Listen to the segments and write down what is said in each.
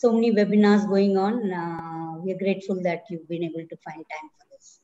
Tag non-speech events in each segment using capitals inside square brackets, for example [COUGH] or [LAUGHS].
so many webinars going on. Uh, we are grateful that you've been able to find time for this.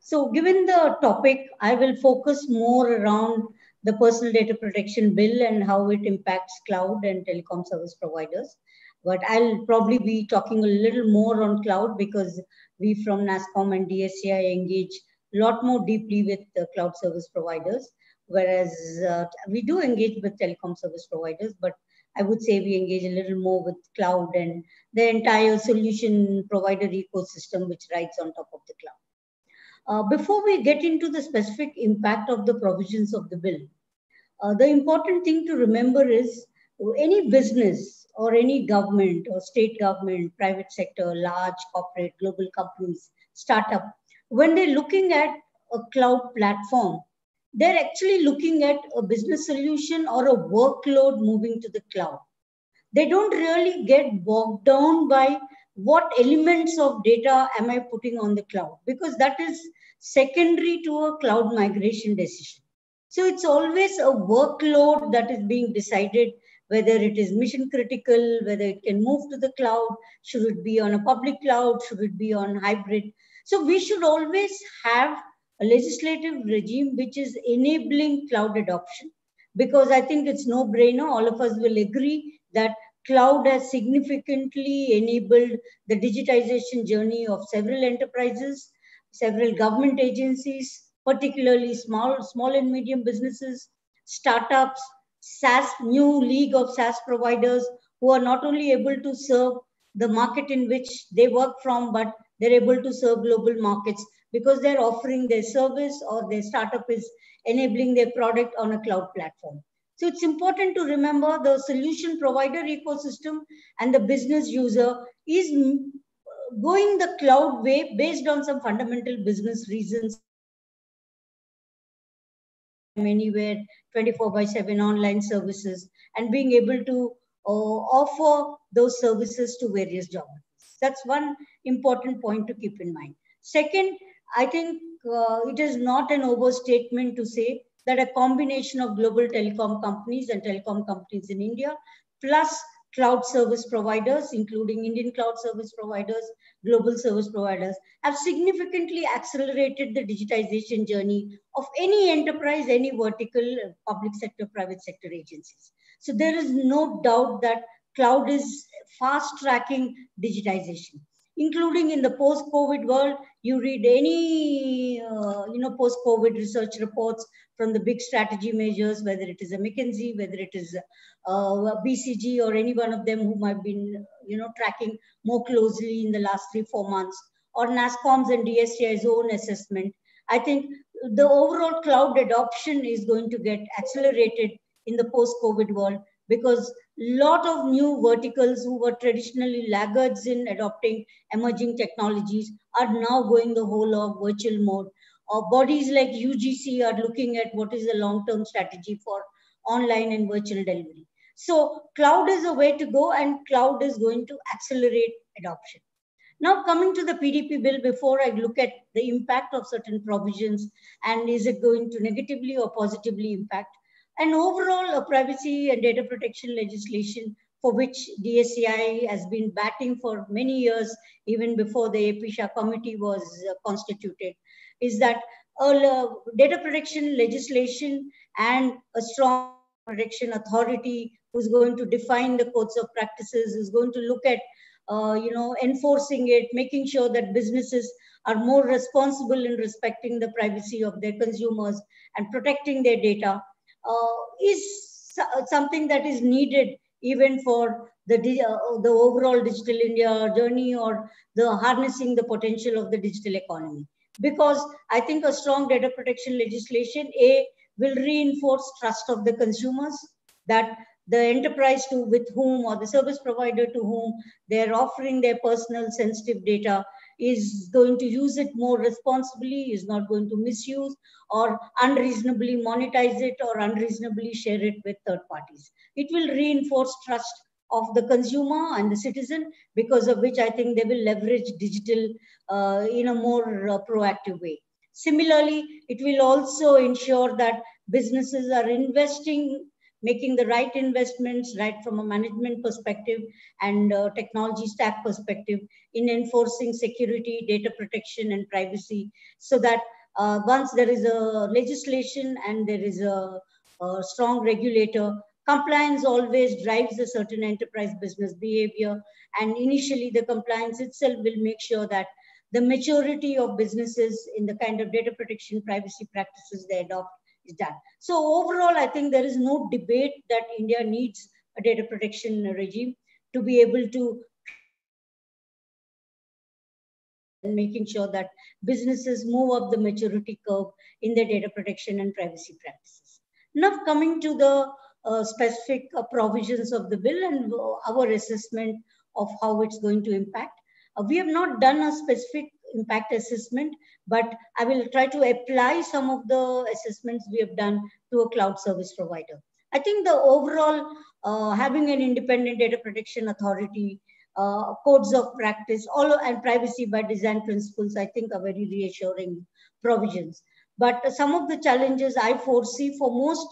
So given the topic, I will focus more around the personal data protection bill and how it impacts cloud and telecom service providers. But I'll probably be talking a little more on cloud because we from NASSCOM and DSCI engage a lot more deeply with the cloud service providers, whereas uh, we do engage with telecom service providers, but I would say we engage a little more with cloud and the entire solution provider ecosystem which rides on top of the cloud. Uh, before we get into the specific impact of the provisions of the bill, uh, the important thing to remember is any business or any government or state government, private sector, large corporate, global companies, startup, when they're looking at a cloud platform, they're actually looking at a business solution or a workload moving to the cloud. They don't really get bogged down by what elements of data am I putting on the cloud? Because that is secondary to a cloud migration decision. So it's always a workload that is being decided, whether it is mission critical, whether it can move to the cloud, should it be on a public cloud, should it be on hybrid. So we should always have a legislative regime which is enabling cloud adoption because I think it's no brainer. All of us will agree that cloud has significantly enabled the digitization journey of several enterprises, several government agencies, particularly small, small and medium businesses, startups, SaaS, new league of SaaS providers who are not only able to serve the market in which they work from, but they're able to serve global markets because they're offering their service or their startup is enabling their product on a cloud platform. So it's important to remember the solution provider ecosystem and the business user is going the cloud way based on some fundamental business reasons. Anywhere 24 by 7 online services and being able to uh, offer those services to various geographies. That's one important point to keep in mind. Second, I think uh, it is not an overstatement to say that a combination of global telecom companies and telecom companies in India, plus cloud service providers, including Indian cloud service providers, global service providers, have significantly accelerated the digitization journey of any enterprise, any vertical, public sector, private sector agencies. So there is no doubt that cloud is fast tracking digitization including in the post-COVID world. You read any, uh, you know, post-COVID research reports from the big strategy measures, whether it is a McKinsey, whether it is uh, BCG or any one of them whom I've been, you know, tracking more closely in the last three, four months, or NASSCOM's and DSCI's own assessment. I think the overall cloud adoption is going to get accelerated in the post-COVID world because lot of new verticals who were traditionally laggards in adopting emerging technologies are now going the whole of virtual mode. Uh, bodies like UGC are looking at what is the long-term strategy for online and virtual delivery. So cloud is a way to go and cloud is going to accelerate adoption. Now coming to the PDP bill, before I look at the impact of certain provisions and is it going to negatively or positively impact, and overall a privacy and data protection legislation for which DSCI has been batting for many years, even before the AP Shah committee was uh, constituted, is that uh, data protection legislation and a strong protection authority who's going to define the codes of practices, is going to look at, uh, you know, enforcing it, making sure that businesses are more responsible in respecting the privacy of their consumers and protecting their data Uh, is uh, something that is needed even for the, uh, uh, the overall digital India journey or the harnessing the potential of the digital economy. Because I think a strong data protection legislation, A, will reinforce trust of the consumers that the enterprise to with whom or the service provider to whom they're offering their personal sensitive data is going to use it more responsibly, is not going to misuse or unreasonably monetize it or unreasonably share it with third parties. It will reinforce trust of the consumer and the citizen, because of which I think they will leverage digital uh, in a more uh, proactive way. Similarly, it will also ensure that businesses are investing making the right investments, right from a management perspective and uh, technology stack perspective in enforcing security, data protection, and privacy, so that uh, once there is a legislation and there is a, a strong regulator, compliance always drives a certain enterprise business behavior. And initially, the compliance itself will make sure that the maturity of businesses in the kind of data protection privacy practices they adopt is done. So overall, I think there is no debate that India needs a data protection regime to be able to making sure that businesses move up the maturity curve in their data protection and privacy practices. Now coming to the uh, specific uh, provisions of the bill and our assessment of how it's going to impact. Uh, we have not done a specific impact assessment, but I will try to apply some of the assessments we have done to a cloud service provider. I think the overall uh, having an independent data protection authority, uh, codes of practice, all and privacy by design principles, I think are very reassuring provisions. But some of the challenges I foresee for most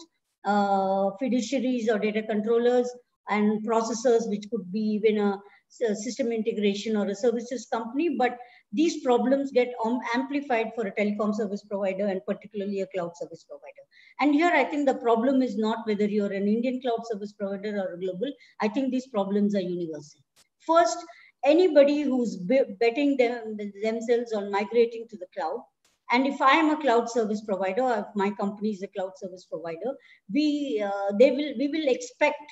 uh, fiduciaries or data controllers and processors, which could be even a, a system integration or a services company, but these problems get amplified for a telecom service provider and particularly a cloud service provider. And here I think the problem is not whether you're an Indian cloud service provider or global. I think these problems are universal. First, anybody who's betting them, themselves on migrating to the cloud, and if I am a cloud service provider, if my company is a cloud service provider, we uh, they will we will expect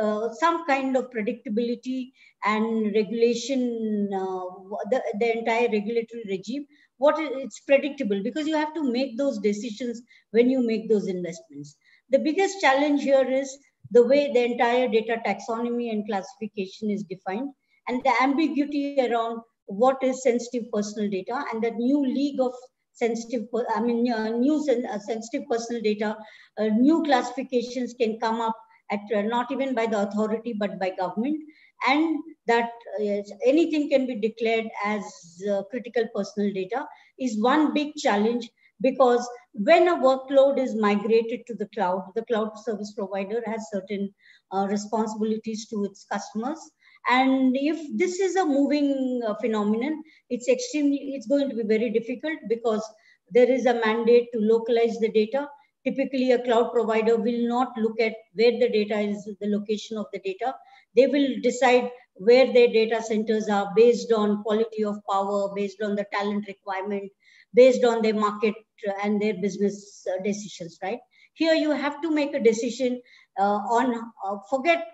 uh, some kind of predictability and regulation, uh, the, the entire regulatory regime, what is, it's predictable because you have to make those decisions when you make those investments. The biggest challenge here is the way the entire data taxonomy and classification is defined and the ambiguity around what is sensitive personal data and that new league of sensitive, I mean, uh, new sen uh, sensitive personal data, uh, new classifications can come up at not even by the authority but by government. And that uh, anything can be declared as uh, critical personal data is one big challenge because when a workload is migrated to the cloud the cloud service provider has certain uh, responsibilities to its customers. And if this is a moving uh, phenomenon it's extremely it's going to be very difficult because there is a mandate to localize the data Typically, a cloud provider will not look at where the data is, the location of the data. They will decide where their data centers are based on quality of power, based on the talent requirement, based on their market and their business uh, decisions, right? Here you have to make a decision uh, on, uh, forget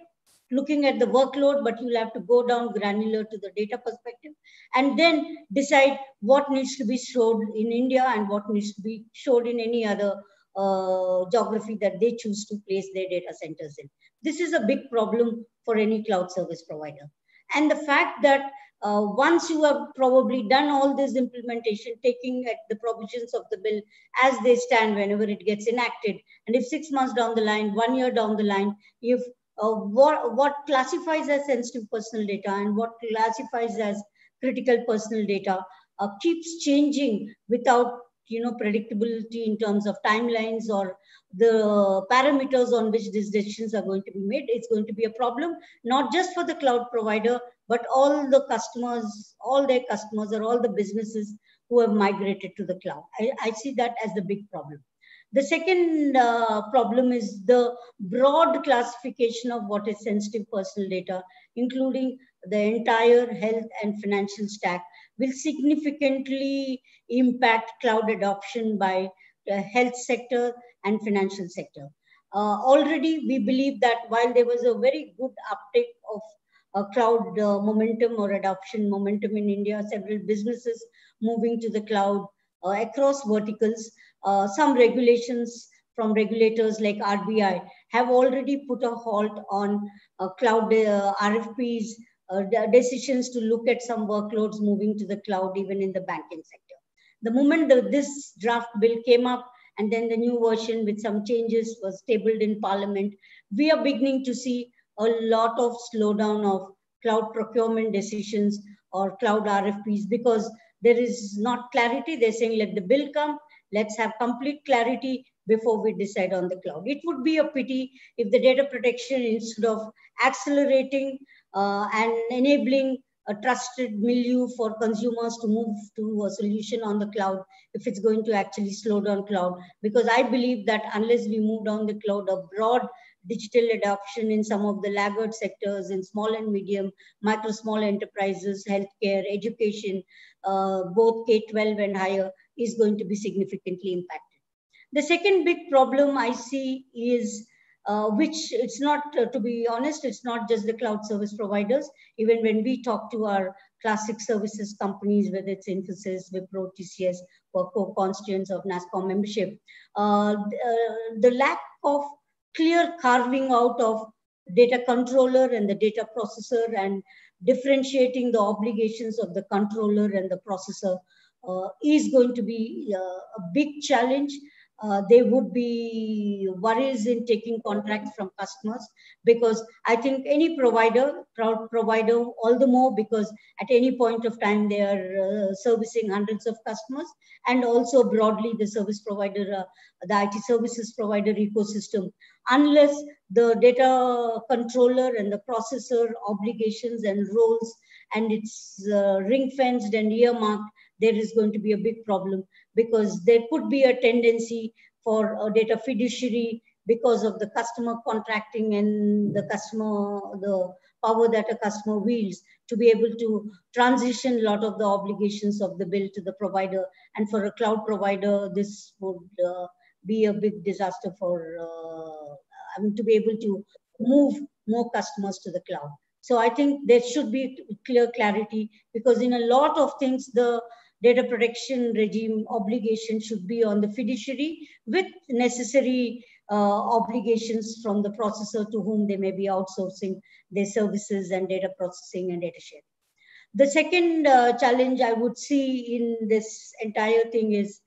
looking at the workload, but you'll have to go down granular to the data perspective and then decide what needs to be stored in India and what needs to be stored in any other uh, geography that they choose to place their data centers in. This is a big problem for any cloud service provider. And the fact that uh, once you have probably done all this implementation, taking at the provisions of the bill as they stand whenever it gets enacted, and if six months down the line, one year down the line, if uh, what, what classifies as sensitive personal data and what classifies as critical personal data uh, keeps changing without you know, predictability in terms of timelines or the parameters on which these decisions are going to be made, it's going to be a problem, not just for the cloud provider, but all the customers, all their customers or all the businesses who have migrated to the cloud. I, I see that as the big problem. The second uh, problem is the broad classification of what is sensitive personal data, including the entire health and financial stack, will significantly impact cloud adoption by the health sector and financial sector. Uh, already, we believe that while there was a very good uptake of uh, cloud uh, momentum or adoption momentum in India, several businesses moving to the cloud uh, across verticals, uh, some regulations from regulators like RBI have already put a halt on uh, cloud RFPs uh, decisions to look at some workloads moving to the cloud, even in the banking sector. The moment the, this draft bill came up, and then the new version with some changes was tabled in parliament, we are beginning to see a lot of slowdown of cloud procurement decisions or cloud RFPs because there is not clarity. They're saying, let the bill come, let's have complete clarity before we decide on the cloud. It would be a pity if the data protection, instead of accelerating and enabling a trusted milieu for consumers to move to a solution on the cloud if it's going to actually slow down cloud. Because I believe that unless we move down the cloud, a broad digital adoption in some of the laggard sectors in small and medium, micro small enterprises, healthcare, education, uh, both K-12 and higher is going to be significantly impacted. The second big problem I see is uh, which it's not, uh, to be honest, it's not just the cloud service providers. Even when we talk to our classic services companies, whether it's Infosys, Wipro, TCS, or co-constituents of NASSCOM membership, uh, uh, the lack of clear carving out of data controller and the data processor and differentiating the obligations of the controller and the processor uh, is going to be uh, a big challenge uh, there would be worries in taking contracts from customers because I think any provider, provider, all the more because at any point of time they are uh, servicing hundreds of customers and also broadly the service provider, uh, the IT services provider ecosystem, unless the data controller and the processor obligations and roles and it's uh, ring fenced and earmarked there is going to be a big problem because there could be a tendency for a data fiduciary because of the customer contracting and the customer, the power that a customer wields to be able to transition a lot of the obligations of the bill to the provider. And for a cloud provider, this would uh, be a big disaster for, uh, I mean, to be able to move more customers to the cloud. So I think there should be clear clarity because in a lot of things, the data protection regime obligation should be on the fiduciary with necessary uh, obligations from the processor to whom they may be outsourcing their services and data processing and data sharing. The second uh, challenge I would see in this entire thing is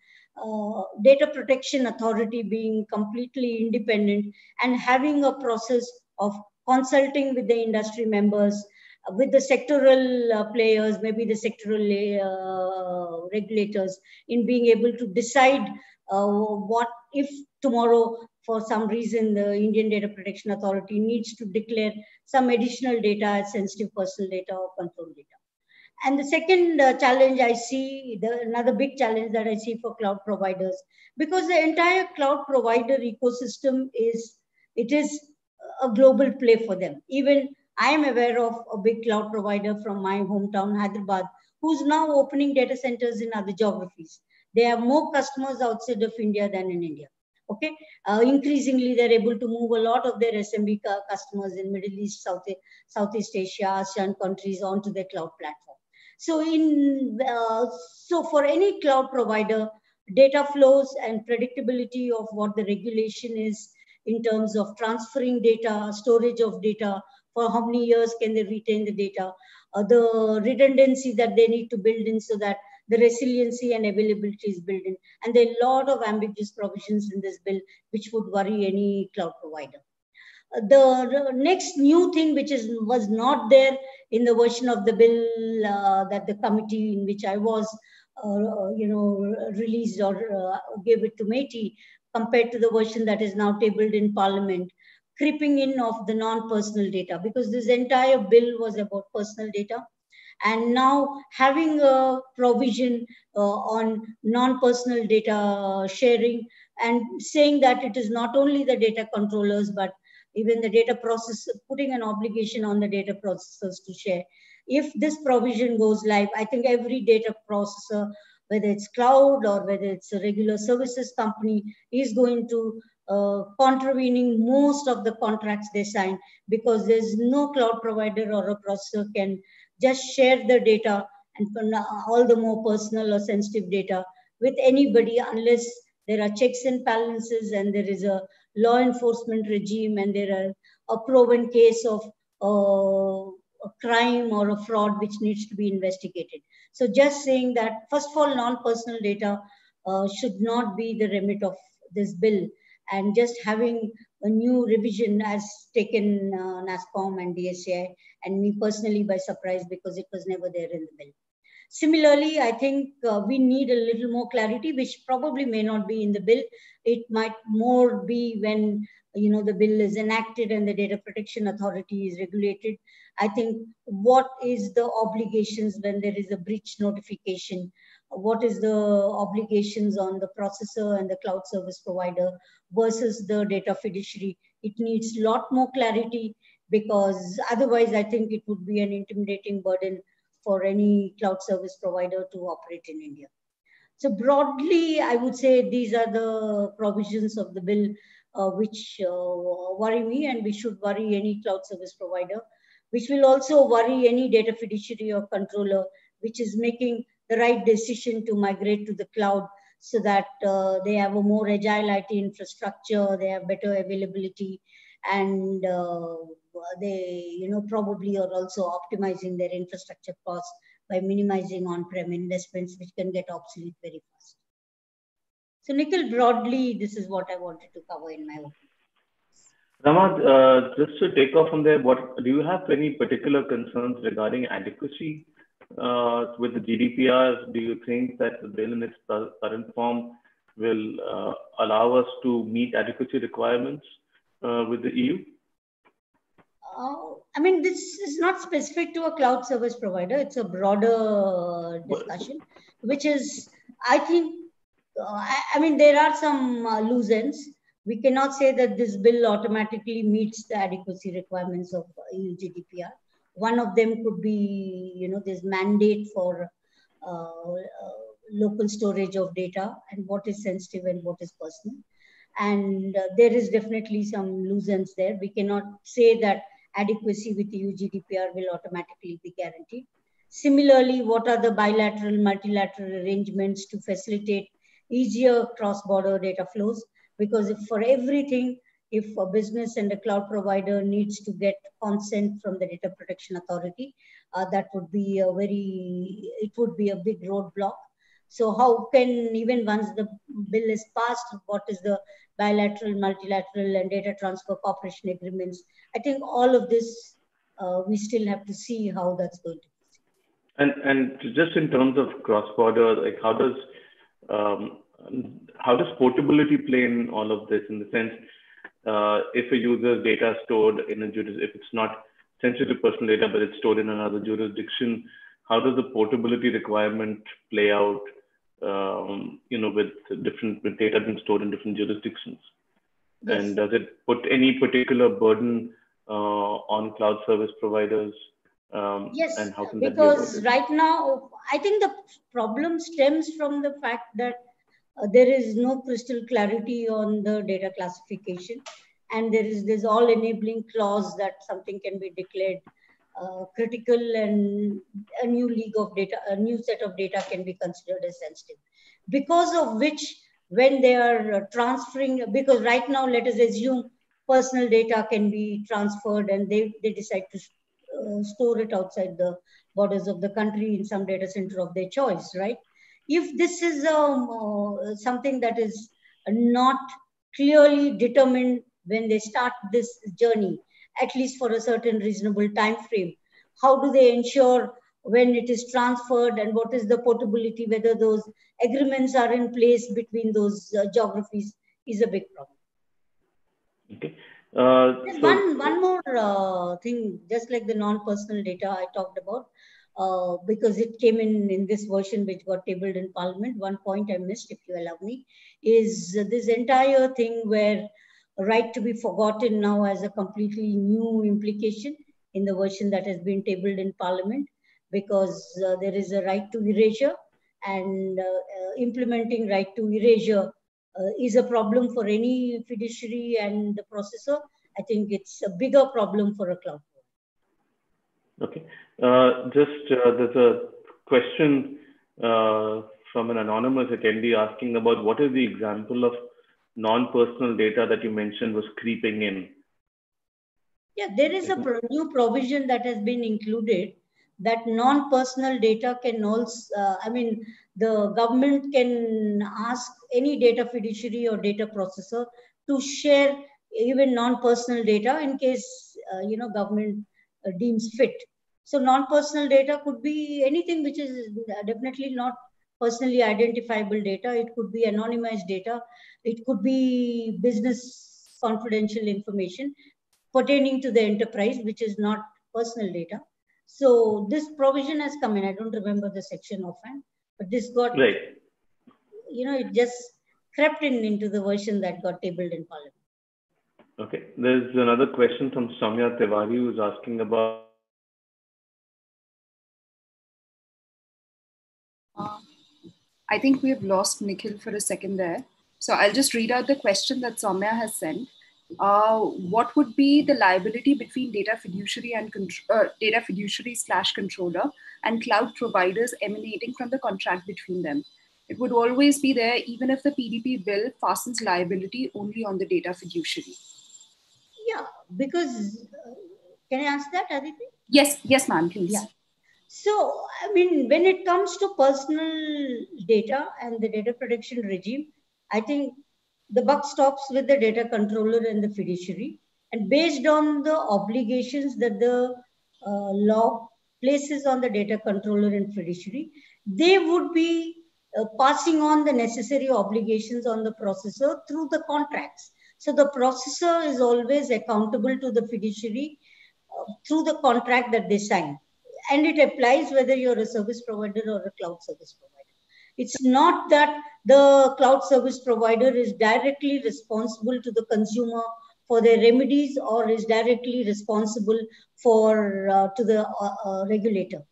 uh, data protection authority being completely independent and having a process of consulting with the industry members with the sectoral uh, players, maybe the sectoral uh, regulators, in being able to decide uh, what if tomorrow, for some reason, the Indian Data Protection Authority needs to declare some additional data as sensitive personal data or control data. And the second uh, challenge I see, the, another big challenge that I see for cloud providers, because the entire cloud provider ecosystem is, it is a global play for them. Even I am aware of a big cloud provider from my hometown, Hyderabad, who's now opening data centers in other geographies. They have more customers outside of India than in India. Okay, uh, increasingly they're able to move a lot of their SMB customers in Middle East, South, Southeast Asia, ASEAN countries onto their cloud platform. So in uh, so for any cloud provider, data flows and predictability of what the regulation is in terms of transferring data, storage of data, for how many years can they retain the data, uh, the redundancy that they need to build in so that the resiliency and availability is built in. And there are a lot of ambiguous provisions in this bill which would worry any cloud provider. Uh, the, next new thing which is was not there in the version of the bill uh, that the committee in which I was, uh, you know, released or uh, gave it to MeitY compared to the version that is now tabled in Parliament creeping in of the non-personal data because this entire bill was about personal data. And now having a provision uh, on non-personal data sharing and saying that it is not only the data controllers but even the data process putting an obligation on the data processors to share. If this provision goes live i think every data processor whether it's cloud or whether it's a regular services company is going to uh, contravening most of the contracts they sign because there's no cloud provider or a processor can just share the data and all the more personal or sensitive data with anybody unless there are checks and balances and there is a law enforcement regime and there are a proven case of uh, a crime or a fraud which needs to be investigated. So just saying that, first of all, non-personal data uh, should not be the remit of this bill and just having a new revision has taken uh, NASSCOM and DSCI and me personally by surprise because it was never there in the bill. Similarly, I think uh, we need a little more clarity, which probably may not be in the bill. It might more be when you know the bill is enacted and the data protection authority is regulated. I think what is the obligations when there is a breach notification? What is the obligations on the processor and the cloud service provider versus the data fiduciary? It needs a lot more clarity because otherwise I think it would be an intimidating burden for any cloud service provider to operate in India. So broadly, I would say these are the provisions of the bill uh, which uh, worry me and we should worry any cloud service provider, which will also worry any data fiduciary or controller, which is making the right decision to migrate to the cloud so that uh, they have a more agile IT infrastructure, they have better availability, and uh, they, you know, probably are also optimizing their infrastructure costs by minimizing on-prem investments, which can get obsolete very fast. So Nikhil, broadly, this is what I wanted to cover in my opening. Ramad, uh, just to take off from there, what do you have any particular concerns regarding adequacy with the GDPR? Do you think that the bill in its current form will uh, allow us to meet adequacy requirements uh, with the EU? Uh, I mean, this is not specific to a cloud service provider. It's a broader discussion, which is, I think, uh, I, I, mean, there are some uh, loose ends. We cannot say that this bill automatically meets the adequacy requirements of EU GDPR. One of them could be, you know, this mandate for uh, uh, local storage of data and what is sensitive and what is personal. And uh, there is definitely some loose ends there. We cannot say that adequacy with EU GDPR will automatically be guaranteed. Similarly, what are the bilateral, multilateral arrangements to facilitate easier cross-border data flows? Because if for everything, if a business and a cloud provider needs to get consent from the data protection authority, uh, that would be a very, it would be a big roadblock. So how can, even once the bill is passed, what is the bilateral, multilateral, and data transfer cooperation agreements. I think all of this, uh, we still have to see how that's going to be. And, and just in terms of cross-border, like how does um, how does portability play in all of this? In the sense, uh, if a user's data is stored in a jurisdiction, if it's not sensitive personal data, but it's stored in another jurisdiction, how does the portability requirement play out? um, you know, with different with data being stored in different jurisdictions? Yes. And does it put any particular burden uh, on cloud service providers? Um, yes, and how can because be right now, I think the problem stems from the fact that uh, there is no crystal clarity on the data classification, and there is this all enabling clause that something can be declared uh, critical and a new league of data, a new set of data can be considered as sensitive. Because of which, when they are uh, transferring, because right now, let us assume personal data can be transferred and they, they decide to uh, store it outside the borders of the country in some data center of their choice, right? If this is um, uh, something that is not clearly determined when they start this journey, at least for a certain reasonable time frame? How do they ensure when it is transferred and what is the portability, whether those agreements are in place between those uh, geographies is a big problem. Okay. Uh, so one, one more uh, thing, just like the non-personal data I talked about, uh, because it came in in this version which got tabled in Parliament. One point I missed, if you allow me, is this entire thing where right to be forgotten now has a completely new implication in the version that has been tabled in parliament because uh, there is a right to erasure and uh, uh, implementing right to erasure uh, is a problem for any fiduciary and the processor. I think it's a bigger problem for a cloud. Okay. Uh, just uh, there's a question from an anonymous attendee asking about what is the example of non-personal data that you mentioned was creeping in? Yeah, there is a pro new provision that has been included that non-personal data can also, uh, I mean, the government can ask any data fiduciary or data processor to share even non-personal data in case, uh, you know, government uh, deems fit. So non-personal data could be anything which is definitely not personally identifiable data. It could be anonymized data. It could be business confidential information pertaining to the enterprise, which is not personal data. So this provision has come in. I don't remember the section offhand, but this got, right. you know, it just crept in into the version that got tabled in Parliament. Okay. There's another question from Samya Tiwari who's asking about I think we have lost Nikhil for a second there. So I'll just read out the question that Soumya has sent. Uh, what would be the liability between data fiduciary and uh, data fiduciary slash controller and cloud providers emanating from the contract between them? It would always be there, even if the PDP bill fastens liability only on the data fiduciary. Yeah, because uh, can I ask that, Aditi? Yes, yes, ma'am, please. Yeah. So, I mean, when it comes to personal data and the data protection regime, I think the buck stops with the data controller and the fiduciary. And based on the obligations that the uh, law places on the data controller and fiduciary, they would be uh, passing on the necessary obligations on the processor through the contracts. So the processor is always accountable to the fiduciary uh, through the contract that they sign and it applies whether you're a service provider or a cloud service provider. It's not that the cloud service provider is directly responsible to the consumer for their remedies or is directly responsible for uh, to the uh, uh, regulator.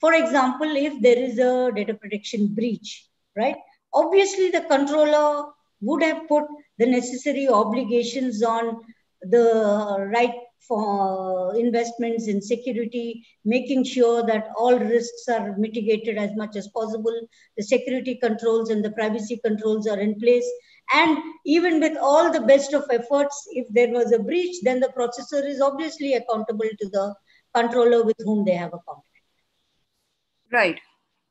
For example, if there is a data protection breach, right? Obviously, the controller would have put the necessary obligations on the right for investments in security, making sure that all risks are mitigated as much as possible. The security controls and the privacy controls are in place. And even with all the best of efforts, if there was a breach, then the processor is obviously accountable to the controller with whom they have a contract. Right.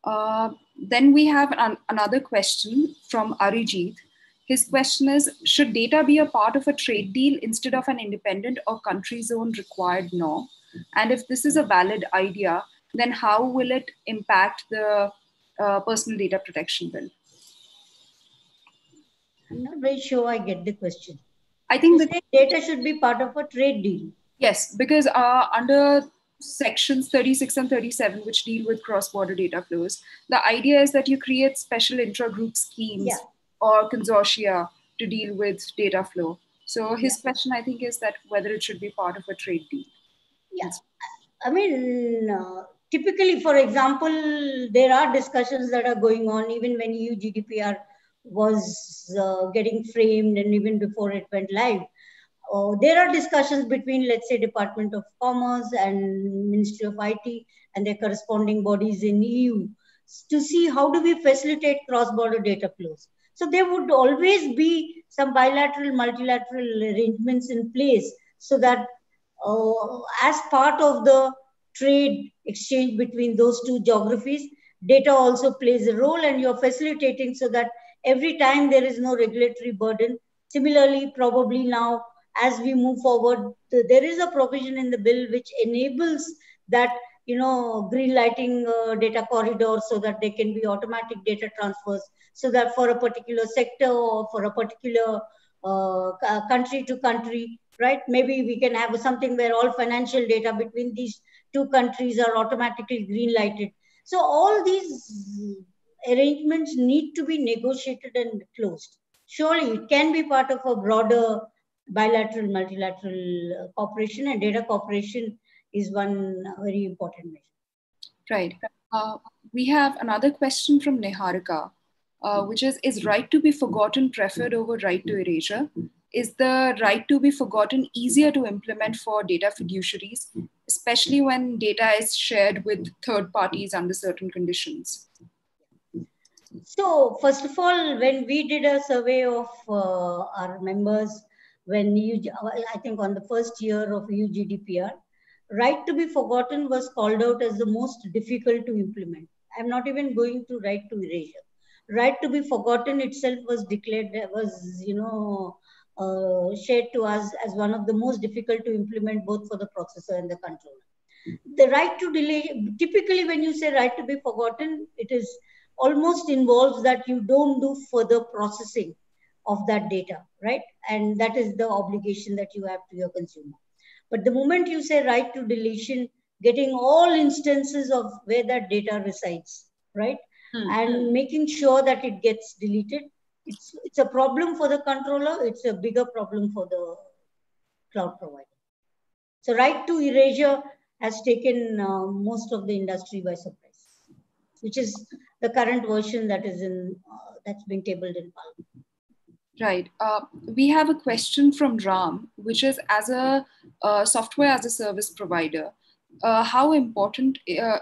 Uh, then we have an, another question from Arijit. His question is Should data be a part of a trade deal instead of an independent or country zone required norm? And if this is a valid idea, then how will it impact the uh, personal data protection bill? I'm not very sure I get the question. I think the data should be part of a trade deal. Yes, because uh, under sections 36 and 37, which deal with cross border data flows, the idea is that you create special intra group schemes. Yeah or consortia to deal with data flow. So his question, I think, is that whether it should be part of a trade deal. Yeah, I mean, uh, typically, for example, there are discussions that are going on even when EU GDPR was uh, getting framed and even before it went live. Uh, there are discussions between, let's say, Department of Commerce and Ministry of IT and their corresponding bodies in EU to see how do we facilitate cross-border data flows. So there would always be some bilateral, multilateral arrangements in place so that uh, as part of the trade exchange between those two geographies, data also plays a role and you're facilitating so that every time there is no regulatory burden. Similarly, probably now as we move forward, there is a provision in the bill which enables that you know green lighting uh, data corridor so that there can be automatic data transfers so that for a particular sector or for a particular uh, country to country, right? Maybe we can have something where all financial data between these two countries are automatically green lighted. So all these arrangements need to be negotiated and closed. Surely it can be part of a broader bilateral, multilateral cooperation and data cooperation is one very important measure. Right. Uh, we have another question from Neharika uh, which is is right to be forgotten preferred over right to erasure? Is the right to be forgotten easier to implement for data fiduciaries, especially when data is shared with third parties under certain conditions? So, first of all, when we did a survey of uh, our members, when you, I think on the first year of EU GDPR, right to be forgotten was called out as the most difficult to implement. I'm not even going to right to erasure right to be forgotten itself was declared was you know uh, shared to us as one of the most difficult to implement both for the processor and the controller. The right to delay, typically when you say right to be forgotten, it is almost involves that you don't do further processing of that data, right? And that is the obligation that you have to your consumer. But the moment you say right to deletion, getting all instances of where that data resides, right? Hmm. And making sure that it gets deleted. It's, it's a problem for the controller. It's a bigger problem for the cloud provider. So right to erasure has taken uh, most of the industry by surprise, which is the current version that is in uh, that's being tabled in Parliament. Right. Uh, we have a question from Ram, which is as a uh, software as a service provider, uh, how important uh,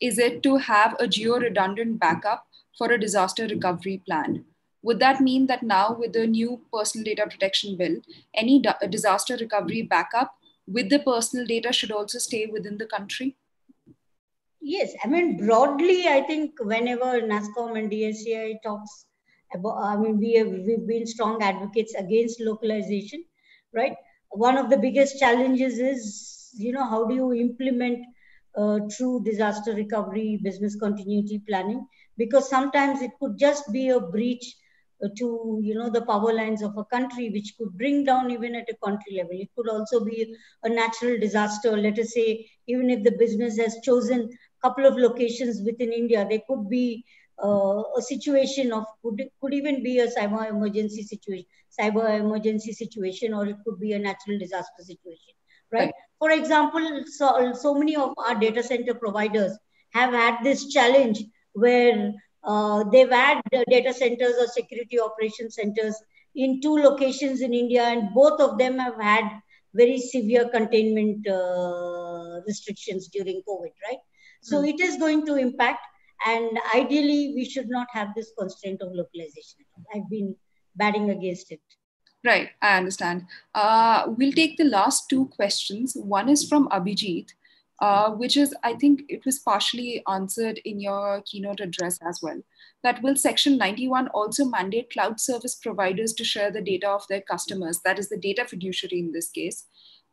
is it to have a geo redundant backup for a disaster recovery plan? Would that mean that now, with the new personal data protection bill, any disaster recovery backup with the personal data should also stay within the country? Yes, I mean, broadly, I think whenever NASSCOM and DSCI talks about, I mean, we have, we've been strong advocates against localization, right? One of the biggest challenges is, you know, how do you implement uh, true disaster recovery, business continuity planning? Because sometimes it could just be a breach uh, to you know the power lines of a country which could bring down even at a country level it could also be a natural disaster let us say even if the business has chosen a couple of locations within india there could be uh, a situation of could, could even be a cyber emergency situation cyber emergency situation or it could be a natural disaster situation right, right. For example so, so many of our data center providers have had this challenge where uh, they've had data centers or security operation centers in two locations in India, and both of them have had very severe containment uh, restrictions during COVID, right? So mm. it is going to impact, and ideally, we should not have this constraint of localization. I've been batting against it. Right, I understand. Uh, we'll take the last two questions. One is from Abhijit, uh, which is, I think it was partially answered in your keynote address as well. That will Section 91 also mandate cloud service providers to share the data of their customers, that is the data fiduciary in this case,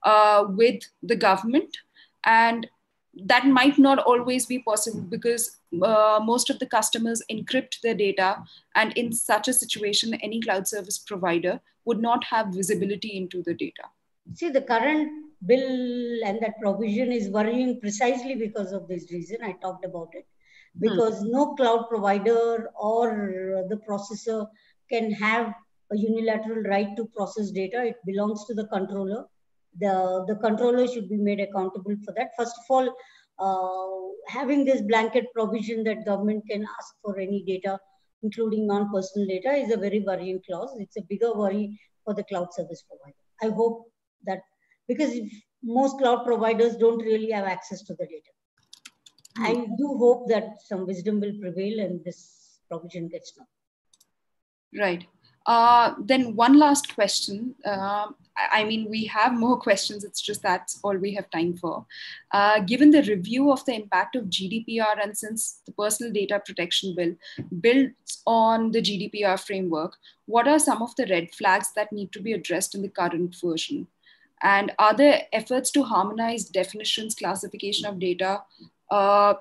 uh, with the government. And that might not always be possible because uh, most of the customers encrypt their data. And in such a situation, any cloud service provider would not have visibility into the data. See, the current bill and that provision is worrying precisely because of this reason. I talked about it. Because hmm. no cloud provider or the processor can have a unilateral right to process data. It belongs to the controller. The, the controller should be made accountable for that. First of all, uh, having this blanket provision that government can ask for any data, including non-personal data, is a very worrying clause. It's a bigger worry for the cloud service provider. I hope that because most cloud providers don't really have access to the data. I do hope that some wisdom will prevail and this provision gets done. Right. Uh, then one last question. Uh, I mean, we have more [LAUGHS] questions. It's just that's all we have time for. Uh, given the review of the impact of GDPR and since the Personal Data Protection Bill builds on the GDPR framework, what are some of the red flags that need to be addressed in the current version? And are there efforts to harmonize definitions, classification of data uh,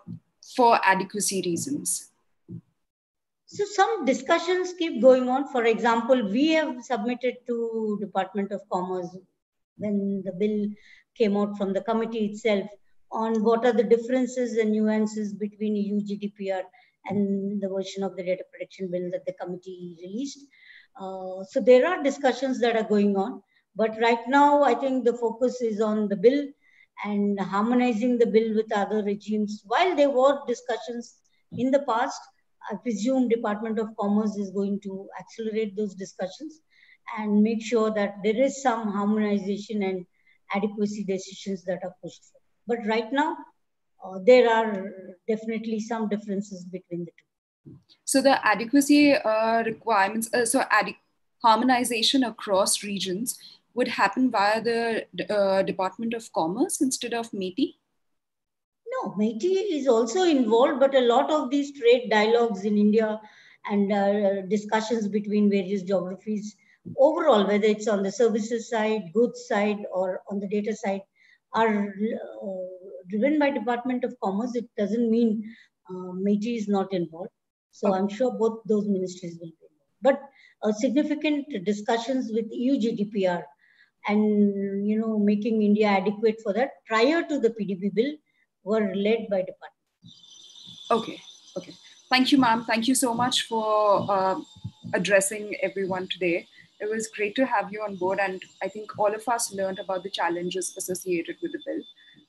for adequacy reasons? So some discussions keep going on. For example, we have submitted to Department of Commerce when the bill came out from the committee itself on what are the differences and nuances between EU GDPR and the version of the data protection bill that the committee released. Uh, so there are discussions that are going on. But right now, I think the focus is on the bill and harmonizing the bill with other regimes. While there were discussions in the past, I presume Department of Commerce is going to accelerate those discussions and make sure that there is some harmonization and adequacy decisions that are pushed for. But right now, uh, there are definitely some differences between the two. So the adequacy uh, requirements, uh, so ad- harmonization across regions would happen via the uh, Department of Commerce instead of MeitY? No, MeitY is also involved, but a lot of these trade dialogues in India and uh, discussions between various geographies overall, whether it's on the services side, goods side, or on the data side, are uh, driven by Department of Commerce. It doesn't mean uh, MeitY is not involved. So okay. I'm sure both those ministries will be involved. But uh, significant discussions with EU GDPR and you know making India adequate for that prior to the PDP bill were led by the department. Okay, okay. Thank you, ma'am. Thank you so much for uh, addressing everyone today. It was great to have you on board, and I think all of us learned about the challenges associated with the bill.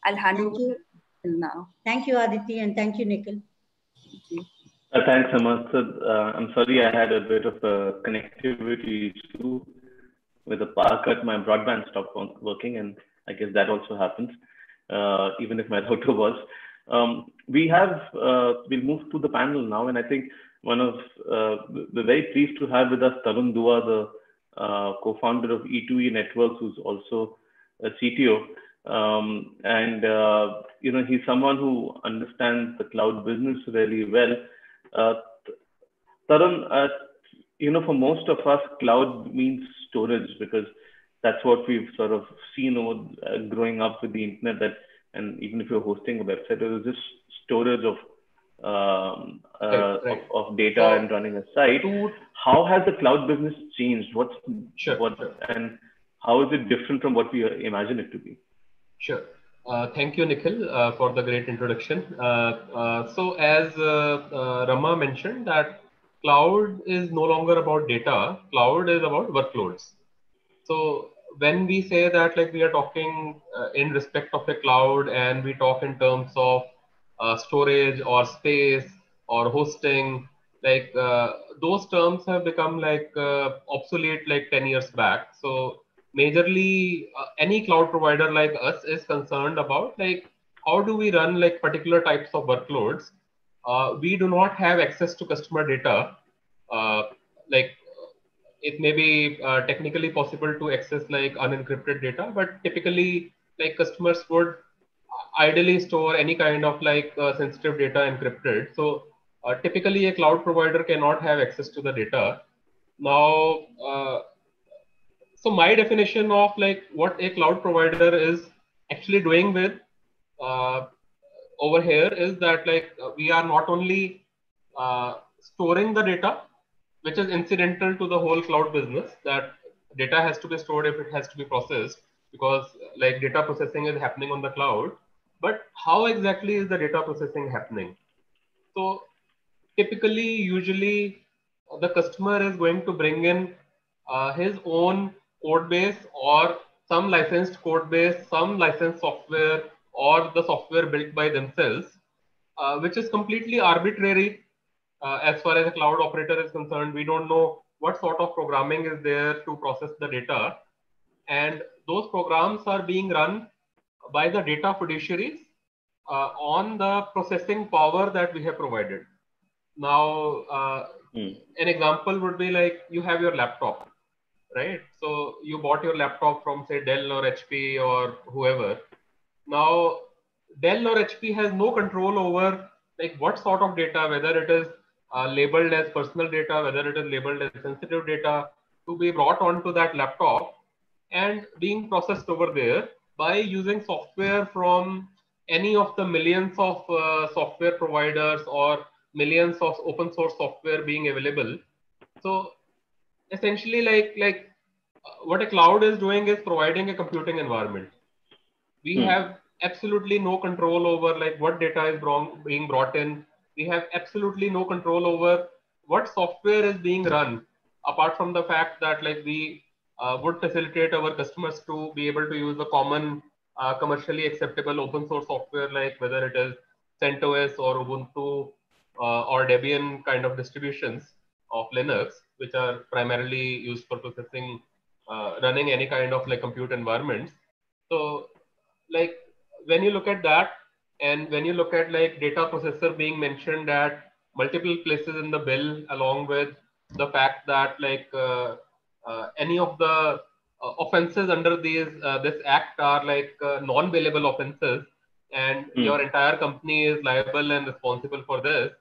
I'll hand thank over you. now. Thank you, Aditi, and thank you, Nikhil. Thank you. Uh, thanks, Amal. So, uh, I'm sorry I had a bit of a connectivity issue with the power cut. My broadband stopped working, and I guess that also happens, uh, even if my [LAUGHS] router was. Um, we have, uh, we'll move to the panel now, and I think one of, uh, we're very pleased to have with us Tarun Dua, the uh, co-founder of E2E Networks, who's also a CTO. Um, and, uh, you know, he's someone who understands the cloud business really well. Uh, Tarun, uh, you know, for most of us, cloud means storage because that's what we've sort of seen over uh, growing up with the internet that and even if you're hosting a website, it was just storage of um, uh, right, right. Of, of, data so, and running a site. To, how has the cloud business changed? What's sure, what sure. and how is it different from what we imagine it to be? Sure. Uh, thank you, Nikhil, uh, for the great introduction. Uh, uh so, as uh, uh, Rama mentioned, that cloud is no longer about data. Cloud is about workloads. So, when we say that like we are talking uh, in respect of a cloud and we talk in terms of uh, storage or space or hosting like uh, those terms have become like uh, obsolete like 10 years back. So majorly uh, any cloud provider like us is concerned about like how do we run like particular types of workloads? Uh, we do not have access to customer data like it may be uh, technically possible to access like unencrypted data, but typically like customers would ideally store any kind of like uh, sensitive data encrypted. So uh, typically a cloud provider cannot have access to the data. Now, uh, so my definition of like what a cloud provider is actually doing with uh, over here is that like we are not only uh, storing the data which is incidental to the whole cloud business that data has to be stored if it has to be processed because like data processing is happening on the cloud but how exactly is the data processing happening? So typically usually the customer is going to bring in uh, his own code base or some licensed code base some licensed software or the software built by themselves uh, which is completely arbitrary uh, as far as a cloud operator is concerned, we don't know what sort of programming is there to process the data. And those programs are being run by the data fiduciaries uh, on the processing power that we have provided. Now, uh, hmm. an example would be like you have your laptop, right? So you bought your laptop from say Dell or HP or whoever. Now, Dell or HP has no control over like what sort of data, whether it is uh, labeled as personal data, whether it is labeled as sensitive data, to be brought onto that laptop and being processed over there by using software from any of the millions of uh, software providers or millions of open source software being available. So essentially like, like uh, what a cloud is doing is providing a computing environment. We hmm. have absolutely no control over like what data is wrong, being brought in, we have absolutely no control over what software is being run apart from the fact that like we uh, would facilitate our customers to be able to use the common uh, commercially acceptable open source software like whether it is CentOS or Ubuntu uh, or Debian kind of distributions of Linux, which are primarily used for processing, uh, running any kind of like compute environments. So like when you look at that, and when you look at like data processor being mentioned at multiple places in the bill, along with the fact that like uh, uh, any of the uh, offenses under these uh, this act are like uh, non-bailable offenses, and mm. your entire company is liable and responsible for this.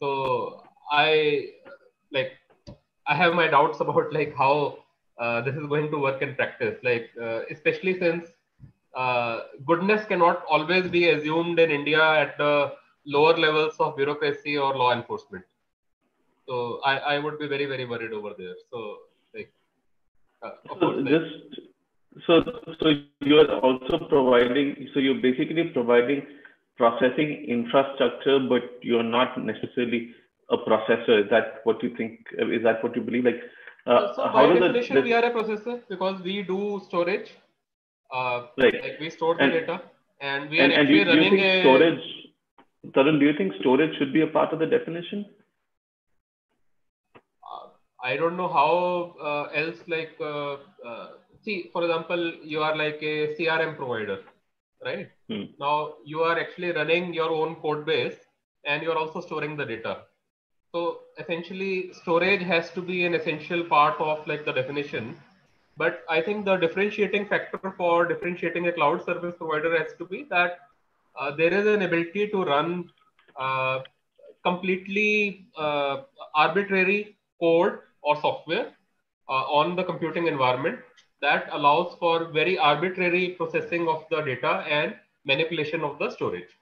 So I like I have my doubts [LAUGHS] about like how uh, this is going to work in practice. Like uh, especially since uh, goodness cannot always be assumed in India at the lower levels of bureaucracy or law enforcement. So I, I would be very very worried over there. So like, uh, so course, just so so you are also providing. So you're basically providing processing infrastructure, but you're not necessarily a processor. Is that what you think? Is that what you believe? Like, uh, so by definition, we are a processor because we do storage. Uh, right. Like we store the and, data, and we and, are actually and running you a storage. Tarun, do you think storage should be a part of the definition? Uh, I don't know how uh, else. Like, uh, uh, see, for example, you are like a CRM provider, right? Hmm. Now you are actually running your own code base, and you are also storing the data so essentially storage has to be an essential part of like the definition. But I think the differentiating factor for differentiating a cloud service provider has to be that uh, there is an ability to run uh, completely uh, arbitrary code or software uh, on the computing environment that allows for very arbitrary processing of the data and manipulation of the storage.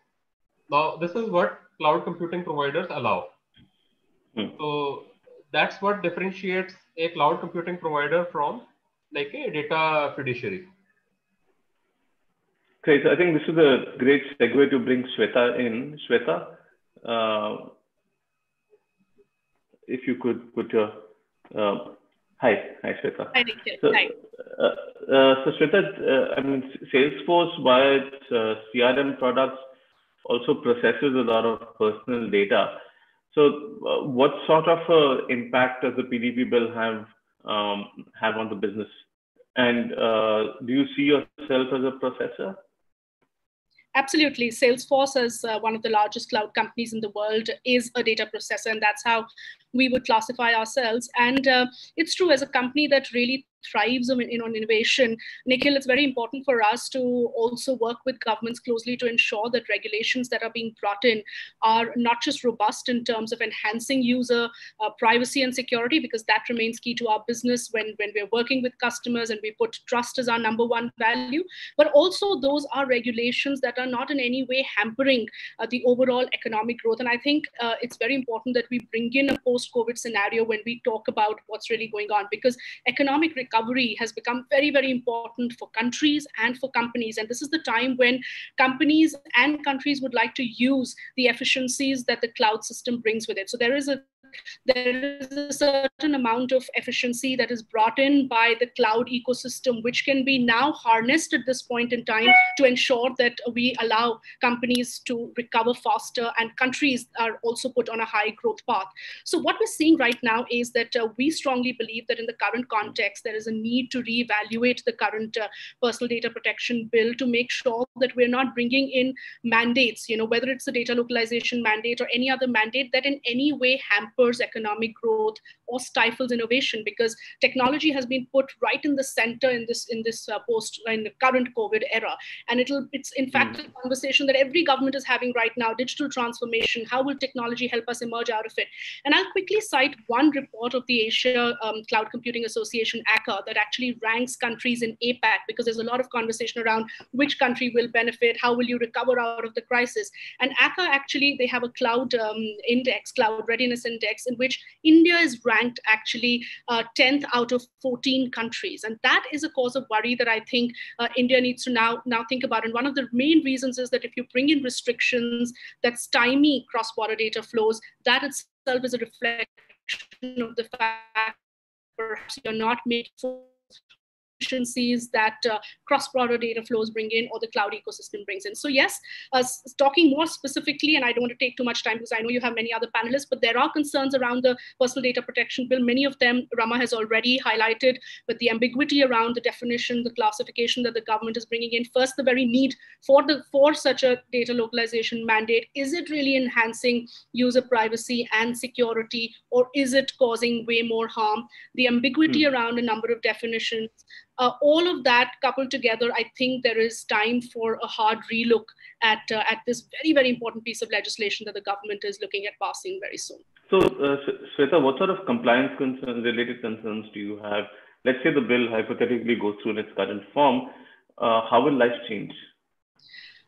Now, this is what cloud computing providers allow. Hmm. So that's what differentiates a cloud computing provider from like a data fiduciary. Okay, so I think this is a great segue to bring Shweta in. Shweta, uh, if you could put your uh, hi, hi Shweta. Hi, so, hi. Uh, uh, so Shweta, uh, I mean, Salesforce via its uh, CRM products also processes a lot of personal data. So, uh, what sort of uh, impact does the PDP bill have um, have on the business? And uh, do you see yourself as a processor? Absolutely. Salesforce, as uh, one of the largest cloud companies in the world, is a data processor, and that's how we would classify ourselves. And uh, it's true, as a company that really thrives on, on innovation, Nikhil, it's very important for us to also work with governments closely to ensure that regulations that are being brought in are not just robust in terms of enhancing user uh, privacy and security, because that remains key to our business when, when we're working with customers and we put trust as our number one value, but also those are regulations that are not in any way hampering uh, the overall economic growth. And I think uh, it's very important that we bring in a post COVID scenario when we talk about what's really going on, because economic recovery recovery has become very, very important for countries and for companies. And this is the time when companies and countries would like to use the efficiencies that the cloud system brings with it. So there is a there is a certain amount of efficiency that is brought in by the cloud ecosystem, which can be now harnessed at this point in time to ensure that we allow companies to recover faster and countries are also put on a high growth path. So, what we're seeing right now is that uh, we strongly believe that in the current context, there is a need to reevaluate the current uh, personal data protection bill to make sure that we're not bringing in mandates, you know, whether it's a data localization mandate or any other mandate that in any way hampers hampers economic growth or stifles innovation because technology has been put right in the center in this in this uh, post in the current covid era. And it'll it's in fact mm. a conversation that every government is having right now digital transformation how will technology help us emerge out of it? And i'll quickly cite one report of the asia um, cloud computing association ACCA that actually ranks countries in apac because there's a lot of conversation around which country will benefit how will you recover out of the crisis? And ACCA actually they have a cloud um, index cloud readiness index index in which India is ranked actually uh, 10th out of 14 countries. And that is a cause of worry that I think uh, India needs to now, now think about. And one of the main reasons is that if you bring in restrictions that stymie cross-border data flows, that itself is a reflection of the fact perhaps you're not making efficiencies that uh, cross-border data flows bring in or the cloud ecosystem brings in. So yes, uh, talking more specifically, and I don't want to take too much time because I know you have many other panelists, but there are concerns around the personal data protection bill. Many of them Rama has already highlighted, but the ambiguity around the definition, the classification that the government is bringing in. First, the very need for the for such a data localization mandate. Is it really enhancing user privacy and security, or is it causing way more harm? The ambiguity hmm. around a number of definitions, uh, all of that coupled together, I think there is time for a hard relook at uh, at this very very important piece of legislation that the government is looking at passing very soon. So, uh, what sort of compliance concerns, related concerns do you have let's say the bill hypothetically goes through in its current form, uh, how will life change?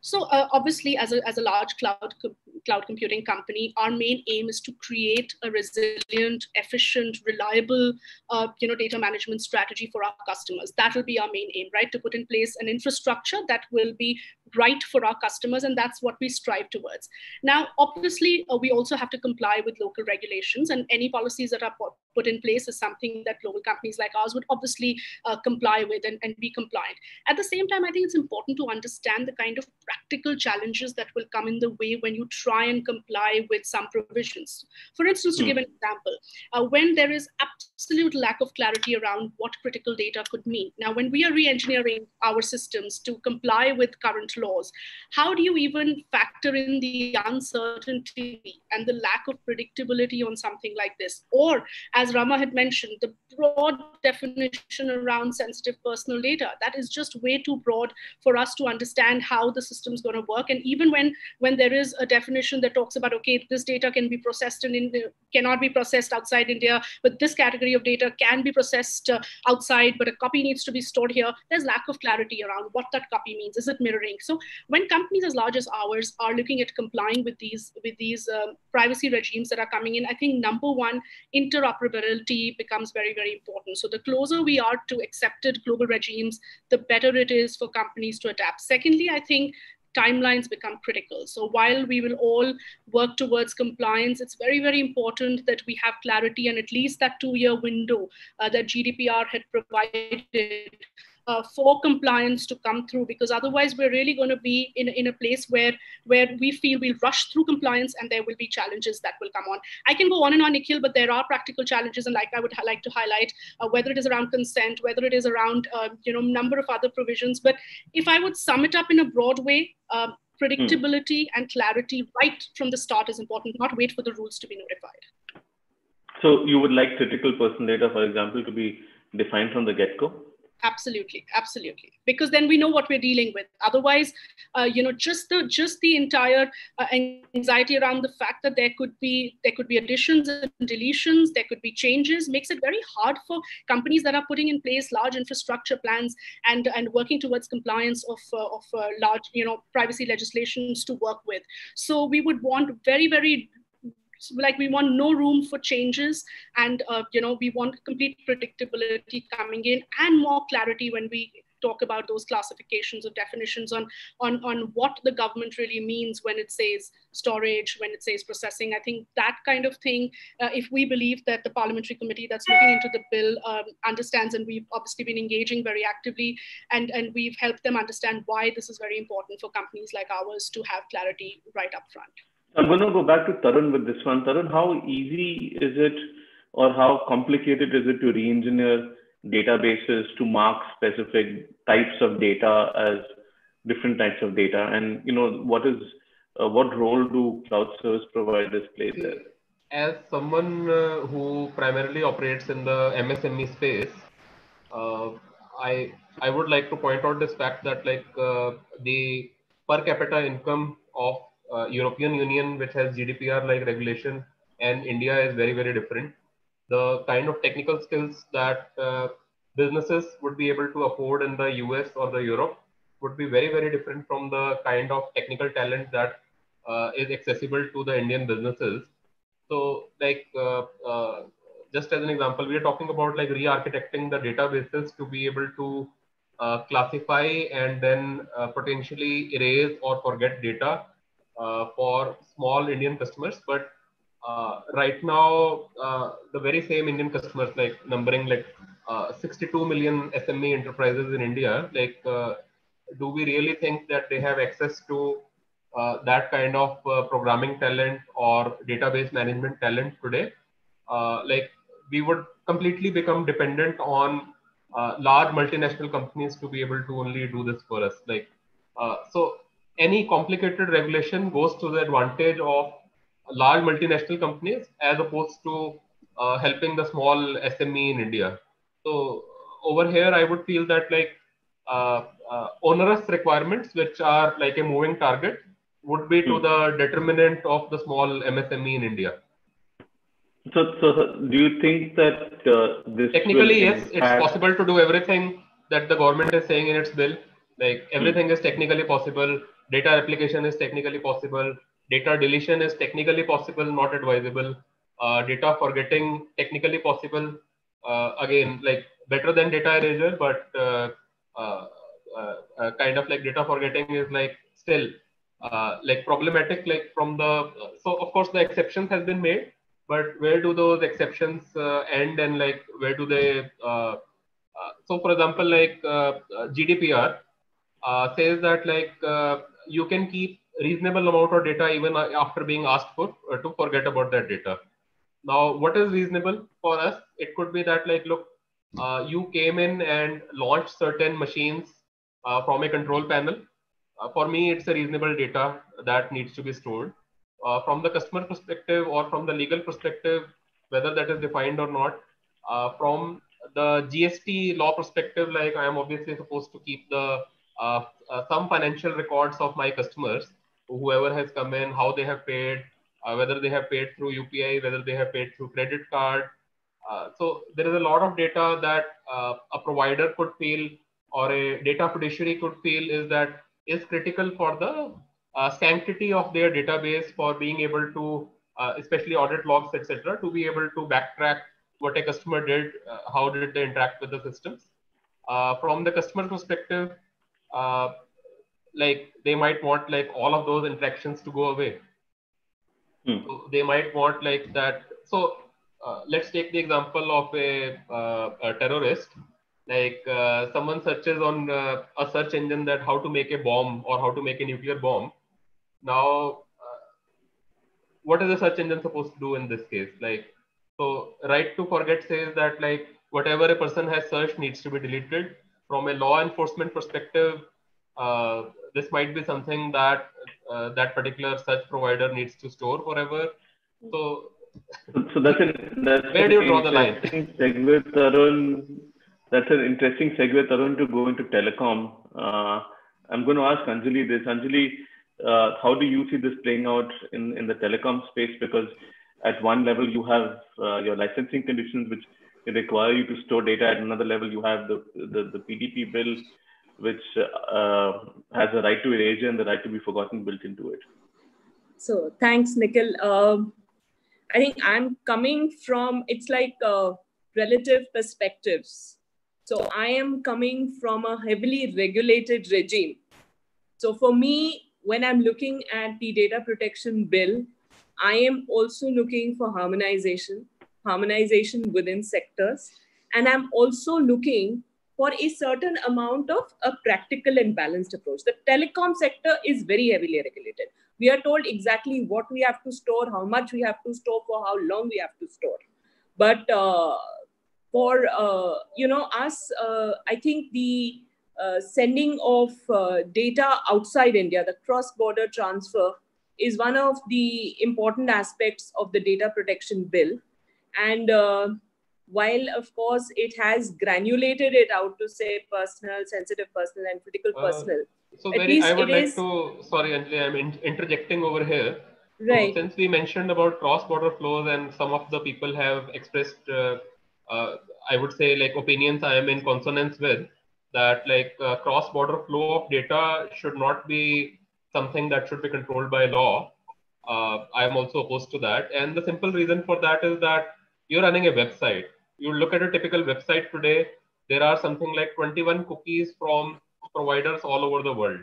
So uh, obviously, as a, as a large cloud co cloud computing company, our main aim is to create a resilient, efficient, reliable, uh, you know, data management strategy for our customers. That will be our main aim, right? To put in place an infrastructure that will be right for our customers, and that's what we strive towards. Now, obviously, uh, we also have to comply with local regulations, and any policies that are put in place is something that global companies like ours would obviously uh, comply with and, and be compliant. At the same time, I think it's important to understand the kind of practical challenges that will come in the way when you try and comply with some provisions. For instance, to mm. give an example, uh, when there is absolute lack of clarity around what critical data could mean. Now, when we are re-engineering our systems to comply with current laws, how do you even factor in the uncertainty and the lack of predictability on something like this? Or, as Rama had mentioned, the broad definition around sensitive personal data, that is just way too broad for us to understand how the system is going to work. And even when, when there is a definition that talks about, okay, this data can be processed in India, cannot be processed outside India, but this category of data can be processed uh, outside, but a copy needs to be stored here, there's lack of clarity around what that copy means. Is it mirroring? So when companies as large as ours are looking at complying with these, with these um, privacy regimes that are coming in, I think number one, interoperability becomes very, very important. So the closer we are to accepted global regimes, the better it is for companies to adapt. Secondly, I think timelines become critical. So while we will all work towards compliance, it's very, very important that we have clarity and at least that two-year window uh, that GDPR had provided uh, for compliance to come through because otherwise we're really going to be in, in a place where where we feel we'll rush through compliance and there will be challenges that will come on. I can go on and on nikhil but there are practical challenges and like i would like to highlight uh, whether it is around consent whether it is around uh, you know number of other provisions. But if i would sum it up in a broad way um, predictability mm. and clarity right from the start is important not wait for the rules to be notified. So you would like critical personal data for example to be defined from the get-go absolutely absolutely. Because then we know what we're dealing with. Otherwise uh, you know just the just the entire uh, anxiety around the fact that there could be there could be additions and deletions there could be changes makes it very hard for companies that are putting in place large infrastructure plans and and working towards compliance of uh, of uh, large you know privacy legislations to work with. So we would want very very like we want no room for changes and uh, you know we want complete predictability coming in and more clarity when we talk about those classifications of definitions on, on, on what the government really means when it says storage, when it says processing. I think that kind of thing, uh, if we believe that the parliamentary committee that's looking into the bill um, understands, and we've obviously been engaging very actively, and, and we've helped them understand why this is very important for companies like ours to have clarity right up front. I'm going to go back to Tarun with this one. Tarun, how easy is it or how complicated is it to re-engineer databases to mark specific types of data as different types of data? And, you know, what is, uh, what role do cloud service providers play there? As someone uh, who primarily operates in the MSME space, uh, I, I would like to point out this fact that like uh, the per capita income of uh, European Union, which has GDPR like regulation, and India is very, very different. The kind of technical skills that uh, businesses would be able to afford in the US or the Europe would be very, very different from the kind of technical talent that uh, is accessible to the Indian businesses. So, like, uh, uh, just as an example, we are talking about like re-architecting the databases to be able to uh, classify and then potentially erase or forget data for small Indian customers, but uh, right now uh, the very same Indian customers, like numbering like 62 million SME enterprises in India, like do we really think that they have access to uh, that kind of uh, programming talent or database management talent today, uh, like we would completely become dependent on large multinational companies to be able to only do this for us. Like, so any complicated regulation goes to the advantage of large multinational companies as opposed to uh, helping the small SME in India. So over here, I would feel that like uh, uh, onerous requirements, which are like a moving target, would be to hmm. the determinant of the small MSME in India. So, so do you think that uh, this technically yes, it's possible to do everything that the government is saying in its bill. Like everything hmm. is technically possible. Data replication is technically possible. Data deletion is technically possible, not advisable. Uh, data forgetting technically possible. Uh, again, like better than data erasure, but uh, uh, uh, kind of like data forgetting is like still like problematic. Like from the so of course the exceptions has been made, but where do those exceptions end and like where do they so for example, like GDPR says that like you can keep reasonable amount of data even after being asked for uh, to forget about that data. Now what is reasonable for us? It could be that like look uh, you came in and launched certain machines uh, from a control panel. Uh, for me it's a reasonable data that needs to be stored. Uh, from the customer perspective or from the legal perspective whether that is defined or not uh, from the gst law perspective like i am obviously supposed to keep the some financial records of my customers whoever has come in, how they have paid, uh, whether they have paid through UPI, whether they have paid through credit card. Uh, so there is a lot of data that uh, a provider could feel or a data fiduciary could feel is that is critical for the uh, sanctity of their database for being able to, uh, especially audit logs, etc., to be able to backtrack what a customer did, uh, how did they interact with the systems. from the customer perspective, like they might want like all of those interactions to go away. Hmm. so they might want like that. So uh, let's take the example of a, uh, a terrorist. Like uh, someone searches on uh, a search engine that how to make a bomb or how to make a nuclear bomb. Now uh, what is the search engine supposed to do in this case? Like so right to forget says that like whatever a person has searched needs to be deleted from a law enforcement perspective uh, this might be something that uh, that particular search provider needs to store forever. So, so that's an that's where do you draw the line? Segue, Tarun, that's an interesting segue, Tarun, to go into telecom. Uh, I'm going to ask Anjali this. Anjali, uh, how do you see this playing out in, in the telecom space? Because at one level, you have uh, your licensing conditions, which require you to store data. At another level, you have the, the, the PDP bill which uh, has a right to erasure and the right to be forgotten built into it. So thanks, Nikhil. Um, I think I'm coming from, it's like uh, relative perspectives. So I am coming from a heavily regulated regime. So for me, when I'm looking at the data protection bill, I am also looking for harmonization, harmonization within sectors. And I'm also looking for a certain amount of a practical and balanced approach. The telecom sector is very heavily regulated. We are told exactly what we have to store, how much we have to store, for how long we have to store. But uh, for uh, you know us, uh, I think the uh, sending of uh, data outside India, the cross-border transfer, is one of the important aspects of the data protection bill. And uh, while of course it has granulated it out to say personal, sensitive personal, and critical uh, personal. So very, I would like is... to, sorry Anjali, I'm in, interjecting over here. Right. So since we mentioned about cross-border flows and some of the people have expressed, uh, uh, I would say like opinions I am in consonance with, that like uh, cross-border flow of data should not be something that should be controlled by law. Uh, I am also opposed to that. And the simple reason for that is that you're running a website you look at a typical website today, there are something like 21 cookies from providers all over the world.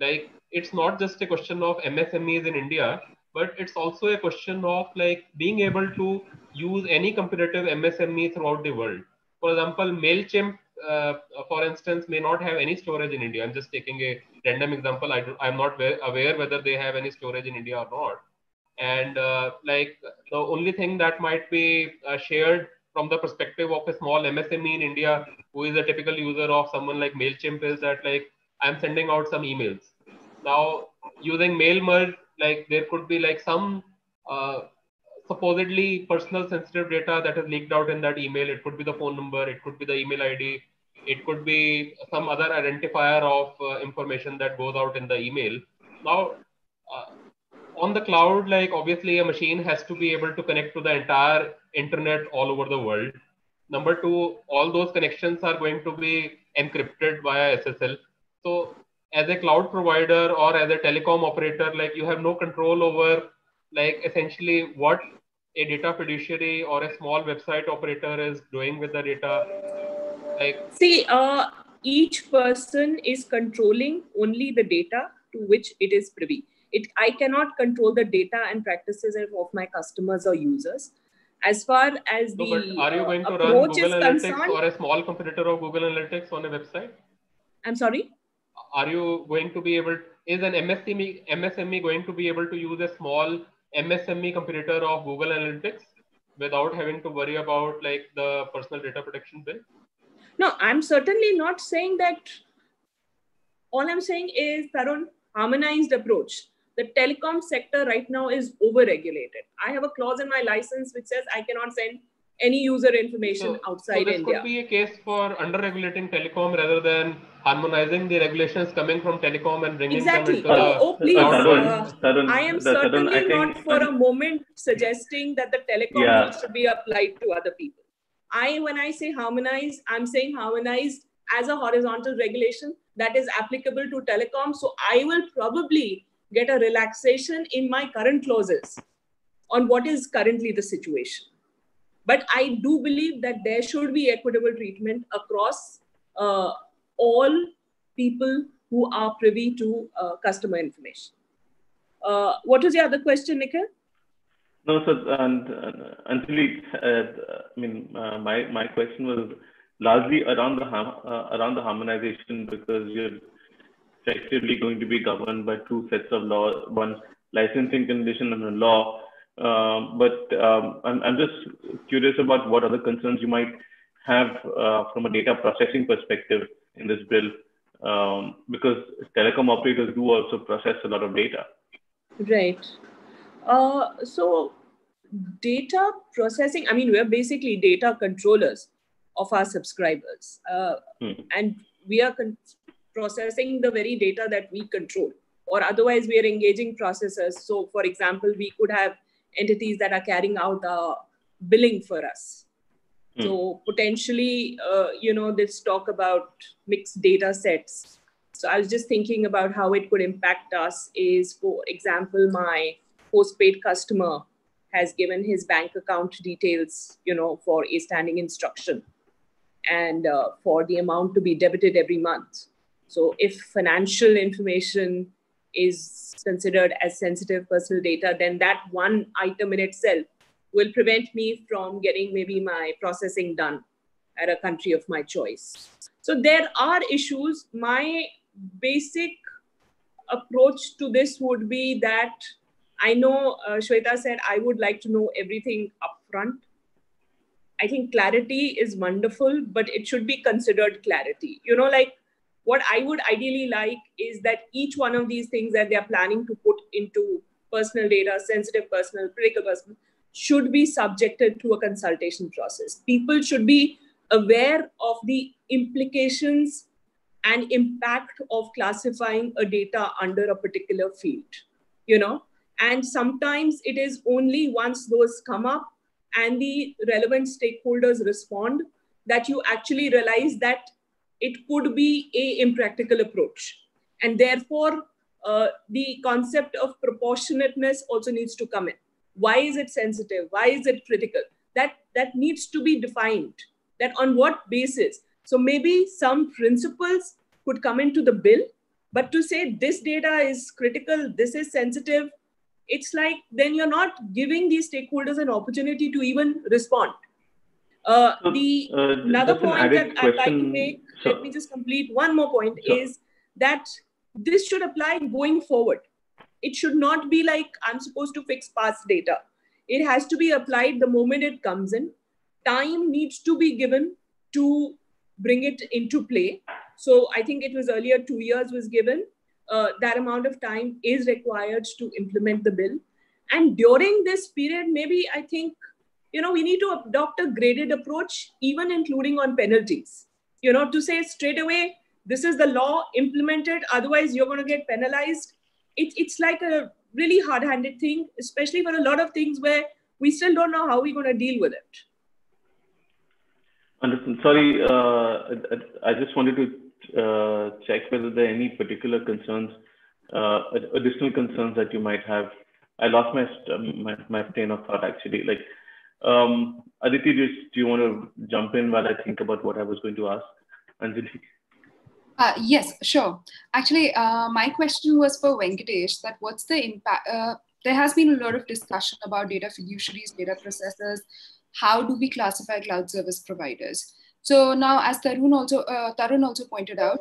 Like it's not just a question of MSMEs in India, but it's also a question of like being able to use any competitive MSME throughout the world. For example, MailChimp, uh, for instance, may not have any storage in India. I'm just taking a random example. I am not aware whether they have any storage in India or not. And uh, like the only thing that might be uh, shared from the perspective of a small MSME in India who is a typical user of someone like MailChimp is that like I'm sending out some emails. Now using mail merge, like there could be like some uh, supposedly personal sensitive data that is leaked out in that email. It could be the phone number, it could be the email ID, it could be some other identifier of uh, information that goes out in the email. Now, uh, on the cloud, like obviously a machine has to be able to connect to the entire internet all over the world. Number two, all those connections are going to be encrypted via SSL. So as a cloud provider or as a telecom operator, like you have no control over like essentially what a data fiduciary or a small website operator is doing with the data. Like see, uh, each person is controlling only the data to which it is privy. It, I cannot control the data and practices of my customers or users. As far as the no, are you going to uh, run Google Analytics or a small competitor of Google Analytics on a website? I'm sorry. Are you going to be able? Is an MSME MSME going to be able to use a small MSME competitor of Google Analytics without having to worry about like the personal data protection bill? No, I'm certainly not saying that. All I'm saying is, Tarun, harmonized approach. The telecom sector right now is over-regulated. I have a clause in my license which says I cannot send any user information so, outside so this India. could be a case for under-regulating telecom rather than harmonizing the regulations coming from telecom and bringing exactly. them into oh, the oh, please. Uh, Tarun, I am the- Tarun, certainly I think- not for a moment suggesting that the telecom Yeah. needs to be applied to other people. I, when I say harmonize, I'm saying harmonized as a horizontal regulation that is applicable to telecom. So I will probably get a relaxation in my current clauses on what is currently the situation. But I do believe that there should be equitable treatment across uh, all people who are privy to uh, customer information. Uh, what was the other question, Nikhil? No, so and uh, Anjali, uh, I mean, uh, my my question was largely around the around the harmonization because you're effectively going to be governed by two sets of law, one licensing condition and a law. Um, but um, I'm I'm just curious about what other concerns you might have uh, from a data processing perspective in this bill, um, because telecom operators do also process a lot of data. Right. Uh, so data processing, I mean, we're basically data controllers of our subscribers. Uh, Hmm. And we are con- processing the very data that we control, or otherwise we are engaging processors. So for example, we could have entities that are carrying out uh, billing for us. So potentially, uh, you know, this talk about mixed data sets. So I was just thinking about how it could impact us is, for example, my postpaid customer has given his bank account details, you know, for a standing instruction and uh, for the amount to be debited every month. So if financial information is considered as sensitive personal data, then that one item in itself will prevent me from getting maybe my processing done at a country of my choice. So there are issues. My basic approach to this would be that I know uh, Shweta said I would like to know everything upfront. I think clarity is wonderful, but it should be considered clarity. You know, like what I would ideally like is that each one of these things that they are planning to put into personal data, sensitive personal, critical personal, should be subjected to a consultation process. People should be aware of the implications and impact of classifying a data under a particular field, you know. And sometimes it is only once those come up and the relevant stakeholders respond that you actually realize that it could be a impractical approach. And therefore, uh, the concept of proportionateness also needs to come in. Why is it sensitive? Why is it critical? That, that needs to be defined. That on what basis? So maybe some principles could come into the bill, but to say this data is critical, this is sensitive, it's like then you're not giving these stakeholders an opportunity to even respond. Uh, So, the uh, another point that I'd like to make, Let me just complete one more point, is that this should apply going forward. It should not be like I'm supposed to fix past data. It has to be applied the moment it comes in. Time needs to be given to bring it into play. So I think it was earlier two years was given. Uh, that amount of time is required to implement the bill. And during this period, maybe I think you know we need to adopt a graded approach, even including on penalties. You know, to say straight away, this is the law, implement it. Otherwise, you're going to get penalized. It, it's like a really hard-handed thing, especially for a lot of things where we still don't know how we're going to deal with it. Understood. Sorry, uh, I, I, just wanted to uh, check whether there are any particular concerns, uh, additional concerns that you might have. I lost my my, my train of thought actually. Like, um, Aditi, do you, do you want to jump in while I think about what I was going to ask, Anjali? Uh, yes, sure. Actually, uh, my question was for Venkatesh that what's the impact? Uh, there has been a lot of discussion about data fiduciaries, data processors. How do we classify cloud service providers? So now, as Tarun also, uh, Tarun also pointed out,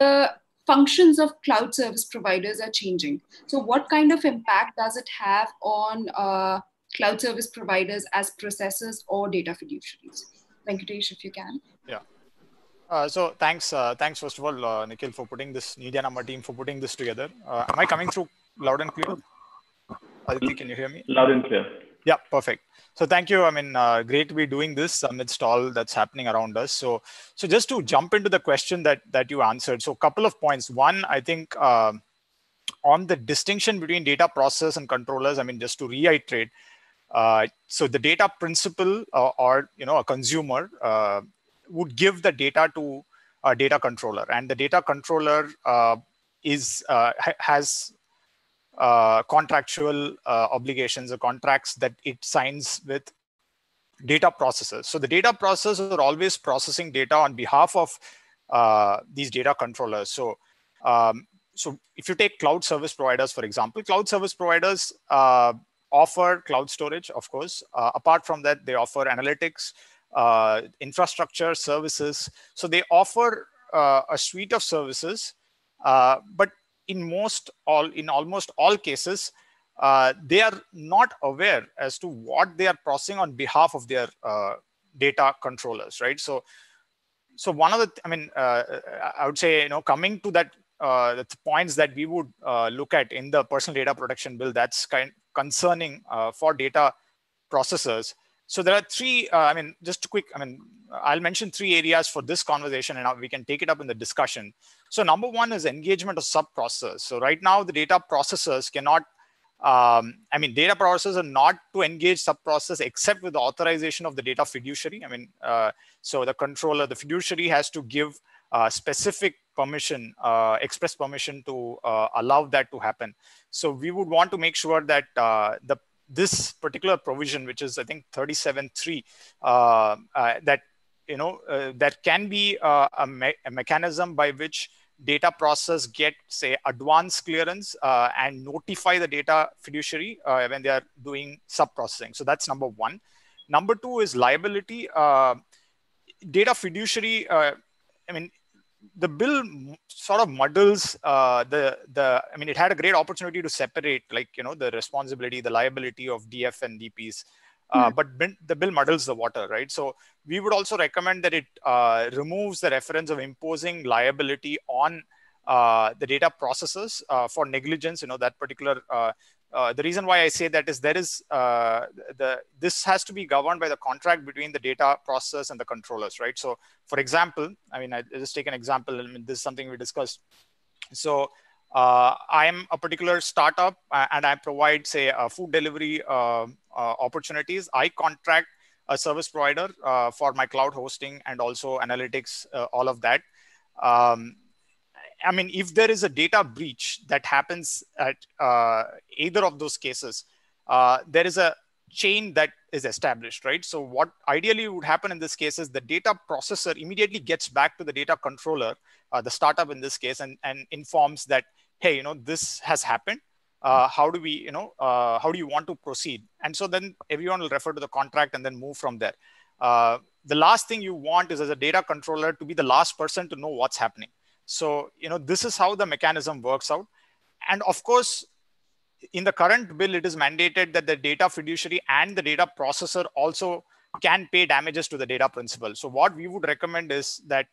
the functions of cloud service providers are changing. So what kind of impact does it have on uh, cloud service providers as processors or data fiduciaries? Venkatesh, if you can. Yeah. Uh, so thanks, uh, thanks first of all, uh, Nikhil, for putting this, MediaNama team for putting this together. Uh, am I coming through loud and clear? Aditi, can you hear me? Loud and clear. Yeah, perfect. So thank you. I mean, uh, great to be doing this amidst all that's happening around us. So, so just to jump into the question that that you answered. So, a couple of points. One, I think uh, on the distinction between data process and controllers. I mean, just to reiterate. So the data principal or you know a consumer would give the data to a data controller. And the data controller uh, is uh, ha has uh, contractual uh, obligations or contracts that it signs with data processors. So the data processors are always processing data on behalf of uh, these data controllers. So um, so if you take cloud service providers for example cloud service providers uh, offer cloud storage of course apart from that they offer analytics uh, infrastructure services. So they offer uh, a suite of services, uh, but in most all in almost all cases, uh, they are not aware as to what they are processing on behalf of their uh, data controllers, right? So, so one of the, I mean, uh, I would say, you know, coming to that, the points that we would look at in the personal data protection bill, that's kind concerning for data processors so there are three, uh, I mean, just quick, I mean, I'll mention three areas for this conversation and we can take it up in the discussion. So number one is engagement of sub-processors. So right now the data processors cannot, um, I mean, data processors are not to engage sub-processors except with the authorization of the data fiduciary. I mean, uh, so the controller, the fiduciary has to give uh, specific permission, uh, express permission to uh, allow that to happen. So we would want to make sure that uh, the this particular provision, which is I think 37.3, uh, uh, that you know uh, that can be uh, a, me a, mechanism by which data process get say advanced clearance uh, and notify the data fiduciary uh, when they are doing sub processing. So that's number one. Number two is liability. data fiduciary. I mean, the bill sort of muddles uh, the the. I mean, it had a great opportunity to separate, like you know, the responsibility, the liability of DF and DPs. Uh, mm. But the bill muddles the water, right? So we would also recommend that it uh, removes the reference of imposing liability on uh, the data processors uh, for negligence. You know that particular uh, uh, the reason why I say that is there is uh, the this has to be governed by the contract between the data process and the controllers, right? So, for example, I mean, I just take an example. I mean, this is something we discussed. So, uh, I am a particular startup uh, and I provide, say, food delivery uh, opportunities. I contract a service provider for my cloud hosting and also analytics, all of that. Um, I mean, if there is a data breach that happens at uh, either of those cases, uh, there is a chain that is established, right? So what ideally would happen in this case is the data processor immediately gets back to the data controller, uh, the startup in this case, and, and informs that, hey, you know, this has happened. Uh, how do we, you know, uh, how do you want to proceed? And so then everyone will refer to the contract and then move from there. Uh, the last thing you want is as a data controller to be the last person to know what's happening. So, you know, this is how the mechanism works out. And of course, in the current bill, it is mandated that the data fiduciary and the data processor also can pay damages to the data principal. So what we would recommend is that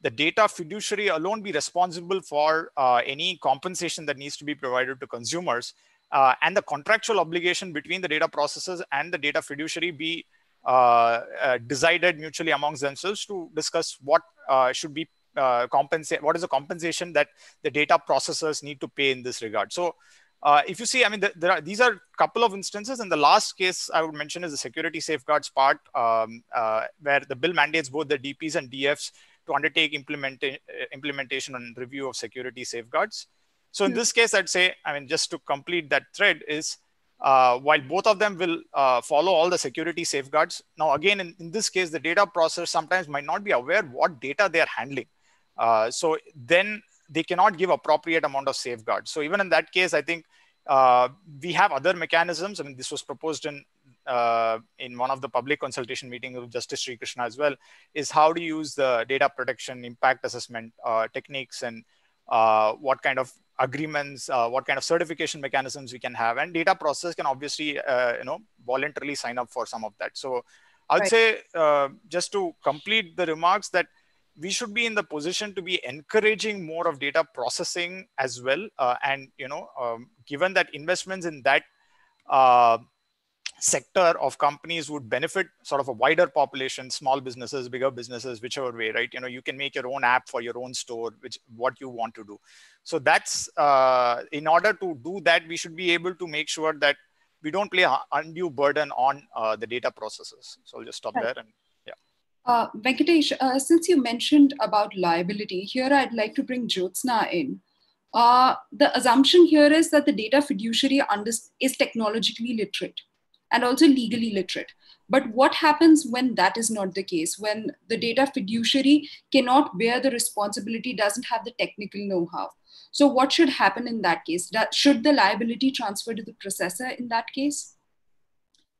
the data fiduciary alone be responsible for uh, any compensation that needs to be provided to consumers uh, and the contractual obligation between the data processors and the data fiduciary be uh, uh decided mutually amongst themselves to discuss what uh, should be uh, compensate what is the compensation that the data processors need to pay in this regard so uh, if you see, I mean, the, there are these are a couple of instances, and the last case I would mention is the security safeguards part, um, uh, where the bill mandates both the DPs and DFs to undertake implementa- implementation and review of security safeguards. So in this case, I'd say, I mean, just to complete that thread is uh, while both of them will uh, follow all the security safeguards. Now, again, in, in, this case, the data processor sometimes might not be aware what data they are handling. Uh, so then they cannot give appropriate amount of safeguards. So even in that case, I think uh, we have other mechanisms. I mean, this was proposed in uh, in one of the public consultation meetings of Justice Srikrishna as well, is how to use the data protection impact assessment uh, techniques and uh, what kind of agreements, uh, what kind of certification mechanisms we can have, and data process can obviously, uh, you know, voluntarily sign up for some of that. So I'd right. say just to complete the remarks that we should be in the position to be encouraging more of data processing as well. Uh, and, you know, um, given that investments in that uh, sector of companies would benefit sort of a wider population, small businesses, bigger businesses, whichever way, right? You know, you can make your own app for your own store, which what you want to do. So that's, uh, in order to do that, we should be able to make sure that we don't play undue burden on uh, the data processes. So I'll just stop right. there and uh, Venkatesh, uh, since you mentioned about liability, here I'd like to bring Jyotsna in. Uh, the assumption here is that the data fiduciary is technologically literate and also legally literate. But what happens when that is not the case? When the data fiduciary cannot bear the responsibility, doesn't have the technical know how? So, what should happen in that case? That, should the liability transfer to the processor in that case?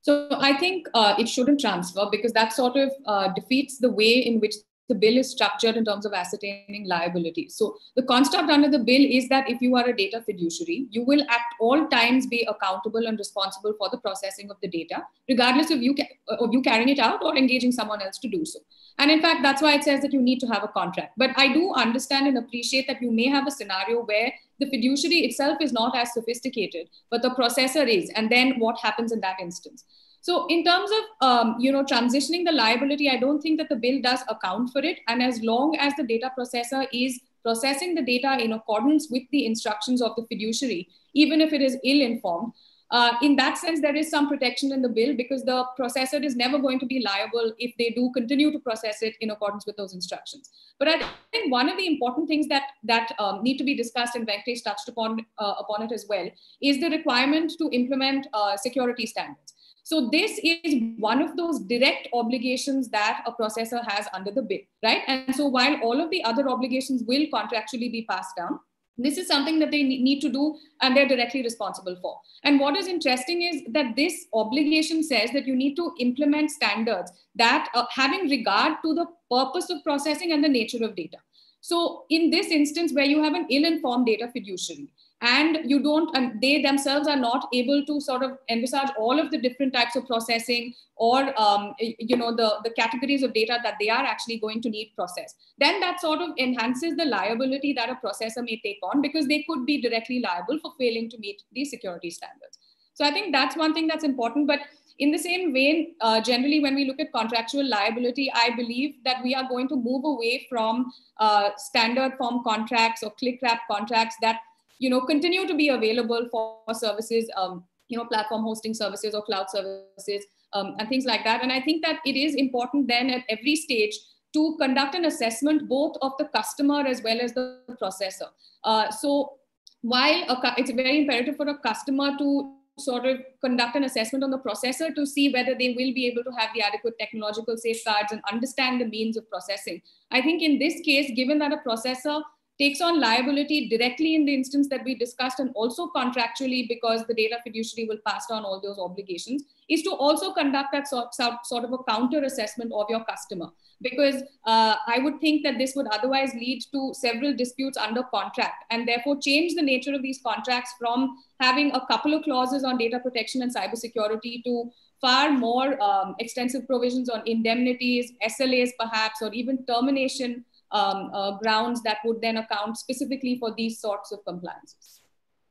So I think uh, it shouldn't transfer because that sort of uh, defeats the way in which the bill is structured in terms of ascertaining liability. So the construct under the bill is that if you are a data fiduciary, you will at all times be accountable and responsible for the processing of the data, regardless of you of you carrying it out or engaging someone else to do so. And in fact, that's why it says that you need to have a contract. But I do understand and appreciate that you may have a scenario where the fiduciary itself is not as sophisticated, but the processor is. And then what happens in that instance? So in terms of um, you know transitioning the liability, I don't think that the bill does account for it. And as long as the data processor is processing the data in accordance with the instructions of the fiduciary, even if it is ill-informed, uh, in that sense, there is some protection in the bill because the processor is never going to be liable if they do continue to process it in accordance with those instructions. But I think one of the important things that that um, need to be discussed, and Venkatesh touched upon uh, upon it as well, is the requirement to implement uh, security standards. So this is one of those direct obligations that a processor has under the bill, right? And so while all of the other obligations will contractually be passed down, this is something that they need to do and they're directly responsible for. And what is interesting is that this obligation says that you need to implement standards that uh, having regard to the purpose of processing and the nature of data. So in this instance where you have an ill-informed data fiduciary, and you don't and they themselves are not able to sort of envisage all of the different types of processing or um, you know the, the categories of data that they are actually going to need processed. Then that sort of enhances the liability that a processor may take on because they could be directly liable for failing to meet these security standards. So i think that's one thing that's important but in the same vein, uh, generally, when we look at contractual liability, I believe that we are going to move away from uh, standard form contracts or click wrap contracts that you know, continue to be available for services, um, you know, platform hosting services or cloud services um, and things like that. And I think that it is important then at every stage to conduct an assessment both of the customer as well as the processor. Uh, so while a, it's very imperative for a customer to sort of conduct an assessment on the processor to see whether they will be able to have the adequate technological safeguards and understand the means of processing. I think in this case, given that a processor takes on liability directly in the instance that we discussed and also contractually because the data fiduciary will pass on all those obligations is to also conduct that sort, sort of a counter assessment of your customer. Because uh, i would think that this would otherwise lead to several disputes under contract and therefore change the nature of these contracts from having a couple of clauses on data protection and cybersecurity to far more um, extensive provisions on indemnities slas perhaps or even termination um, uh, grounds that would then account specifically for these sorts of compliances.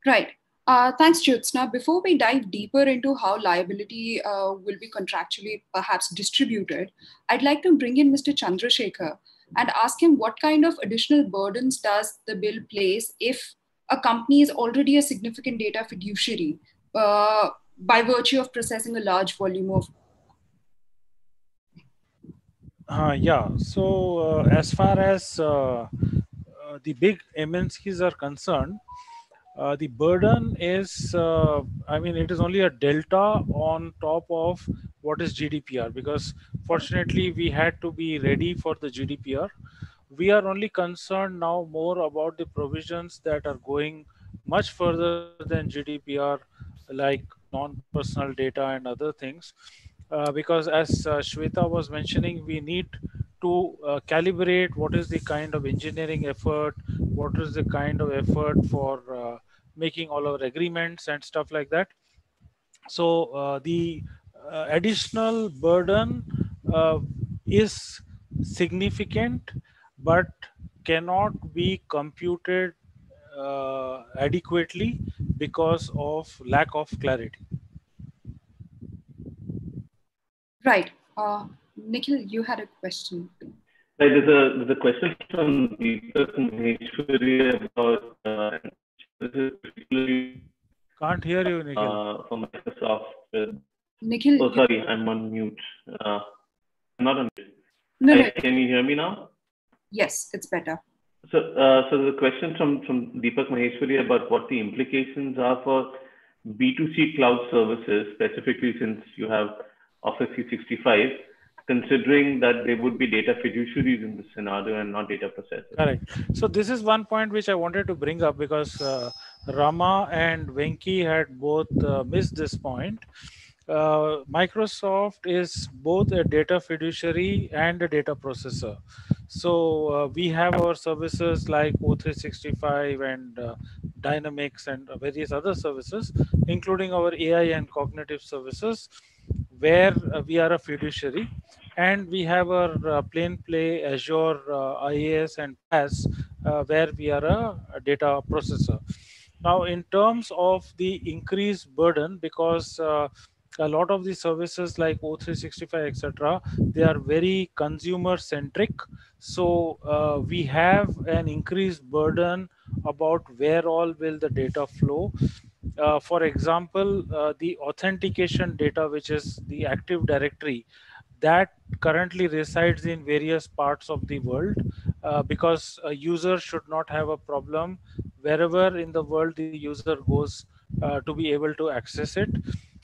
Right. Uh, thanks, Jyotsna. Before we dive deeper into how liability uh, will be contractually perhaps distributed, I'd like to bring in Mr. Chandrasekhar and ask him what kind of additional burdens does the bill place if a company is already a significant data fiduciary uh, by virtue of processing a large volume of uh, yeah. So uh, as far as uh, uh, the big mncs are concerned uh, the burden is uh, i mean it is only a delta on top of what is gdpr because fortunately we had to be ready for the gdpr we are only concerned now more about the provisions that are going much further than gdpr like non-personal data and other things uh, because as uh, Shweta was mentioning, we need to uh, calibrate what is the kind of engineering effort, what is the kind of effort for uh, making all our agreements and stuff like that. So uh, the additional burden is significant, but cannot be computed adequately because of lack of clarity. Right. Uh, Nikhil, you had a question. Right, there's a there's a question from Deepak Maheshwari about uh, this is particularly can't hear you, Nikhil. Uh, from Microsoft. Nikhil. Oh, sorry, I'm on mute. Uh, I'm not on mute. No, no. Can you hear me now? Yes, it's better. So, uh, so the question from from Deepak Maheshwari about what the implications are for B2C cloud services, specifically since you have Office 365, considering that they would be data fiduciaries in this scenario and not data processors. Correct. So this is one point which I wanted to bring up because uh, Rama and Venki had both uh, missed this point. Uh, Microsoft is both a data fiduciary and a data processor. So uh, we have our services like O365 and uh, Dynamics and various other services, including our AI and cognitive services where uh, we are a fiduciary and we have our uh, plain play Azure uh, and PaaS where we are a, a, data processor. Now, in terms of the increased burden, because a lot of the services like O365, etc., they are very consumer centric. So uh, we have an increased burden about where all will the data flow uh, for example, uh, the authentication data, which is the Active Directory, that currently resides in various parts of the world uh, because a user should not have a problem wherever in the world the user goes uh, to be able to access it.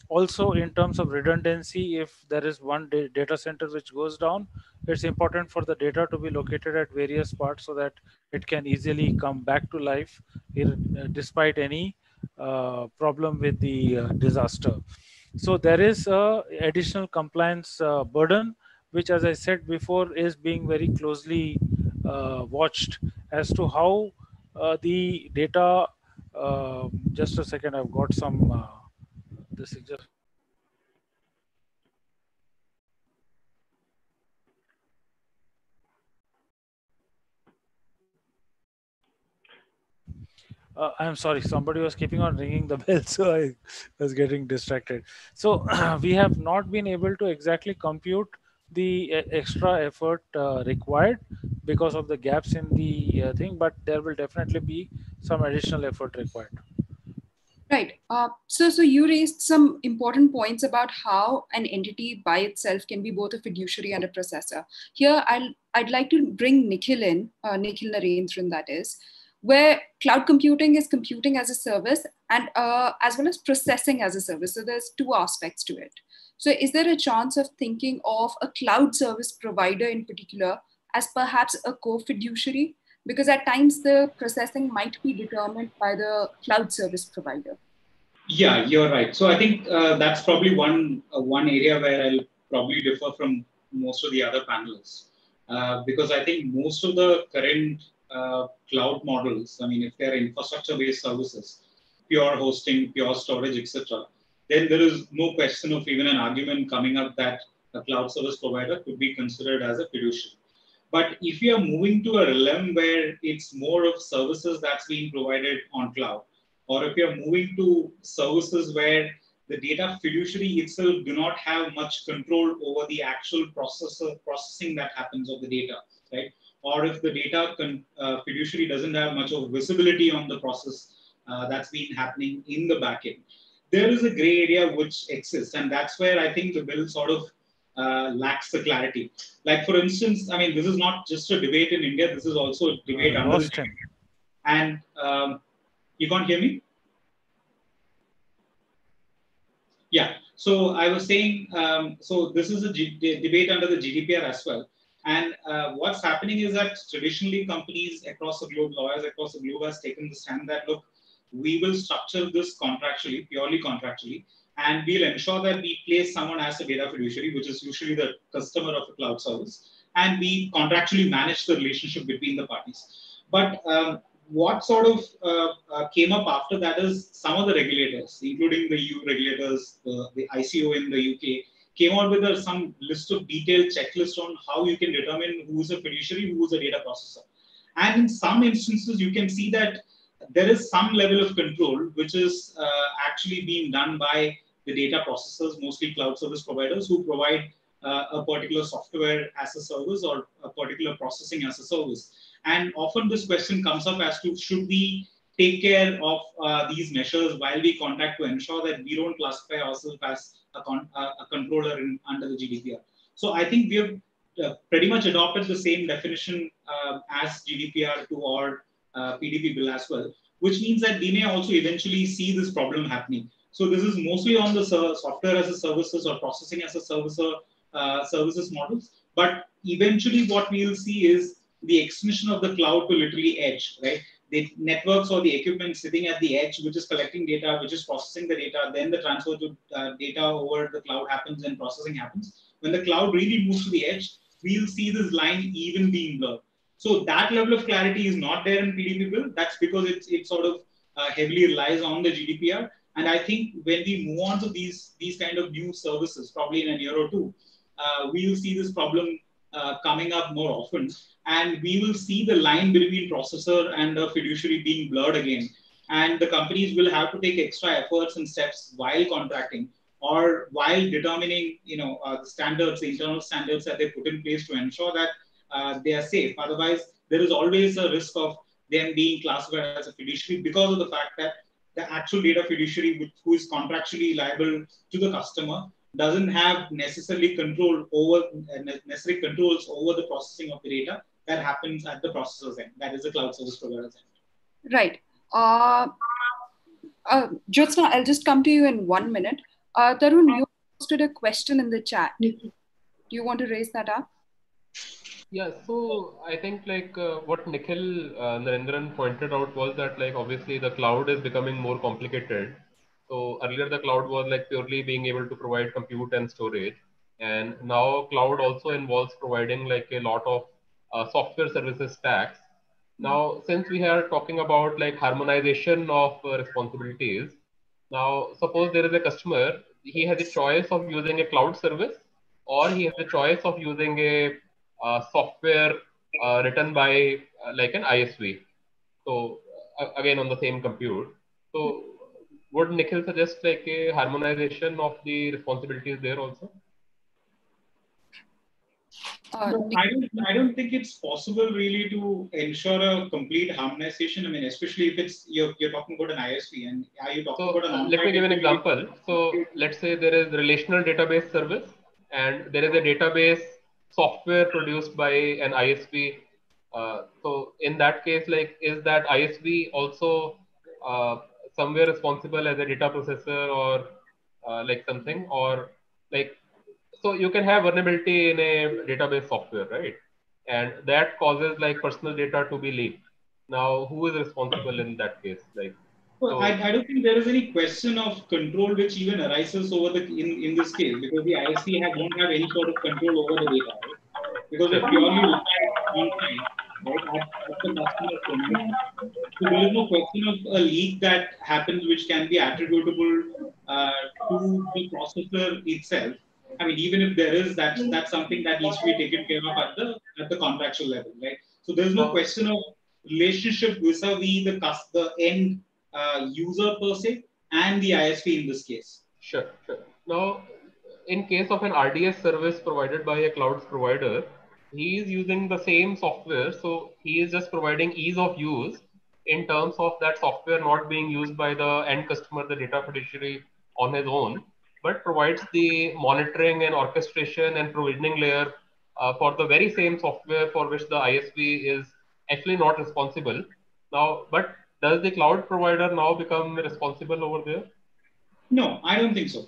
Also, in terms of redundancy, if there is one data center which goes down, it's important for the data to be located at various parts so that it can easily come back to life despite any uh, problem with the uh, disaster. So there is a additional compliance uh, burden, which, as I said before, is being very closely watched as to how the data. just a second, I've got some. this is just Uh, I'm sorry, somebody was keeping on ringing the [LAUGHS] bell, so I was getting distracted. So [CLEARS THROAT] we have not been able to exactly compute the uh, extra effort uh, required because of the gaps in the uh, thing, but there will definitely be some additional effort required. Right. Uh, so, so you raised some important points about how an entity by itself can be both a fiduciary and a processor. Here, I'll, I'd like to bring Nikhil in, uh, Nikhil Narendran, that is, where cloud computing is computing as a service and uh, as well as processing as a service. So there's two aspects to it. So is there a chance of thinking of a cloud service provider in particular as perhaps a co-fiduciary? Because at times the processing might be determined by the cloud service provider. Yeah, you're right. So I think uh, that's probably one uh, one area where I'll probably differ from most of the other panelists. Uh, because I think most of the current uh, cloud models, I mean, if they're infrastructure-based services, pure hosting, pure storage, etc., then there is no question of even an argument coming up that a cloud service provider could be considered as a fiduciary. But if you are moving to a realm where it's more of services that's being provided on cloud, or if you're moving to services where the data fiduciary itself do not have much control over the actual processor processing that happens of the data, right? Or if the data con, uh, fiduciary doesn't have much of visibility on the process uh, that's been happening in the backend. There is a gray area which exists, and that's where I think the bill sort of uh, lacks the clarity. Like for instance, I mean, this is not just a debate in India. This is also a debate under. The, and um, you can't hear me. Yeah. So I was saying, um, so this is a G debate under the GDPR as well. And uh, what's happening is that traditionally companies across the globe, lawyers across the globe has taken the stand that, look, we will structure this contractually, purely contractually, and we'll ensure that we place someone as a data fiduciary, which is usually the customer of a cloud service, and we contractually manage the relationship between the parties. But um, what sort of uh, uh, came up after that is some of the regulators, including the EU regulators, the, the ICO in the UK, came out with a, some list of detailed checklist on how you can determine who is a fiduciary, who is a data processor. And in some instances, you can see that there is some level of control, which is uh, actually being done by the data processors, mostly cloud service providers who provide uh, a particular software as a service or a particular processing as a service. And often this question comes up as to should we take care of uh, these measures while we contact to ensure that we don't classify ourselves as a, con a controller in, under the GDPR. So I think we have uh, pretty much adopted the same definition uh, as GDPR to our uh, PDP bill as well, which means that we may also eventually see this problem happening. So this is mostly on the software as a services or processing as a service uh, services models. But eventually what we will see is the extension of the cloud to literally edge, right? The networks or the equipment sitting at the edge, which is collecting data, which is processing the data, then the transfer to uh, data over the cloud happens and processing happens. When the cloud really moves to the edge, we'll see this line even being blurred. So that level of clarity is not there in PDP bill. That's because it's, it sort of uh, heavily relies on the GDPR. And I think when we move on to these, these kind of new services, probably in a year or two, uh, we will see this problem uh, coming up more often. And we will see the line between processor and the fiduciary being blurred again. And the companies will have to take extra efforts and steps while contracting or while determining, you know, uh, the standards, the internal standards that they put in place to ensure that uh, they are safe. Otherwise, there is always a risk of them being classified as a fiduciary because of the fact that the actual data fiduciary, who is contractually liable to the customer, doesn't have necessarily control over uh, necessary controls over the processing of the data that happens at the processor's end. That is the cloud service provider's end. Right. Uh, uh, Jyotsna, I'll just come to you in one minute. Uh, Tarun, you posted a question in the chat. Do you want to raise that up? Yeah, so I think like uh, what Nikhil uh, Narendran pointed out was that like obviously the cloud is becoming more complicated so earlier the cloud was like purely being able to provide compute and storage. And now cloud also involves providing like a lot of uh, software services stacks. Now, since we are talking about like harmonization of uh, responsibilities, now suppose there is a customer, he has a choice of using a cloud service or he has a choice of using a uh, software uh, written by uh, like an ISV. So again, on the same compute. So would Nikhil suggest like a harmonization of the responsibilities there also? Uh, I don't. I don't think it's possible really to ensure a complete harmonization. I mean, especially if it's you're, you're talking about an ISV and are you talking so, about an? Let me give an example. So let's say there is relational database service and there is a database software produced by an ISV. Uh, so in that case, like, is that ISV also uh, somewhere responsible as a data processor or uh, like something or like so you can have vulnerability in a database software right and that causes like personal data to be leaked now who is responsible in that case like well, so, I, I don't think there is any question of control which even arises over the in, in this case because the ISV have, won't have any sort of control over the data right? because they purely right, at, the customer domain. So there is no question of a leak that happens which can be attributable uh, to the processor itself. I mean, even if there is, that that's something that needs to be taken care of at the at the contractual level, right? So there's no question of relationship vis-a-vis the the end uh, user per se and the ISP in this case. Sure, sure. Now, in case of an RDS service provided by a cloud provider, he is using the same software. So he is just providing ease of use. in terms of that software not being used by the end customer, the data fiduciary on his own, but provides the monitoring and orchestration and provisioning layer uh, for the very same software for which the ISV is actually not responsible. Now, but does the cloud provider now become responsible over there? No, I don't think so.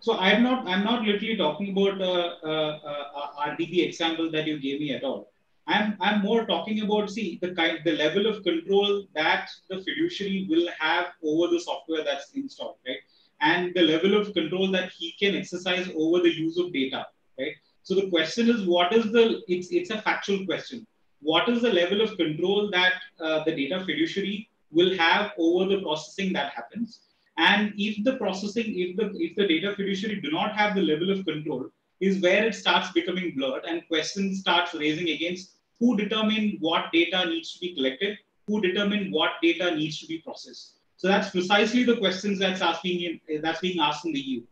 So I'm not I'm not literally talking about uh, uh, uh, RDB example that you gave me at all. I'm I'm more talking about see the kind the level of control that the fiduciary will have over the software that's installed, right? And the level of control that he can exercise over the use of data, right? So the question is, what is the? It's it's a factual question. What is the level of control that uh, the data fiduciary will have over the processing that happens? And if the processing, if the if the data fiduciary do not have the level of control, is where it starts becoming blurred and questions starts raising against who determine what data needs to be collected, who determine what data needs to be processed. So that's precisely the questions that's asking in, that's being asked in the EU.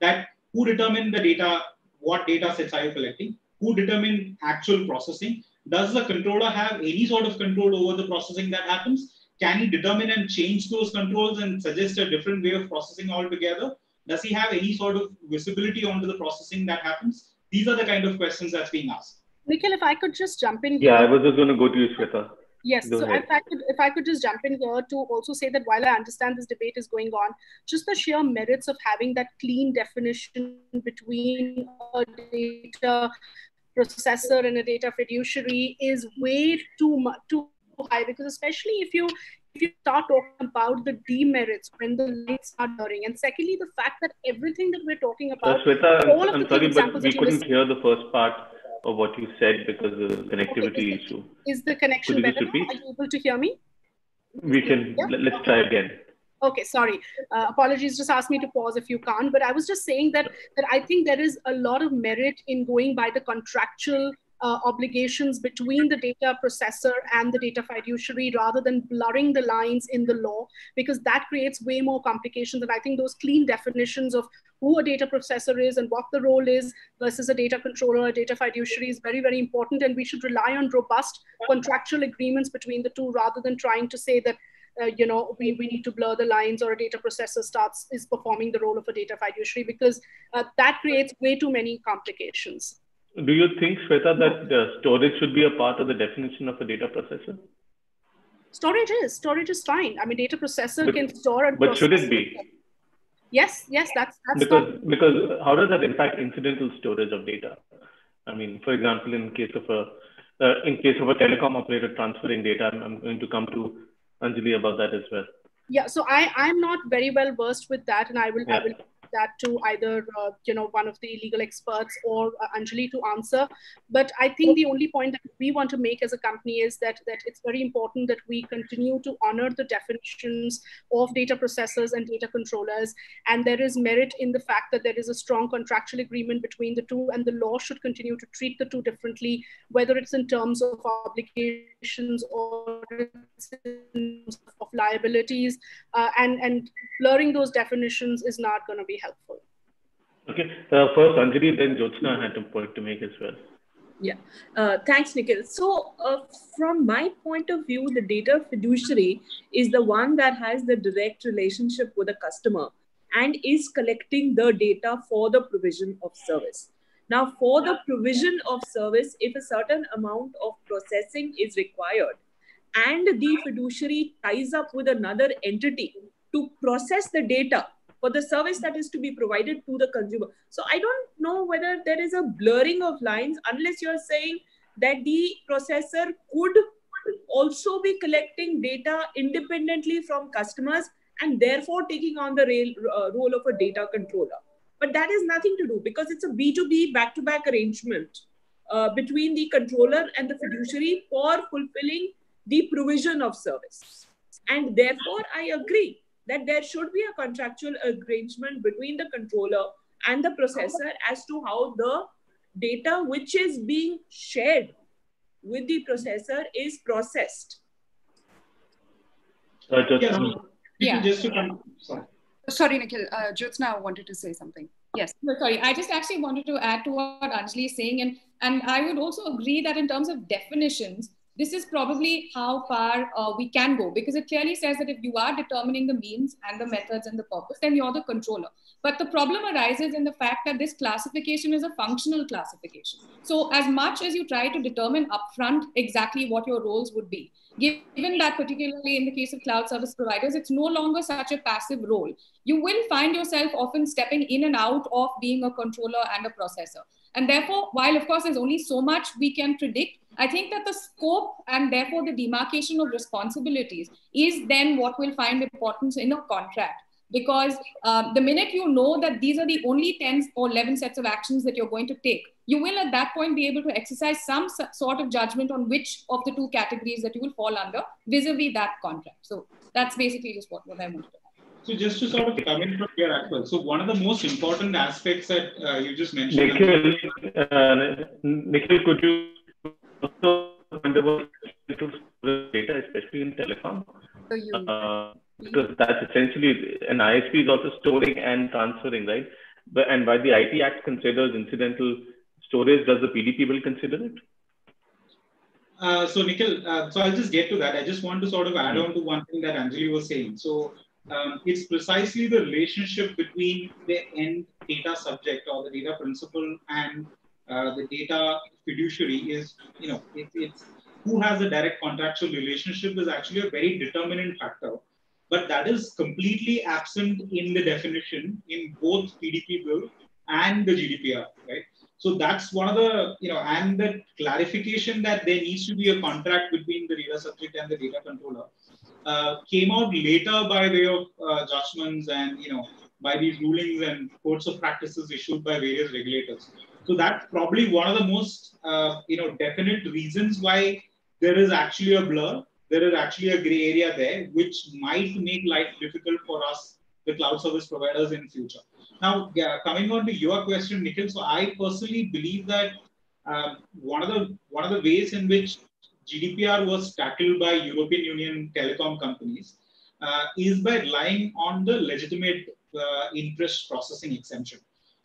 That who determine the data, what data sets are you collecting, who determine actual processing, does the controller have any sort of control over the processing that happens? Can he determine and change those controls and suggest a different way of processing altogether? Does he have any sort of visibility onto the processing that happens? These are the kind of questions that's being asked. Nikhil, if I could just jump in. Yeah. I was just going to go to you, Shweta. Yes, Go so if I, could, if I could just jump in here to also say that while I understand this debate is going on, just the sheer merits of having that clean definition between a data processor and a data fiduciary is way too much too high because especially if you if you start talking about the demerits when the links are blurring, and secondly, the fact that everything that we're talking about, uh, all of I'm the sorry, but we couldn't hear the first part of what you said because of the connectivity okay, issue. Is the connection better? Are you able to hear me? We can. Yeah? Let's try again. Okay, sorry. Uh, apologies. Just ask me to pause if you can't. But I was just saying that that I think there is a lot of merit in going by the contractual uh, obligations between the data processor and the data fiduciary rather than blurring the lines in the law because that creates way more complications. And i think those clean definitions of who a data processor is and what the role is versus a data controller a data fiduciary is very very important. And we should rely on robust contractual agreements between the two rather than trying to say that uh, you know we, we need to blur the lines or a data processor starts is performing the role of a data fiduciary because uh, that creates way too many complications do you think, Shweta, that uh, storage should be a part of the definition of a data processor? Storage is. Storage is fine. I mean, data processor but, can store and But should it be? Yes, yes, that's, that's because, not... because how does that impact incidental storage of data? I mean, for example, in case of a uh, in case of a telecom operator transferring data, I'm, I'm going to come to Anjali about that as well. Yeah, so I I'm not very well versed with that, and I will yeah. I will that to either uh, you know one of the legal experts or uh, Anjali to answer. But I think the only point that we want to make as a company is that that it's very important that we continue to honor the definitions of data processors and data controllers, and there is merit in the fact that there is a strong contractual agreement between the two, and the law should continue to treat the two differently, whether it's in terms of obligations or of liabilities, uh, and and blurring those definitions is not going to be helpful. Okay. Uh, first, Anjali, then Jyotsna had a point to make as well. Yeah. Uh, thanks, Nikhil. So, uh, from my point of view, the data fiduciary is the one that has the direct relationship with the customer and is collecting the data for the provision of service. Now, for the provision of service, if a certain amount of processing is required and the fiduciary ties up with another entity to process the data for the service that is to be provided to the consumer. So I don't know whether there is a blurring of lines unless you're saying that the processor could also be collecting data independently from customers and therefore taking on the rail, uh, role of a data controller. But that has nothing to do because it's a B2B back to back arrangement uh, between the controller and the fiduciary for fulfilling the provision of service. And therefore, I agree that there should be a contractual arrangement between the controller and the processor as to how the data which is being shared with the processor is processed. Just, yeah. yeah. Just to come, sorry. sorry, Nikhil. Uh, Jyotsna wanted to say something. Yes. No, sorry. I just actually wanted to add to what Anjali is saying. And, and I would also agree that in terms of definitions, this is probably how far uh, we can go because it clearly says that if you are determining the means and the methods and the purpose, then you're the controller. But the problem arises in the fact that this classification is a functional classification. So, as much as you try to determine upfront exactly what your roles would be, given that particularly in the case of cloud service providers, it's no longer such a passive role. You will find yourself often stepping in and out of being a controller and a processor. And therefore, while of course there's only so much we can predict, I think that the scope and therefore the demarcation of responsibilities is then what will find importance in a contract. Because um, the minute you know that these are the only 10 or 11 sets of actions that you're going to take, you will at that point be able to exercise some sort of judgment on which of the two categories that you will fall under vis-a-vis that contract. So that's basically just what, what I wanted to so just to sort of come in from here as well. So one of the most important aspects that uh, you just mentioned. Nikhil, uh, Nikhil, could you also undergo data, especially in telecom? Uh, because that's essentially an ISP is also storing and transferring, right? But and by the IT Act considers incidental storage, does the PDP bill consider it? Uh, so Nikhil, uh, so I'll just get to that. I just want to sort of add on to one thing that Anjali was saying. So um, it's precisely the relationship between the end data subject or the data principal and uh, the data fiduciary is, you know, it, it's who has a direct contractual relationship is actually a very determinant factor. But that is completely absent in the definition in both PDP bill and the GDPR, right? So that's one of the, you know, and the clarification that there needs to be a contract between the data subject and the data controller uh, came out later by way of uh, judgments and you know by these rulings and courts of practices issued by various regulators. So that's probably one of the most uh, you know definite reasons why there is actually a blur. There is actually a gray area there, which might make life difficult for us, the cloud service providers in future. Now, yeah, coming on to your question, Nikhil. So I personally believe that um, one of the one of the ways in which GDPR was tackled by European Union telecom companies uh, is by relying on the legitimate uh, interest processing exemption.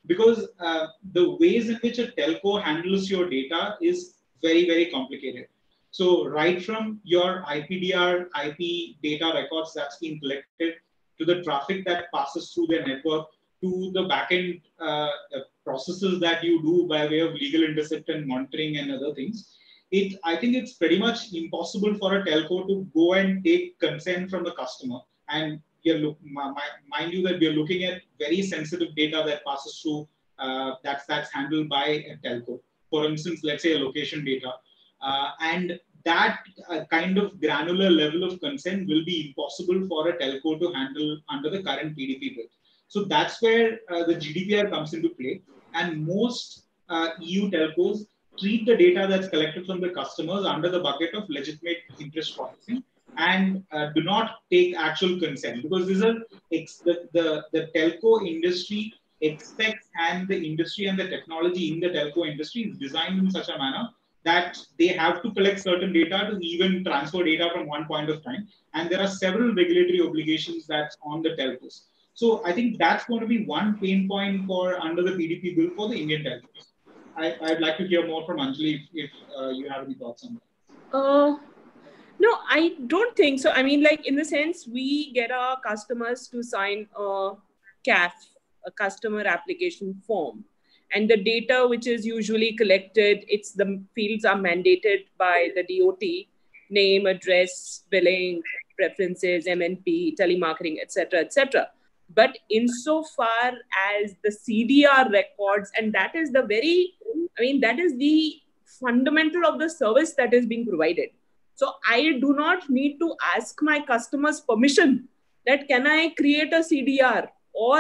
Because uh, the ways in which a telco handles your data is very, very complicated. So right from your IPDR, IP data records that's been collected to the traffic that passes through their network to the backend uh, processes that you do by way of legal intercept and monitoring and other things, it I think it's pretty much impossible for a telco to go and take consent from the customer. And we are look, mind you that we are looking at very sensitive data that passes through uh, that's that's handled by a telco. For instance, let's say a location data, uh, and that uh, kind of granular level of consent will be impossible for a telco to handle under the current PDP bill. So that's where uh, the GDPR comes into play, and most uh, EU telcos treat the data that's collected from the customers under the bucket of legitimate interest processing and uh, do not take actual consent because the, the, the telco industry expects and the industry and the technology in the telco industry is designed in such a manner that they have to collect certain data to even transfer data from one point of time. And there are several regulatory obligations that's on the telcos. So I think that's going to be one pain point for under the PDP bill for the Indian telcos. I, would like to hear more from Anjali if, if uh, you have any thoughts on that. Uh, no, I don't think so. I mean, like in the sense, we get our customers to sign a CAF, a customer application form. And the data which is usually collected, it's the fields are mandated by the DOT, name, address, billing, preferences, MNP, telemarketing, etc., etc but insofar as the cdr records and that is the very i mean that is the fundamental of the service that is being provided so i do not need to ask my customers permission that can i create a cdr or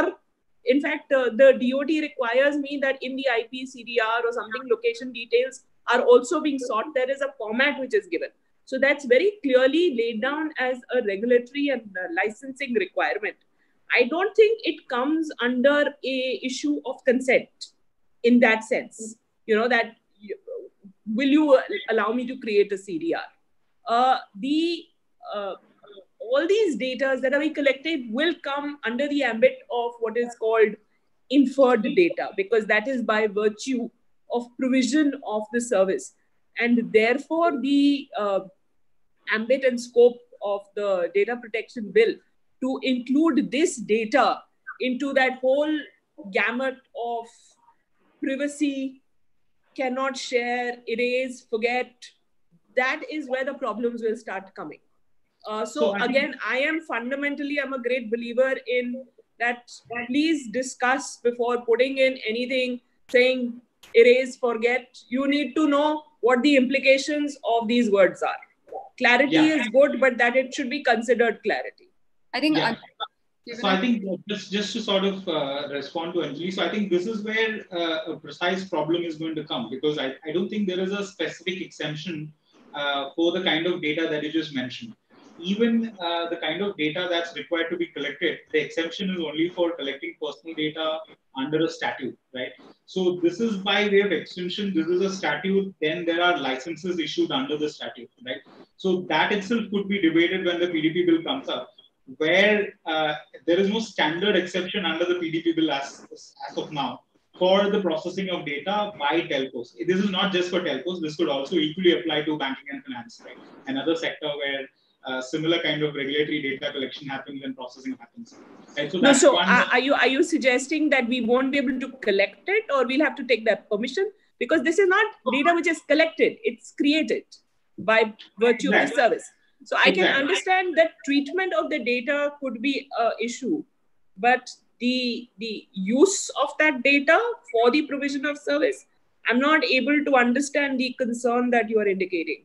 in fact uh, the dot requires me that in the ip cdr or something location details are also being sought there is a format which is given so that's very clearly laid down as a regulatory and uh, licensing requirement I don't think it comes under a issue of consent in that sense. You know that will you allow me to create a CDR? Uh, the uh, all these data that are being collected will come under the ambit of what is called inferred data because that is by virtue of provision of the service. And therefore, the uh, ambit and scope of the data protection bill to include this data into that whole gamut of privacy, cannot share, erase, forget, that is where the problems will start coming. Uh, so, so again, think... I am fundamentally, I'm a great believer in that please discuss before putting in anything saying erase, forget. You need to know what the implications of these words are. Clarity yeah. is good, but that it should be considered clarity. I think. Yeah. so I think just just to sort of uh, respond to Anjali, so I think this is where uh, a precise problem is going to come because I, I don't think there is a specific exemption uh, for the kind of data that you just mentioned even uh, the kind of data that's required to be collected, the exemption is only for collecting personal data under a statute, right? So this is by way of extension, this is a statute, then there are licenses issued under the statute, right? So that itself could be debated when the PDP bill comes up, where uh, there is no standard exception under the PDP bill as, as of now for the processing of data by telcos. This is not just for telcos, this could also equally apply to banking and finance, right? Another sector where uh, similar kind of regulatory data collection happens and processing happens. Right? So, no, so are you are you suggesting that we won't be able to collect it, or we'll have to take that permission? Because this is not data which is collected; it's created by virtue exactly. of the service. So I exactly. can understand that treatment of the data could be a issue, but the the use of that data for the provision of service, I'm not able to understand the concern that you are indicating.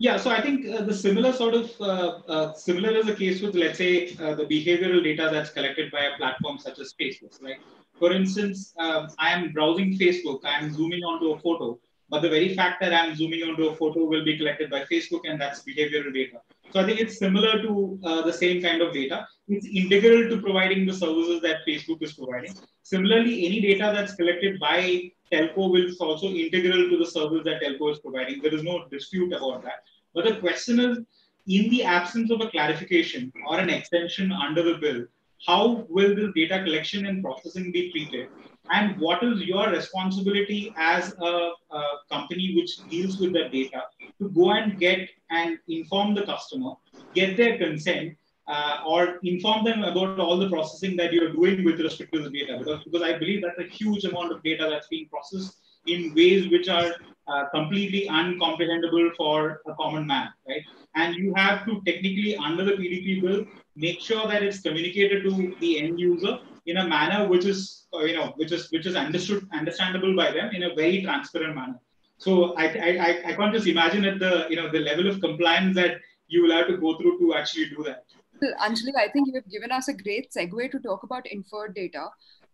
Yeah, so I think uh, the similar sort of uh, uh, similar is the case with let's say uh, the behavioral data that's collected by a platform such as Facebook, right? For instance, um, I am browsing Facebook, I am zooming onto a photo, but the very fact that I'm zooming onto a photo will be collected by Facebook, and that's behavioral data. So I think it's similar to uh, the same kind of data. It's integral to providing the services that Facebook is providing. Similarly, any data that's collected by telco will also integral to the service that telco is providing. There is no dispute about that. But the question is, in the absence of a clarification or an extension under the bill, how will this data collection and processing be treated? And what is your responsibility as a, a company which deals with the data to go and get and inform the customer, get their consent, uh, or inform them about all the processing that you're doing with respect to the data because, because I believe that's a huge amount of data that's being processed in ways which are uh, completely uncomprehendable for a common man, right? And you have to technically, under the PDP bill, make sure that it's communicated to the end user in a manner which is, uh, you know, which is which is understood, understandable by them in a very transparent manner. So I, I, I can't just imagine at the, you know, the level of compliance that you will have to go through to actually do that. Anjali, I think you have given us a great segue to talk about inferred data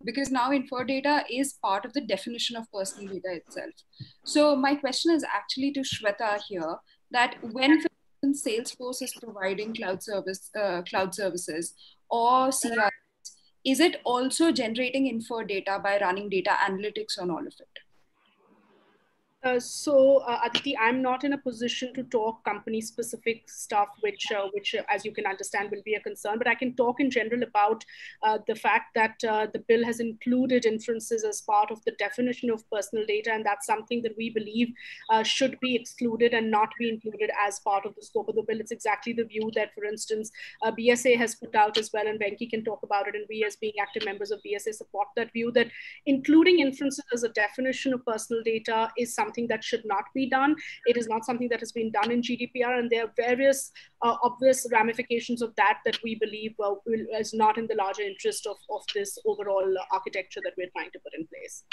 because now inferred data is part of the definition of personal data itself. So my question is actually to Shweta here that when Salesforce is providing cloud service uh, cloud services or CRS, is it also generating inferred data by running data analytics on all of it? Uh, so, uh, Aditi, I'm not in a position to talk company-specific stuff, which, uh, which, uh, as you can understand, will be a concern. But I can talk in general about uh, the fact that the bill has included inferences as part of the definition of personal data, and that's something that we believe should be excluded and not be included as part of the scope of the bill. It's exactly the view that, for instance, BSA has put out as well, and Venki can talk about it. And we, as being active members of BSA, support that view that including inferences as a definition of personal data is something something that should not be done. It is not something that has been done in GDPR, and there are various uh, obvious ramifications of that that we believe well, will, is not in the larger interest of, of this overall architecture that we're trying to put in place.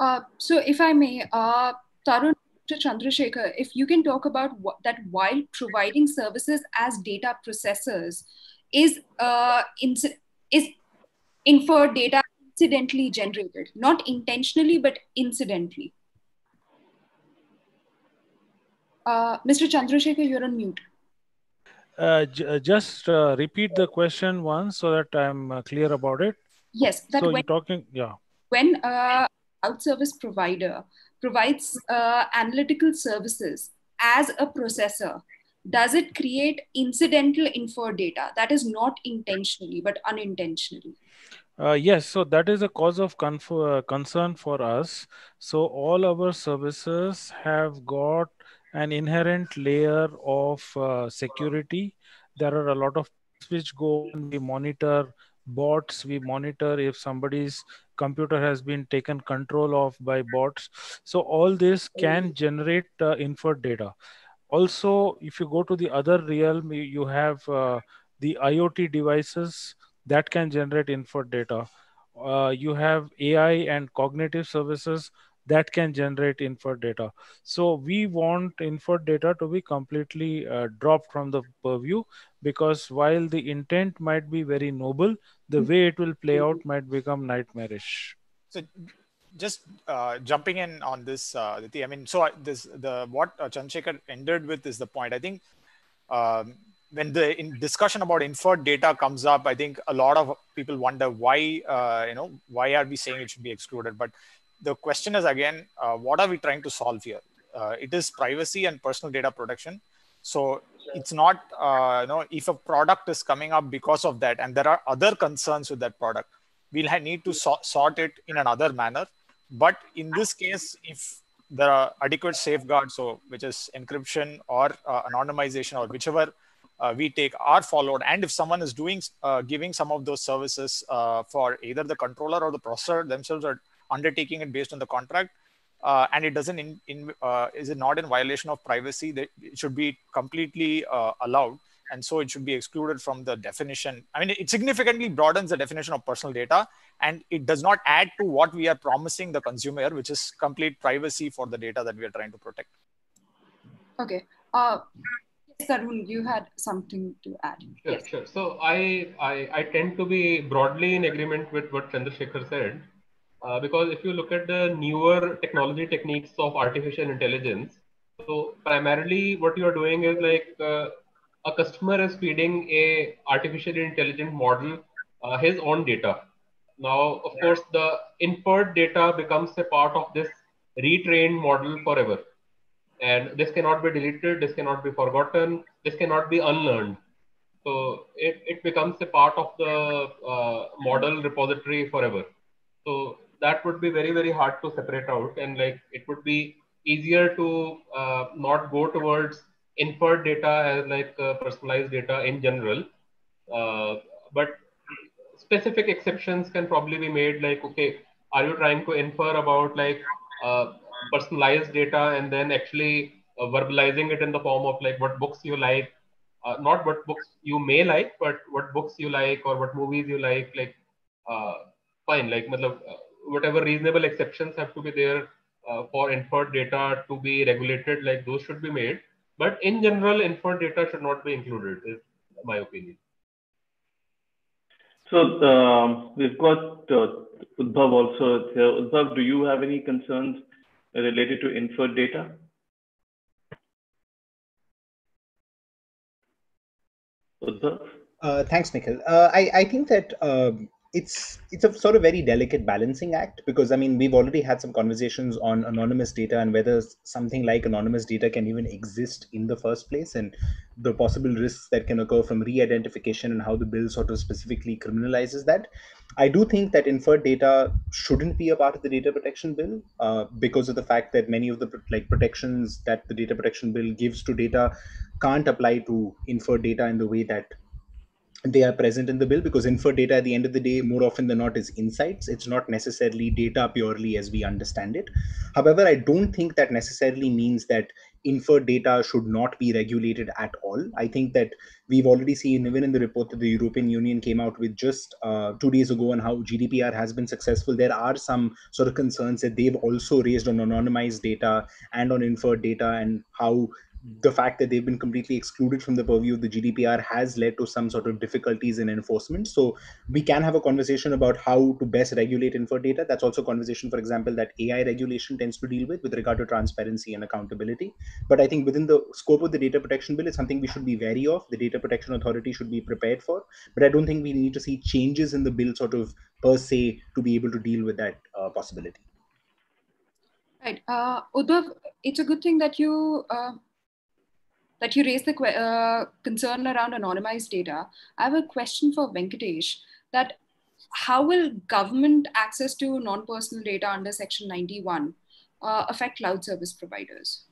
Uh, so, if I may, uh, Tarun to Chandrasekhar, if you can talk about what, that while providing services as data processors, is uh, is inferred data incidentally generated, not intentionally but incidentally? Uh, Mr. Chandrasekhar, you're on mute. Uh, uh, just uh, repeat the question once so that I'm uh, clear about it. Yes. That so when, you're talking, yeah. When a cloud service provider provides uh, analytical services as a processor, does it create incidental inferred data that is not intentionally but unintentionally? Uh, yes, so that is a cause of uh, concern for us. So all our services have got an inherent layer of uh, security. There are a lot of which go on. We monitor bots. We monitor if somebody's computer has been taken control of by bots. So all this can generate uh, inferred data. Also, if you go to the other realm, you have uh, the IoT devices that can generate inferred data. Uh, you have AI and cognitive services that can generate inferred data. So we want inferred data to be completely uh, dropped from the purview because while the intent might be very noble, the way it will play out might become nightmarish. So just uh, jumping in on this, uh, I mean, so this the what uh, Chandrasekhar ended with is the point. I think um, when the in discussion about inferred data comes up, I think a lot of people wonder why, uh, you know, why are we saying it should be excluded? But the question is again, uh, what are we trying to solve here? Uh, it is privacy and personal data protection. So it's not, uh, you know, if a product is coming up because of that, and there are other concerns with that product, we'll need to so- sort it in another manner. But in this case, if there are adequate safeguards, so which is encryption or uh, anonymization or whichever uh, we take are followed and if someone is doing uh, giving some of those services uh, for either the controller or the processor themselves are undertaking it based on the contract uh, and it doesn't in, in uh, is it not in violation of privacy that it should be completely uh, allowed and so it should be excluded from the definition i mean it significantly broadens the definition of personal data and it does not add to what we are promising the consumer which is complete privacy for the data that we are trying to protect okay uh, Tarun, you had something to add. Sure, yes. sure. So I, I, I tend to be broadly in agreement with what Chandrasekhar said, uh, because if you look at the newer technology techniques of artificial intelligence, so primarily what you are doing is like uh, a customer is feeding a artificially intelligent model uh, his own data. Now, of course, the inferred data becomes a part of this retrained model forever. And this cannot be deleted this cannot be forgotten this cannot be unlearned. So it, it becomes a part of the uh, model repository forever. So that would be very very hard to separate out. And like it would be easier to uh, not go towards inferred data as like uh, personalized data in general. Uh, but specific exceptions can probably be made like okay are you trying to infer about like uh, personalized data and then actually uh, verbalizing it in the form of like what books you like? Uh, not what books you may like but what books you like or what movies you like like fine like matlab, whatever reasonable exceptions have to be there uh, for inferred data to be regulated like those should be made but in general inferred data should not be included is my opinion so um, we've got uh, Udbhav also here. Udbhav, do you have any concerns related to inferred data? Uh, thanks, Nikhil. Uh, I, I think that um, it's it's a sort of very delicate balancing act because I mean we've already had some conversations on anonymous data and whether something like anonymous data can even exist in the first place and the possible risks that can occur from re-identification and how the bill sort of specifically criminalizes that. I do think that inferred data shouldn't be a part of the data protection bill uh, because of the fact that many of the like protections that the data protection bill gives to data can't apply to inferred data in the way that they are present in the bill because inferred data at the end of the day more often than not is insights. It's not necessarily data purely as we understand it. However i don't think that necessarily means that inferred data should not be regulated at all. I think that we've already seen even in the report that the european union came out with just uh, two days ago on how gdpr has been successful there are some sort of concerns that they've also raised on anonymized data and on inferred data and how the fact that they've been completely excluded from the purview of the GDPR has led to some sort of difficulties in enforcement. So we can have a conversation about how to best regulate infer data. That's also a conversation, for example, that AI regulation tends to deal with with regard to transparency and accountability. But I think within the scope of the data protection bill, it's something we should be wary of. The data protection authority should be prepared for. But I don't think we need to see changes in the bill sort of per se to be able to deal with that uh, possibility. Right. Uh, Udbhav, it's a good thing that you uh, that you raised the uh, concern around anonymized data. I have a question for Venkatesh that how will government access to non-personal data under section 91 uh, affect cloud service providers?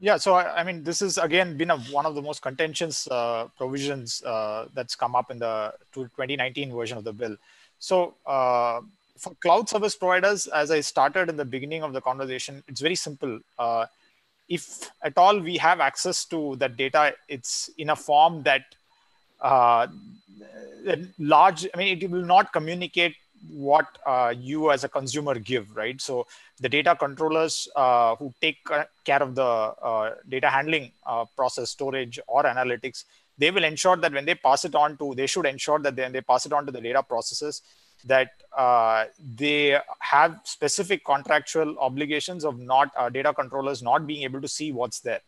Yeah, so I, I, mean, this has again been a, one of the most contentious uh, provisions uh, that's come up in the 2019 version of the bill. So uh, for cloud service providers, as I started in the beginning of the conversation, it's very simple. Uh, if at all we have access to that data, it's in a form that uh, large, I mean, it will not communicate what uh, you as a consumer give, right? So the data controllers uh, who take care of the uh, data handling uh, process, storage, or analytics, they will ensure that when they pass it on to, they should ensure that when they pass it on to the data processes, that uh, they have specific contractual obligations of not uh, data controllers not being able to see what's there.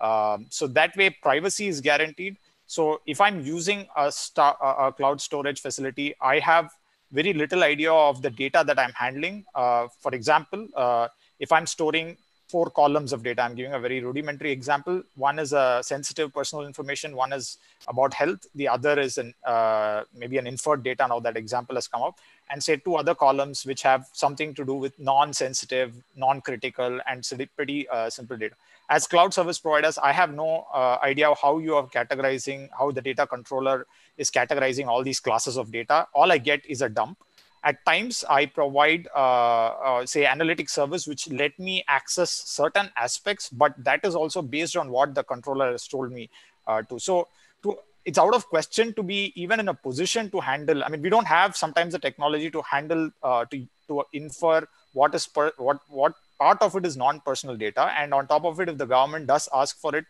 Um, so that way, privacy is guaranteed. So if I'm using a, a cloud storage facility, I have very little idea of the data that I'm handling. Uh, for example, uh, if I'm storing four columns of data, I'm giving a very rudimentary example. One is a sensitive personal information. One is about health. The other is an, uh, maybe an inferred data. Now that example has come up and say two other columns which have something to do with non-sensitive, non-critical and pretty uh, simple data. As cloud service providers, I have no uh, idea how you are categorizing, how the data controller is categorizing all these classes of data. All I get is a dump. At times, I provide, uh, uh, say, analytic service, which let me access certain aspects, but that is also based on what the controller has told me uh, to. So, to, it's out of question to be even in a position to handle. I mean, we don't have sometimes the technology to handle uh, to to infer what is per, what what part of it is non-personal data, and on top of it, if the government does ask for it,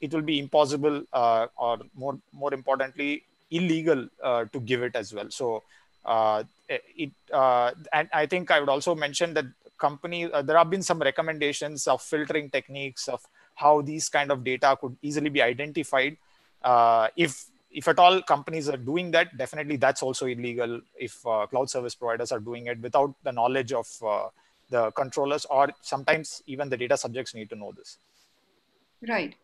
it will be impossible, uh, or more more importantly, illegal uh, to give it as well. So uh, it uh, and I think I would also mention that company uh, there have been some recommendations of filtering techniques of how these kind of data could easily be identified. Uh, if if at all companies are doing that, definitely that's also illegal. If cloud service providers are doing it without the knowledge of the controllers, or sometimes even the data subjects need to know this. Right.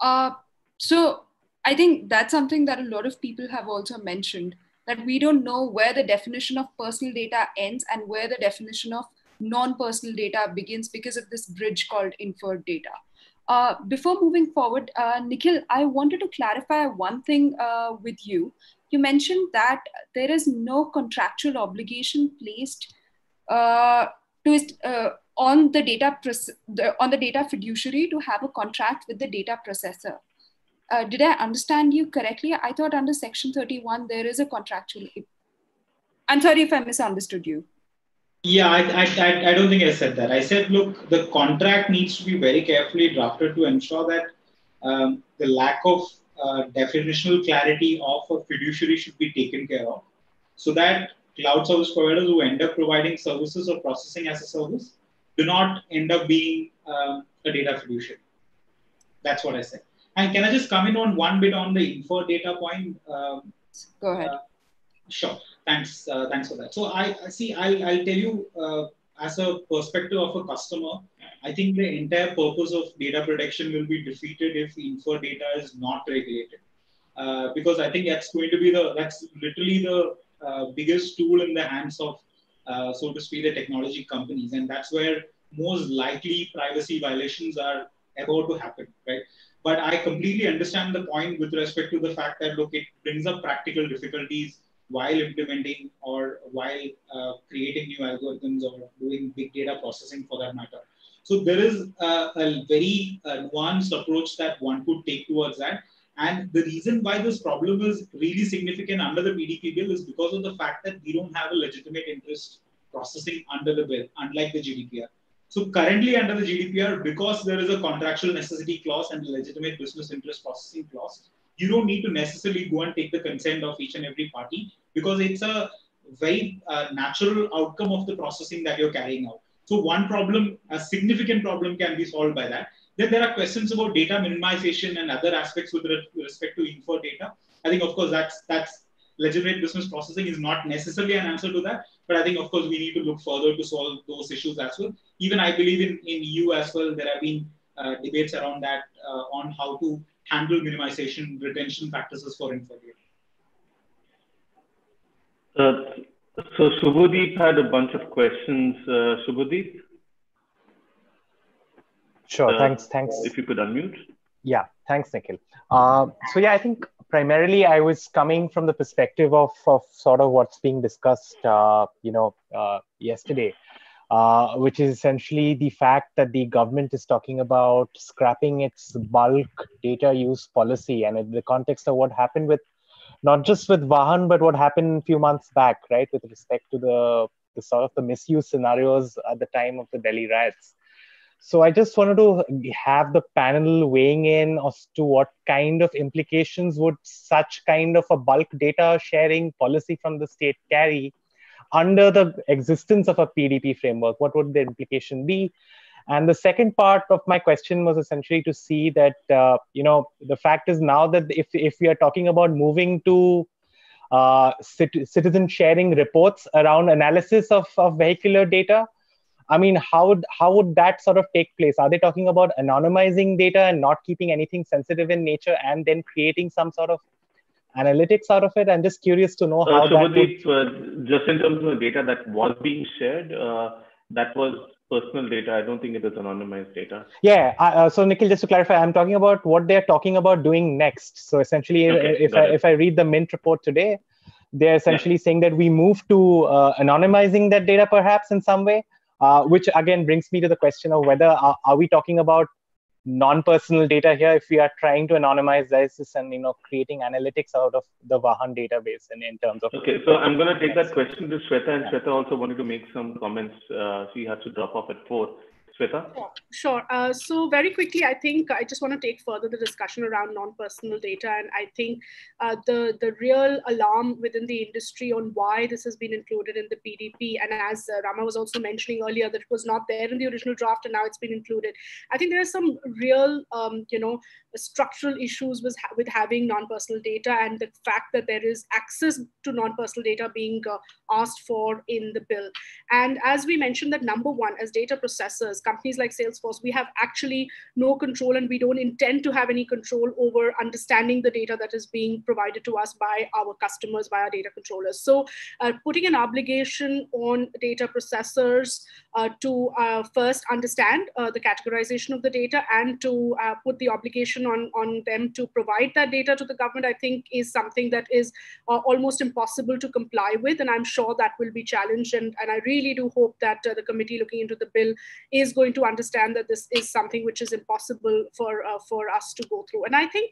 Uh, so I think that's something that a lot of people have also mentioned that we don't know where the definition of personal data ends and where the definition of non-personal data begins because of this bridge called inferred data. Uh, before moving forward, uh, Nikhil, I wanted to clarify one thing uh, with you. You mentioned that there is no contractual obligation placed uh, to uh, on the data the, on the data fiduciary to have a contract with the data processor uh, did I understand you correctly? I thought under Section 31 there is a contractual. I'm sorry if I misunderstood you. Yeah, I, I, I don't think I said that. I said, look, the contract needs to be very carefully drafted to ensure that um, the lack of uh, definitional clarity of a fiduciary should be taken care of, so that cloud service providers who end up providing services or processing as a service do not end up being um, a data fiduciary. That's what I said. And can I just come in on one bit on the info data point? Um, Go ahead. Uh, sure. Thanks. Uh, thanks for that. So I, I see. I'll, I'll tell you uh, as a perspective of a customer. I think the entire purpose of data protection will be defeated if info data is not regulated, uh, because I think that's going to be the that's literally the uh, biggest tool in the hands of, uh, so to speak, the technology companies, and that's where most likely privacy violations are about to happen, right? But I completely understand the point with respect to the fact that, look, it brings up practical difficulties while implementing or while uh, creating new algorithms or doing big data processing for that matter. So there is a, a very uh, nuanced approach that one could take towards that. And the reason why this problem is really significant under the PDP bill is because of the fact that we don't have a legitimate interest processing under the bill, unlike the GDPR. So currently under the GDPR, because there is a contractual necessity clause and legitimate business interest processing clause, you don't need to necessarily go and take the consent of each and every party because it's a very uh, natural outcome of the processing that you're carrying out. So one problem, a significant problem can be solved by that. Then there are questions about data minimization and other aspects with respect to info data. I think, of course, that's that's legitimate business processing is not necessarily an answer to that. But I think, of course, we need to look further to solve those issues as well. Even I believe in, in EU as well, there have been uh, debates around that uh, on how to handle minimization retention practices for infodata. Uh, so Subhadeep had a bunch of questions. Uh, Subhadeep? Sure. Uh, thanks. Thanks. If you could unmute. Yeah. Thanks, Nikhil. Uh, so yeah, I think primarily I was coming from the perspective of, of sort of what's being discussed, uh, you know, uh, yesterday, uh, which is essentially the fact that the government is talking about scrapping its bulk data use policy, and in the context of what happened with not just with Vahan, but what happened a few months back, right, with respect to the, the sort of the misuse scenarios at the time of the Delhi riots. So I just wanted to have the panel weighing in as to what kind of implications would such kind of a bulk data sharing policy from the state carry under the existence of a PDP framework? What would the implication be? And the second part of my question was essentially to see that, uh, you know, the fact is now that if, if we are talking about moving to uh, cit- citizen sharing reports around analysis of, of vehicular data, I mean, how would how would that sort of take place? Are they talking about anonymizing data and not keeping anything sensitive in nature, and then creating some sort of analytics out of it? I'm just curious to know how. Uh, that would... uh, just in terms of the data that was being shared, uh, that was personal data. I don't think it is anonymized data. Yeah. Uh, so Nikhil, just to clarify, I'm talking about what they're talking about doing next. So essentially, okay, if I, if I read the Mint report today, they're essentially yeah. saying that we move to uh, anonymizing that data perhaps in some way uh, which again brings me to the question of whether uh, are we talking about non-personal data here if we are trying to anonymize this and you know creating analytics out of the Vahan database and in terms of okay so I'm going to take that question to Shweta and Shweta also wanted to make some comments uh, she has to drop off at four Sure. Uh, so very quickly, I think I just want to take further the discussion around non-personal data, and I think uh, the the real alarm within the industry on why this has been included in the PDP, and as uh, Rama was also mentioning earlier, that it was not there in the original draft, and now it's been included. I think there are some real, um, you know, structural issues with with having non-personal data, and the fact that there is access to non-personal data being uh, asked for in the bill. And as we mentioned, that number one, as data processors companies like Salesforce, we have actually no control and we don't intend to have any control over understanding the data that is being provided to us by our customers, by our data controllers. So uh, putting an obligation on data processors uh, to uh, first understand uh, the categorization of the data and to uh, put the obligation on, on them to provide that data to the government, I think is something that is uh, almost impossible to comply with. And I'm sure that will be challenged. And, and I really do hope that the committee looking into the bill is going to understand that this is something which is impossible for, for us to go through. And I think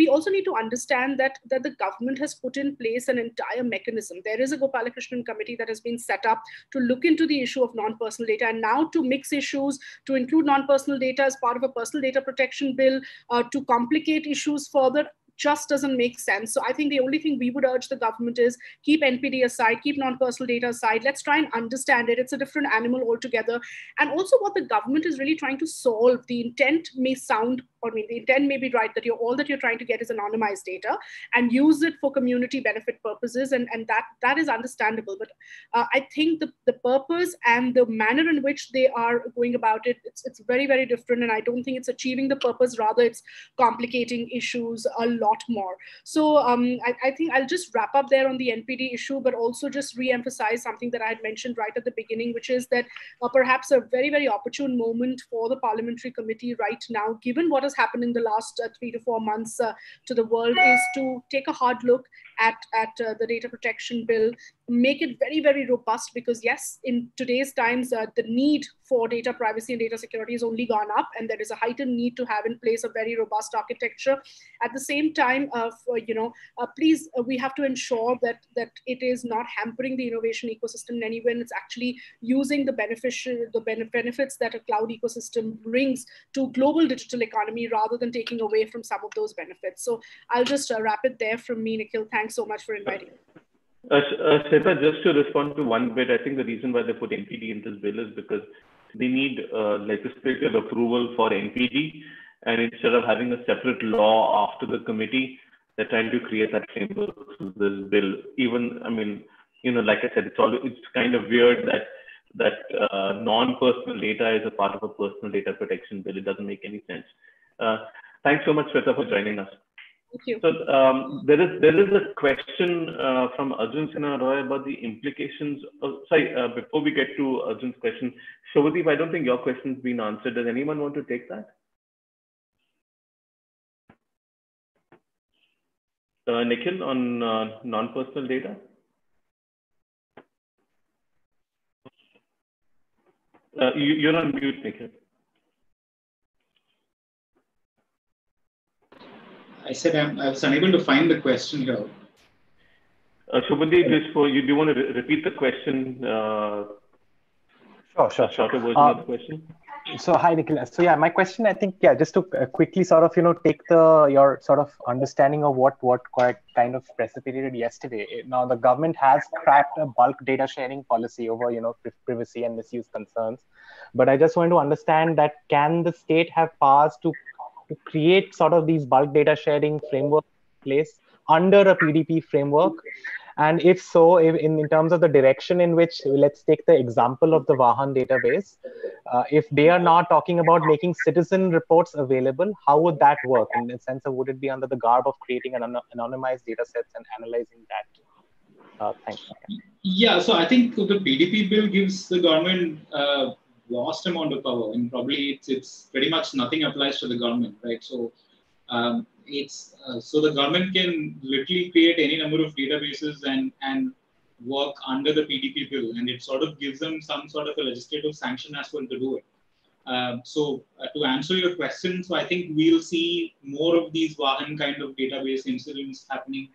we also need to understand that, that the government has put in place an entire mechanism. There is a Gopalakrishnan committee that has been set up to look into the issue of non non-personal data. And now to mix issues, to include non-personal data as part of a personal data protection bill, uh, to complicate issues further, just doesn't make sense. So I think the only thing we would urge the government is keep NPD aside, keep non-personal data aside. Let's try and understand it. It's a different animal altogether. And also what the government is really trying to solve, the intent may sound I mean, the intent may be right that you're all that you're trying to get is anonymized data and use it for community benefit purposes, and, and that that is understandable. But uh, I think the, the purpose and the manner in which they are going about it, it's, it's very, very different. And I don't think it's achieving the purpose, rather, it's complicating issues a lot more. So um, I, I think I'll just wrap up there on the NPD issue, but also just re emphasize something that I had mentioned right at the beginning, which is that uh, perhaps a very, very opportune moment for the parliamentary committee right now, given what has has happened in the last uh, three to four months uh, to the world is to take a hard look at, at uh, the data protection bill, make it very, very robust because yes, in today's times, uh, the need for data privacy and data security has only gone up and there is a heightened need to have in place a very robust architecture. At the same time, uh, you know, uh, please, uh, we have to ensure that, that it is not hampering the innovation ecosystem in any way and it's actually using the beneficial, the benefits that a cloud ecosystem brings to global digital economy rather than taking away from some of those benefits. So I'll just uh, wrap it there from me, Nikhil. Thanks so much for inviting me. Uh, uh, just to respond to one bit, I think the reason why they put NPD in this bill is because they need uh, legislative approval for NPD, and instead of having a separate law after the committee, they're trying to create that framework for this bill. Even, I mean, you know, like I said, it's all it's kind of weird that that uh, non-personal data is a part of a personal data protection bill. It doesn't make any sense. Uh, thanks so much, Shweta, for joining us. So um, there is there is a question uh, from Arjun Sinha Roy about the implications. Of, sorry, uh, before we get to Arjun's question, Shobhadeep, I don't think your question's been answered. Does anyone want to take that? Uh, Nikhil on uh, non-personal data. Uh, you, you're on mute, Nikhil. I said I'm, I was unable to find the question here. Uh, Shubhadeep, just for you, do you want to re repeat the question? Uh, sure, sure, shorter version uh, of the question. So hi, Nikhil. So yeah, my question, I think, yeah, just to uh, quickly sort of, you know, take the your sort of understanding of what what quite kind of precipitated yesterday. Now the government has cracked a bulk data sharing policy over, you know, privacy and misuse concerns. But I just want to understand that can the state have powers to to create sort of these bulk data sharing framework place under a PDP framework? And if so, if in, in terms of the direction in which, let's take the example of the Vahan database, uh, if they are not talking about making citizen reports available, how would that work? In the sense of would it be under the garb of creating an anonymized data sets and analyzing that? Uh, thanks. Yeah, so I think the PDP bill gives the government uh, vast amount of power, and probably it's it's pretty much nothing applies to the government, right? So um, it's uh, so the government can literally create any number of databases and and work under the PDP bill, and it sort of gives them some sort of a legislative sanction as well to do it. Um, so uh, to answer your question, so I think we'll see more of these Vahan kind of database incidents happening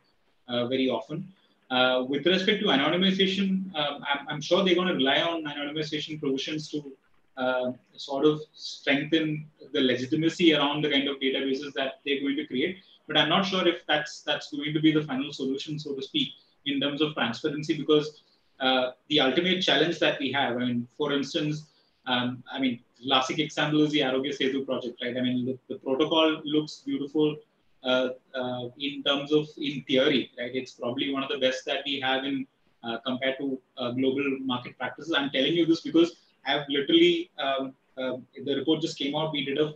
uh, very often. Uh, with respect to anonymization, um, I'm, sure they're going to rely on anonymization provisions to uh, sort of strengthen the legitimacy around the kind of databases that they're going to create. But I'm not sure if that's that's going to be the final solution, so to speak, in terms of transparency, because uh, the ultimate challenge that we have, I mean, for instance, um, I mean, classic example is the Aarogya Setu project, right? I mean, the, the protocol looks beautiful uh, uh, in terms of in theory, right? It's probably one of the best that we have in uh, compared to global market practices. I'm telling you this because I've literally um, the report just came out. We did a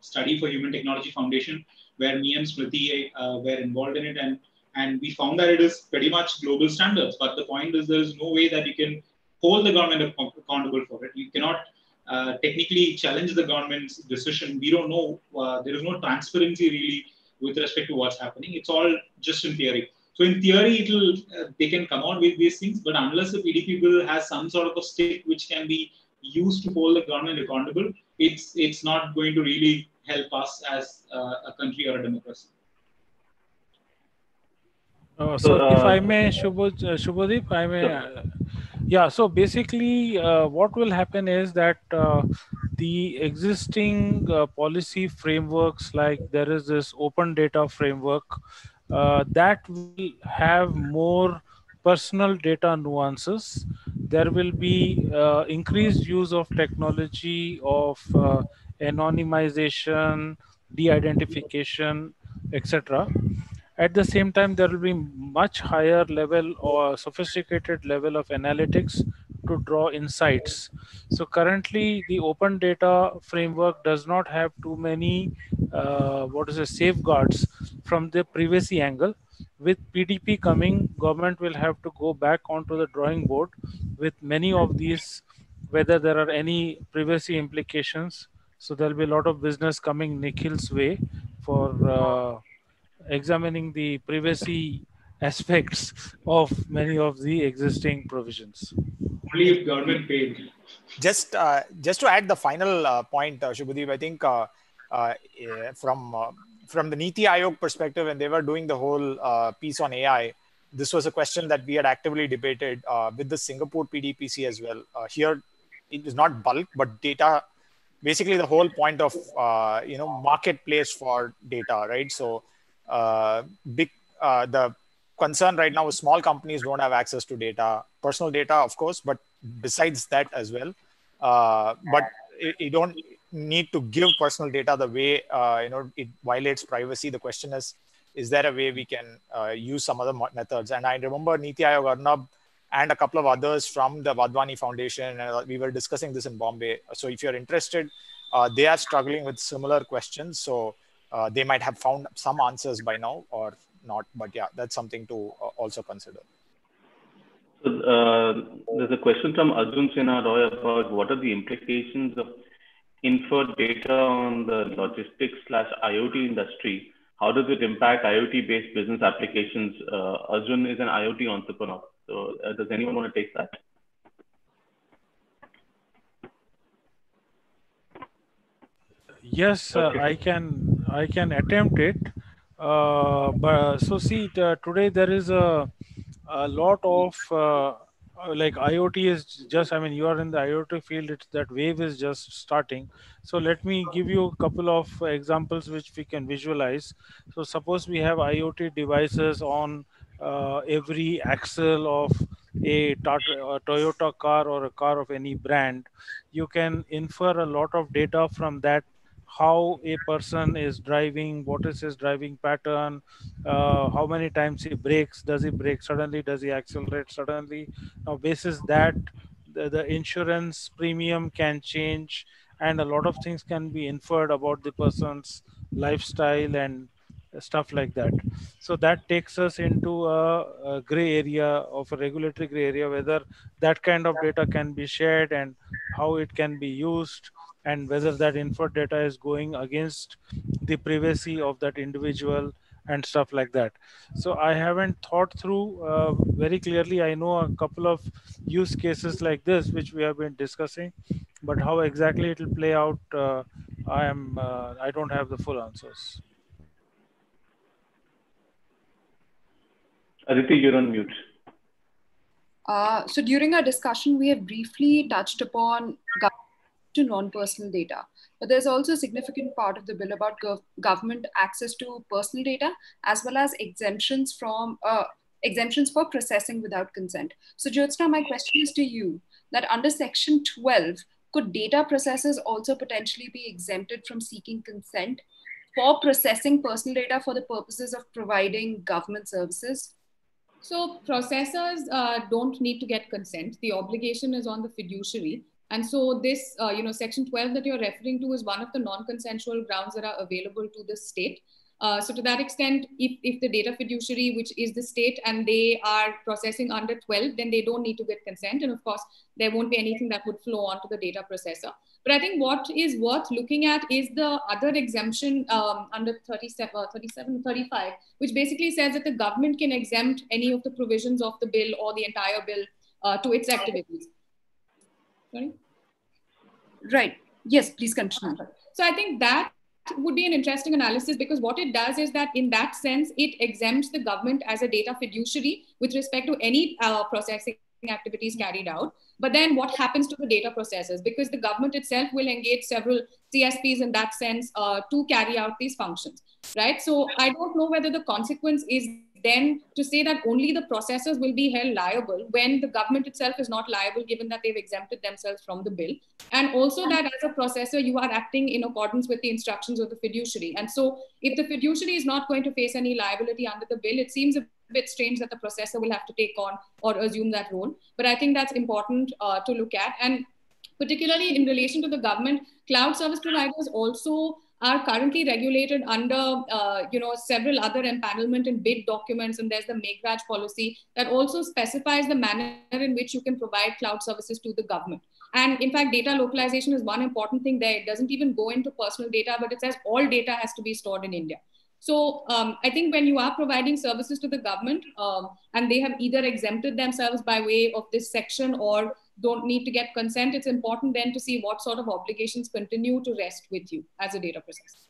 study for Human Technology Foundation where me and Smriti were involved in it, and and we found that it is pretty much global standards. But the point is, there is no way that you can hold the government accountable for it. You cannot uh, technically challenge the government's decision. We don't know. Uh, there is no transparency really with respect to what's happening. It's all just in theory. So in theory, it'll uh, they can come out with these things, but unless the PDP bill has some sort of a stick which can be used to hold the government accountable, it's it's not going to really help us as uh, a country or a democracy. Uh, so, if I may, Shubhod, uh, Shubhadeep, I may. Yeah. So basically, uh, what will happen is that uh, the existing uh, policy frameworks, like there is this open data framework, uh, that will have more personal data nuances. There will be uh, increased use of technology of uh, anonymization, de-identification, etc at the same time there will be much higher level or sophisticated level of analytics to draw insights. So currently the open data framework does not have too many, uh, what is the safeguards from the privacy angle. With PDP coming, government will have to go back onto the drawing board with many of these, whether there are any privacy implications. So there'll be a lot of business coming Nikhil's way for uh, examining the privacy aspects of many of the existing provisions. Only if government paid. Just, uh, just to add the final uh, point, uh, Shubhadeep, I think uh, uh, from uh, from the Niti Aayog perspective, when they were doing the whole uh, piece on AI, this was a question that we had actively debated with the Singapore PDPC as well. here, it is not bulk, but data. Basically, the whole point of you know marketplace for data, right? So, big the concern right now is small companies don't have access to data, personal data, of course, but besides that as well. Uh, but you don't need to give personal data the way uh, you know it violates privacy. The question is, is there a way we can uh, use some other methods? And I remember Niti Aayog Arnab and a couple of others from the Wadhwani Foundation, we were discussing this in Bombay. So if you're interested, uh, they are struggling with similar questions. So uh, they might have found some answers by now or not. But yeah, that's something to uh, also consider. So, uh, there's a question from Arjun Sinha Roy about what are the implications of inferred data on the logistics slash IoT industry. How does it impact IoT based business applications? Uh, Arjun is an IoT entrepreneur. So, uh, does anyone want to take that? Yes, uh, I can. I can attempt it. Uh, but so see, today there is a a lot of uh, uh, like IoT is just, I mean, you are in the IoT field, it's that wave is just starting. So let me give you a couple of examples which we can visualize. So suppose we have IoT devices on uh, every axle of a, a Toyota car or a car of any brand. You can infer a lot of data from that how a person is driving, what is his driving pattern, uh, how many times he brakes, does he brake suddenly, does he accelerate suddenly. Now, basis that, the, the insurance premium can change and a lot of things can be inferred about the person's lifestyle and stuff like that. So that takes us into a, a, gray area of a regulatory gray area, whether that kind of data can be shared and how it can be used and whether that input data is going against the privacy of that individual and stuff like that. So I haven't thought through uh, very clearly. I know a couple of use cases like this, which we have been discussing, but how exactly it will play out, uh, I am uh, I don't have the full answers. Aditi, you're on mute. Uh, so during our discussion, we have briefly touched upon to non-personal data. But there's also a significant part of the bill about gov government access to personal data, as well as exemptions from uh, exemptions for processing without consent. So Jyotsna, my question is to you, that under section 12, could data processors also potentially be exempted from seeking consent for processing personal data for the purposes of providing government services? So processors uh, don't need to get consent. The obligation is on the fiduciary. And so this, uh, you know, section 12 that you're referring to is one of the non-consensual grounds that are available to the state. Uh, so to that extent, if, if the data fiduciary, which is the state, and they are processing under 12, then they don't need to get consent. And of course, there won't be anything that would flow onto the data processor. But I think what is worth looking at is the other exemption um, under 37, uh, 37, 35, which basically says that the government can exempt any of the provisions of the bill or the entire bill uh, to its activities. Sorry? Right. Yes, please continue. So I think that would be an interesting analysis because what it does is that in that sense, it exempts the government as a data fiduciary with respect to any uh, processing activities carried out. But then what happens to the data processors? Because the government itself will engage several CSPs in that sense uh, to carry out these functions, right? So I don't know whether the consequence is then to say that only the processors will be held liable when the government itself is not liable given that they've exempted themselves from the bill. And also that as a processor you are acting in accordance with the instructions of the fiduciary. And so if the fiduciary is not going to face any liability under the bill it seems a bit strange that the processor will have to take on or assume that role. But i think that's important uh, to look at. And particularly in relation to the government cloud service providers also are currently regulated under uh, you know several other empanelment and bid documents and there's the Meghraj policy that also specifies the manner in which you can provide cloud services to the government. And in fact data localization is one important thing there. It doesn't even go into personal data but it says all data has to be stored in india. So um, i think when you are providing services to the government um, and they have either exempted themselves by way of this section or don't need to get consent, it's important then to see what sort of obligations continue to rest with you as a data processor.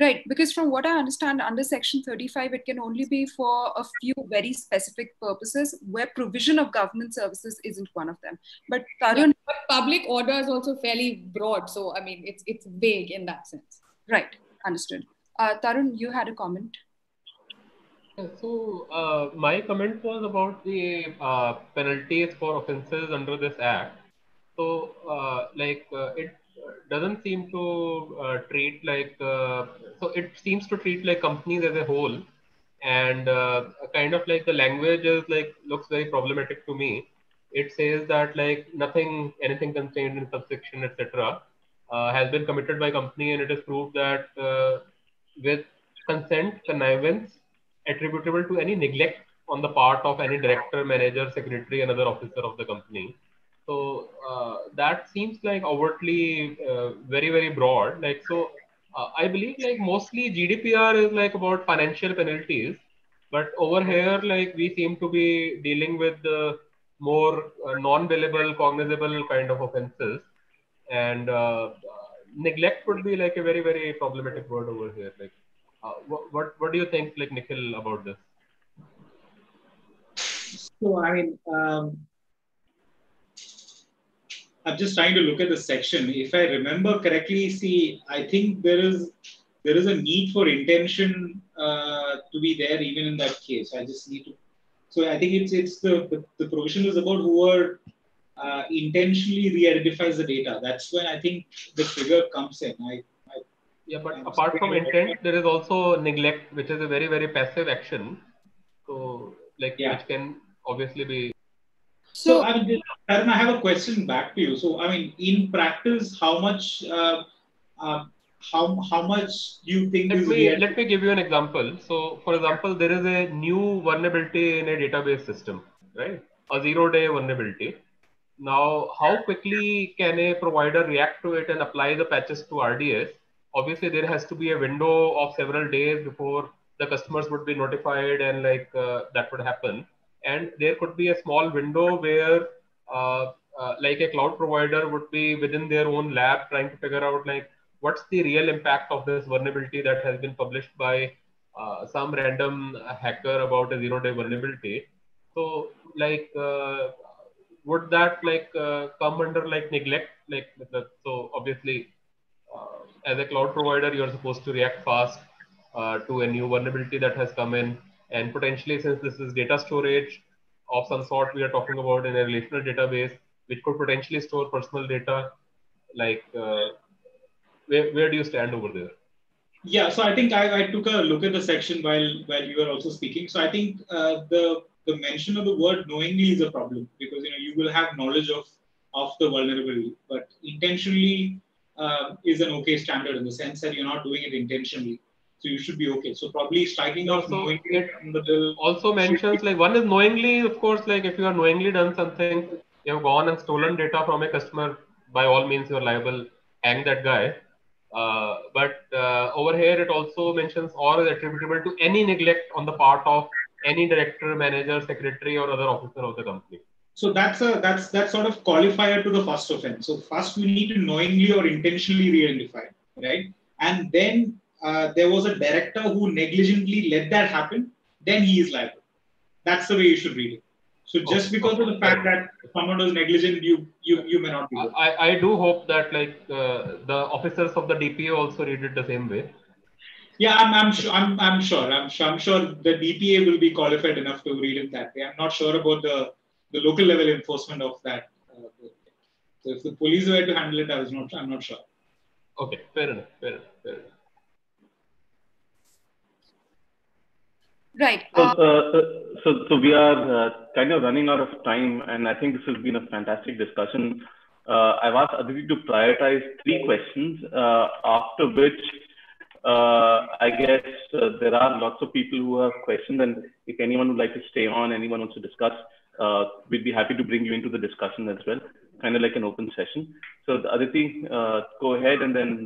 Right, because from what I understand, under Section 35, it can only be for a few very specific purposes where provision of government services isn't one of them. But Tarun, but public order is also fairly broad, so I mean, it's it's vague in that sense. Right, understood. Uh, Tarun, you had a comment. So uh, my comment was about the uh, penalties for offences under this act. So uh, like uh, it doesn't seem to uh, treat like uh, so it seems to treat like companies as a whole, and kind of like the language is like looks very problematic to me. It says that like nothing, anything contained in subsection, etc., has been committed by company, and it is proved that with consent, connivance attributable to any neglect on the part of any director, manager, secretary, another officer of the company. So uh, that seems like overtly uh, very, very broad. Like, so uh, I believe like mostly GDPR is like about financial penalties, but over here, like we seem to be dealing with the more uh, non-bailable, cognizable kind of offenses. And uh, neglect would be like a very, very problematic word over here. Like, uh, what, what, what do you think, like Nikhil, about this? So I mean, um, I'm just trying to look at the section. If I remember correctly, see, I think there is there is a need for intention uh, to be there even in that case. I just need to. So I think it's it's the the, the provision is about whoever uh, intentionally re-identifies the data. That's when I think the trigger comes in. I yeah, but I'm apart from intent, there is also neglect, which is a very very passive action. So like yeah. which can obviously be so, I mean, Karan, I have a question back to you. So, I mean, in practice, how much, uh, uh, how how much do you think let is me, Let me give you an example. So, for example, there is a new vulnerability in a database system, right? A zero-day vulnerability. Now, how quickly can a provider react to it and apply the patches to RDS? Obviously, there has to be a window of several days before the customers would be notified and like uh, that would happen. And there could be a small window where uh, uh, like a cloud provider would be within their own lab trying to figure out like what's the real impact of this vulnerability that has been published by uh, some random hacker about a zero day vulnerability. So like uh, would that like uh, come under like neglect? Like so obviously uh, as a cloud provider you're supposed to react fast to a new vulnerability that has come in and potentially, since this is data storage of some sort, we are talking about in a relational database, which could potentially store personal data. Like, uh, where, where do you stand over there? Yeah, so I think I, I took a look at the section while while you were also speaking. So I think uh, the the mention of the word knowingly is a problem because you know you will have knowledge of of the vulnerability, but intentionally uh, is an okay standard in the sense that you're not doing it intentionally. So you should be okay. So probably striking off knowingly the bill. Also mentions like one is knowingly, of course, like if you are knowingly done something, you have gone and stolen data from a customer, by all means you're liable, hang that guy. Uh, but uh, over here it also mentions or is attributable to any neglect on the part of any director, manager, secretary, or other officer of the company. So that's a that's that sort of qualifier to the first offense. So first we need to knowingly or intentionally re-identify, right? And then uh, there was a director who negligently let that happen, then he is liable. That's the way you should read it. So just because of the fact that someone was negligent, you you you may not be. I, I do hope that like uh, the officers of the DPA also read it the same way. Yeah, I'm, I'm sure. I'm, I'm sure. I'm sure. I'm sure the DPA will be qualified enough to read it that way. I'm not sure about the the local level enforcement of that. Uh, so if the police were to handle it, I was not. I'm not sure. Okay, fair enough. Fair enough. Fair enough. Right. So, uh, uh, so, so we are uh, kind of running out of time, and I think this has been a fantastic discussion. Uh, I've asked Aditi to prioritize three questions, uh, after which uh, I guess there are lots of people who have questions, and if anyone would like to stay on, anyone wants to discuss, we'd be happy to bring you into the discussion as well, kind of like an open session. So, the Aditi, go ahead, and then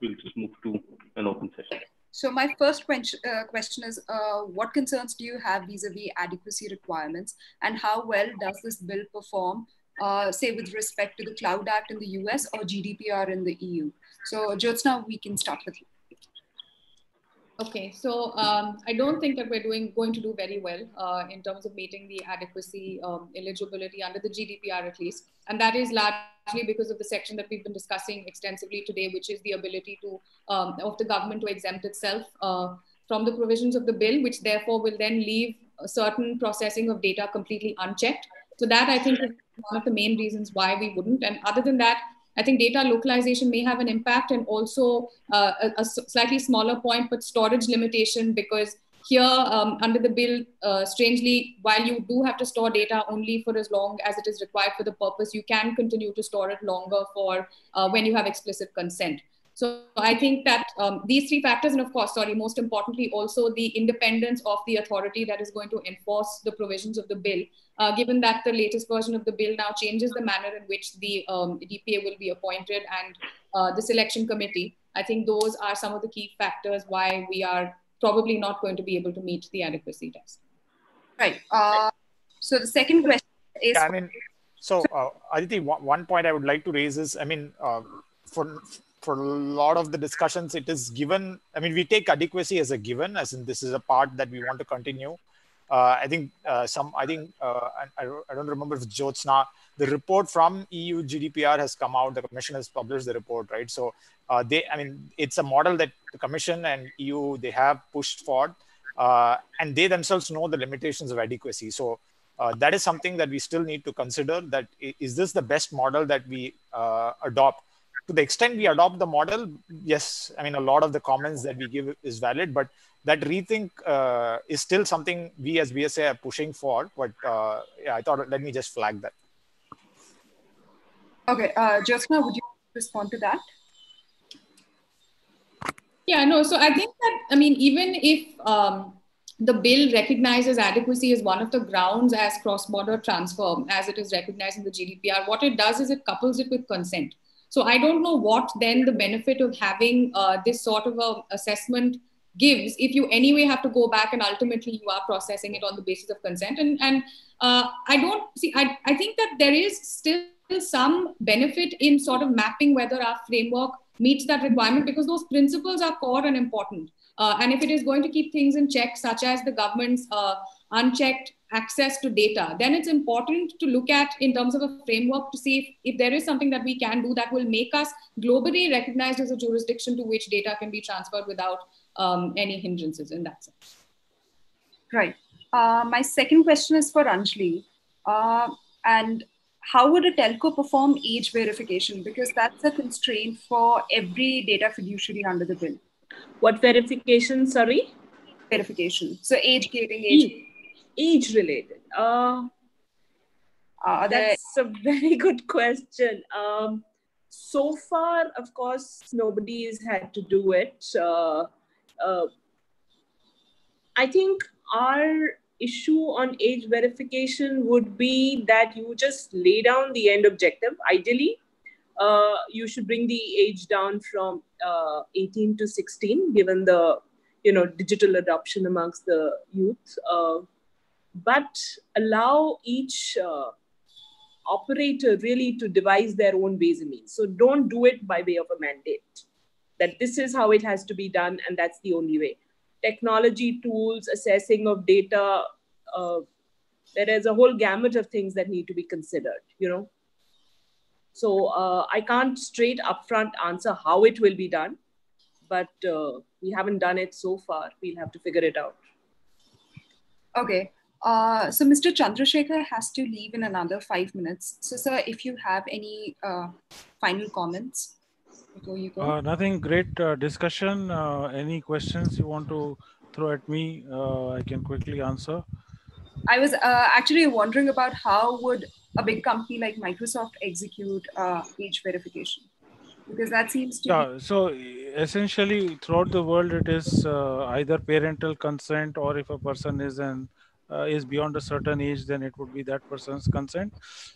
we'll just move to an open session. So my first uh, question is, uh, what concerns do you have vis-a-vis adequacy requirements and how well does this bill perform, uh, say with respect to the Cloud Act in the US or GDPR in the EU? So Jyotsna, we can start with you. Okay, so um, I don't think that we're doing going to do very well uh, in terms of meeting the adequacy um, eligibility under the GDPR at least, and that is largely because of the section that we've been discussing extensively today, which is the ability to um, of the government to exempt itself uh, from the provisions of the bill, which therefore will then leave certain processing of data completely unchecked. So that I think is one of the main reasons why we wouldn't. And other than that, I think data localization may have an impact and also uh, a, a, slightly smaller point, but storage limitation because here um, under the bill, uh, strangely, while you do have to store data only for as long as it is required for the purpose, you can continue to store it longer for uh, when you have explicit consent. So I think that um, these three factors, and of course, sorry, most importantly, also the independence of the authority that is going to enforce the provisions of the bill, uh, given that the latest version of the bill now changes the manner in which the um, DPA will be appointed and uh, the selection committee. I think those are some of the key factors why we are probably not going to be able to meet the adequacy test. Right. Uh, so the second question is. Yeah, I mean, so uh, Aditi, one point I would like to raise is, I mean, uh, for for a lot of the discussions, it is given. I mean, we take adequacy as a given, as in this is a part that we want to continue. Uh, I think uh, some. I think uh, I, I don't remember if Jyotsna. The report from EU GDPR has come out. The Commission has published the report, right? So uh, they. I mean, it's a model that the Commission and EU they have pushed forward, uh, and they themselves know the limitations of adequacy. So. Uh, that is something that we still need to consider that is this the best model that we adopt to the extent we adopt the model, yes, I mean, a lot of the comments that we give is valid, but that rethink uh, is still something we as BSA are pushing for. But uh, yeah, I thought let me just flag that. Okay, uh, Jyotsna, would you respond to that? Yeah, no. So I think that I mean, even if um, the bill recognizes adequacy as one of the grounds as cross-border transfer, as it is recognized in the GDPR, what it does is it couples it with consent. So I don't know what then the benefit of having uh, this sort of a assessment gives if you anyway have to go back and ultimately you are processing it on the basis of consent. And, and uh, I don't see, I, I think that there is still some benefit in sort of mapping whether our framework meets that requirement because those principles are core and important. Uh, and if it is going to keep things in check, such as the government's uh, unchecked access to data, then it's important to look at in terms of a framework to see if, if there is something that we can do that will make us globally recognized as a jurisdiction to which data can be transferred without um, any hindrances in that sense. Right. Uh, my second question is for Anjali. Uh, and how would a telco perform age verification? Because that's a constraint for every data fiduciary under the bill. What verification, sorry? Verification. So age gating, age age related? Uh, uh, that's a very good question. Um, so far, of course, nobody has had to do it. Uh, uh, I think our issue on age verification would be that you just lay down the end objective. Ideally, uh, you should bring the age down from uh, 18 to 16, given the you know digital adoption amongst the youth. Uh, but allow each uh, operator really to devise their own ways and means. So don't do it by way of a mandate that this is how it has to be done and that's the only way. Technology tools, assessing of data, uh, there is a whole gamut of things that need to be considered, you know. So uh, I can't straight upfront answer how it will be done, but uh, we haven't done it so far. We'll have to figure it out. Okay. Uh, so Mr. Chandrasekhar has to leave in another five minutes. So, sir, if you have any uh, final comments before you go. Uh, nothing. Great uh, discussion. Uh, any questions you want to throw at me? I can quickly answer. I was actually wondering about how would a big company like Microsoft execute age verification because that seems to yeah, so essentially throughout the world it is uh, either parental consent or if a person is an uh, is beyond a certain age, then it would be that person's consent.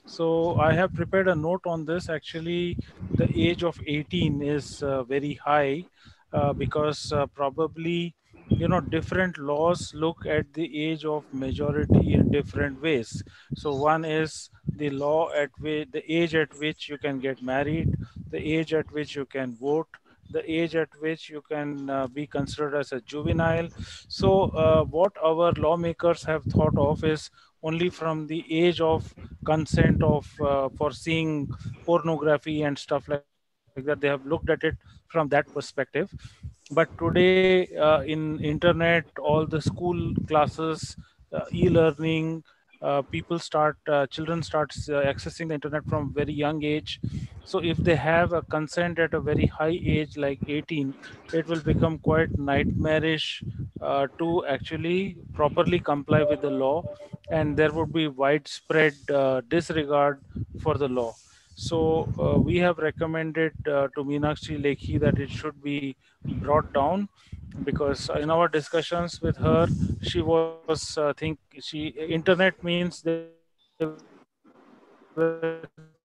So I have prepared a note on this. Actually, the age of 18 is uh, very high uh, because uh, probably you know different laws look at the age of majority in different ways so one is the law at which the age at which you can get married the age at which you can vote the age at which you can uh, be considered as a juvenile. So uh, what our lawmakers have thought of is only from the age of consent of uh, for seeing pornography and stuff like, that. They have looked at it from that perspective. But today uh, in internet, all the school classes, uh, e-learning, uh, people start uh, children start uh, accessing the internet from very young age. So if they have a consent at a very high age like 18 it will become quite nightmarish uh, to actually properly comply with the law and there would be widespread uh, disregard for the law. So we have recommended to Meenakshi Lekhi that it should be brought down because in our discussions with her, she was uh, think she internet means they were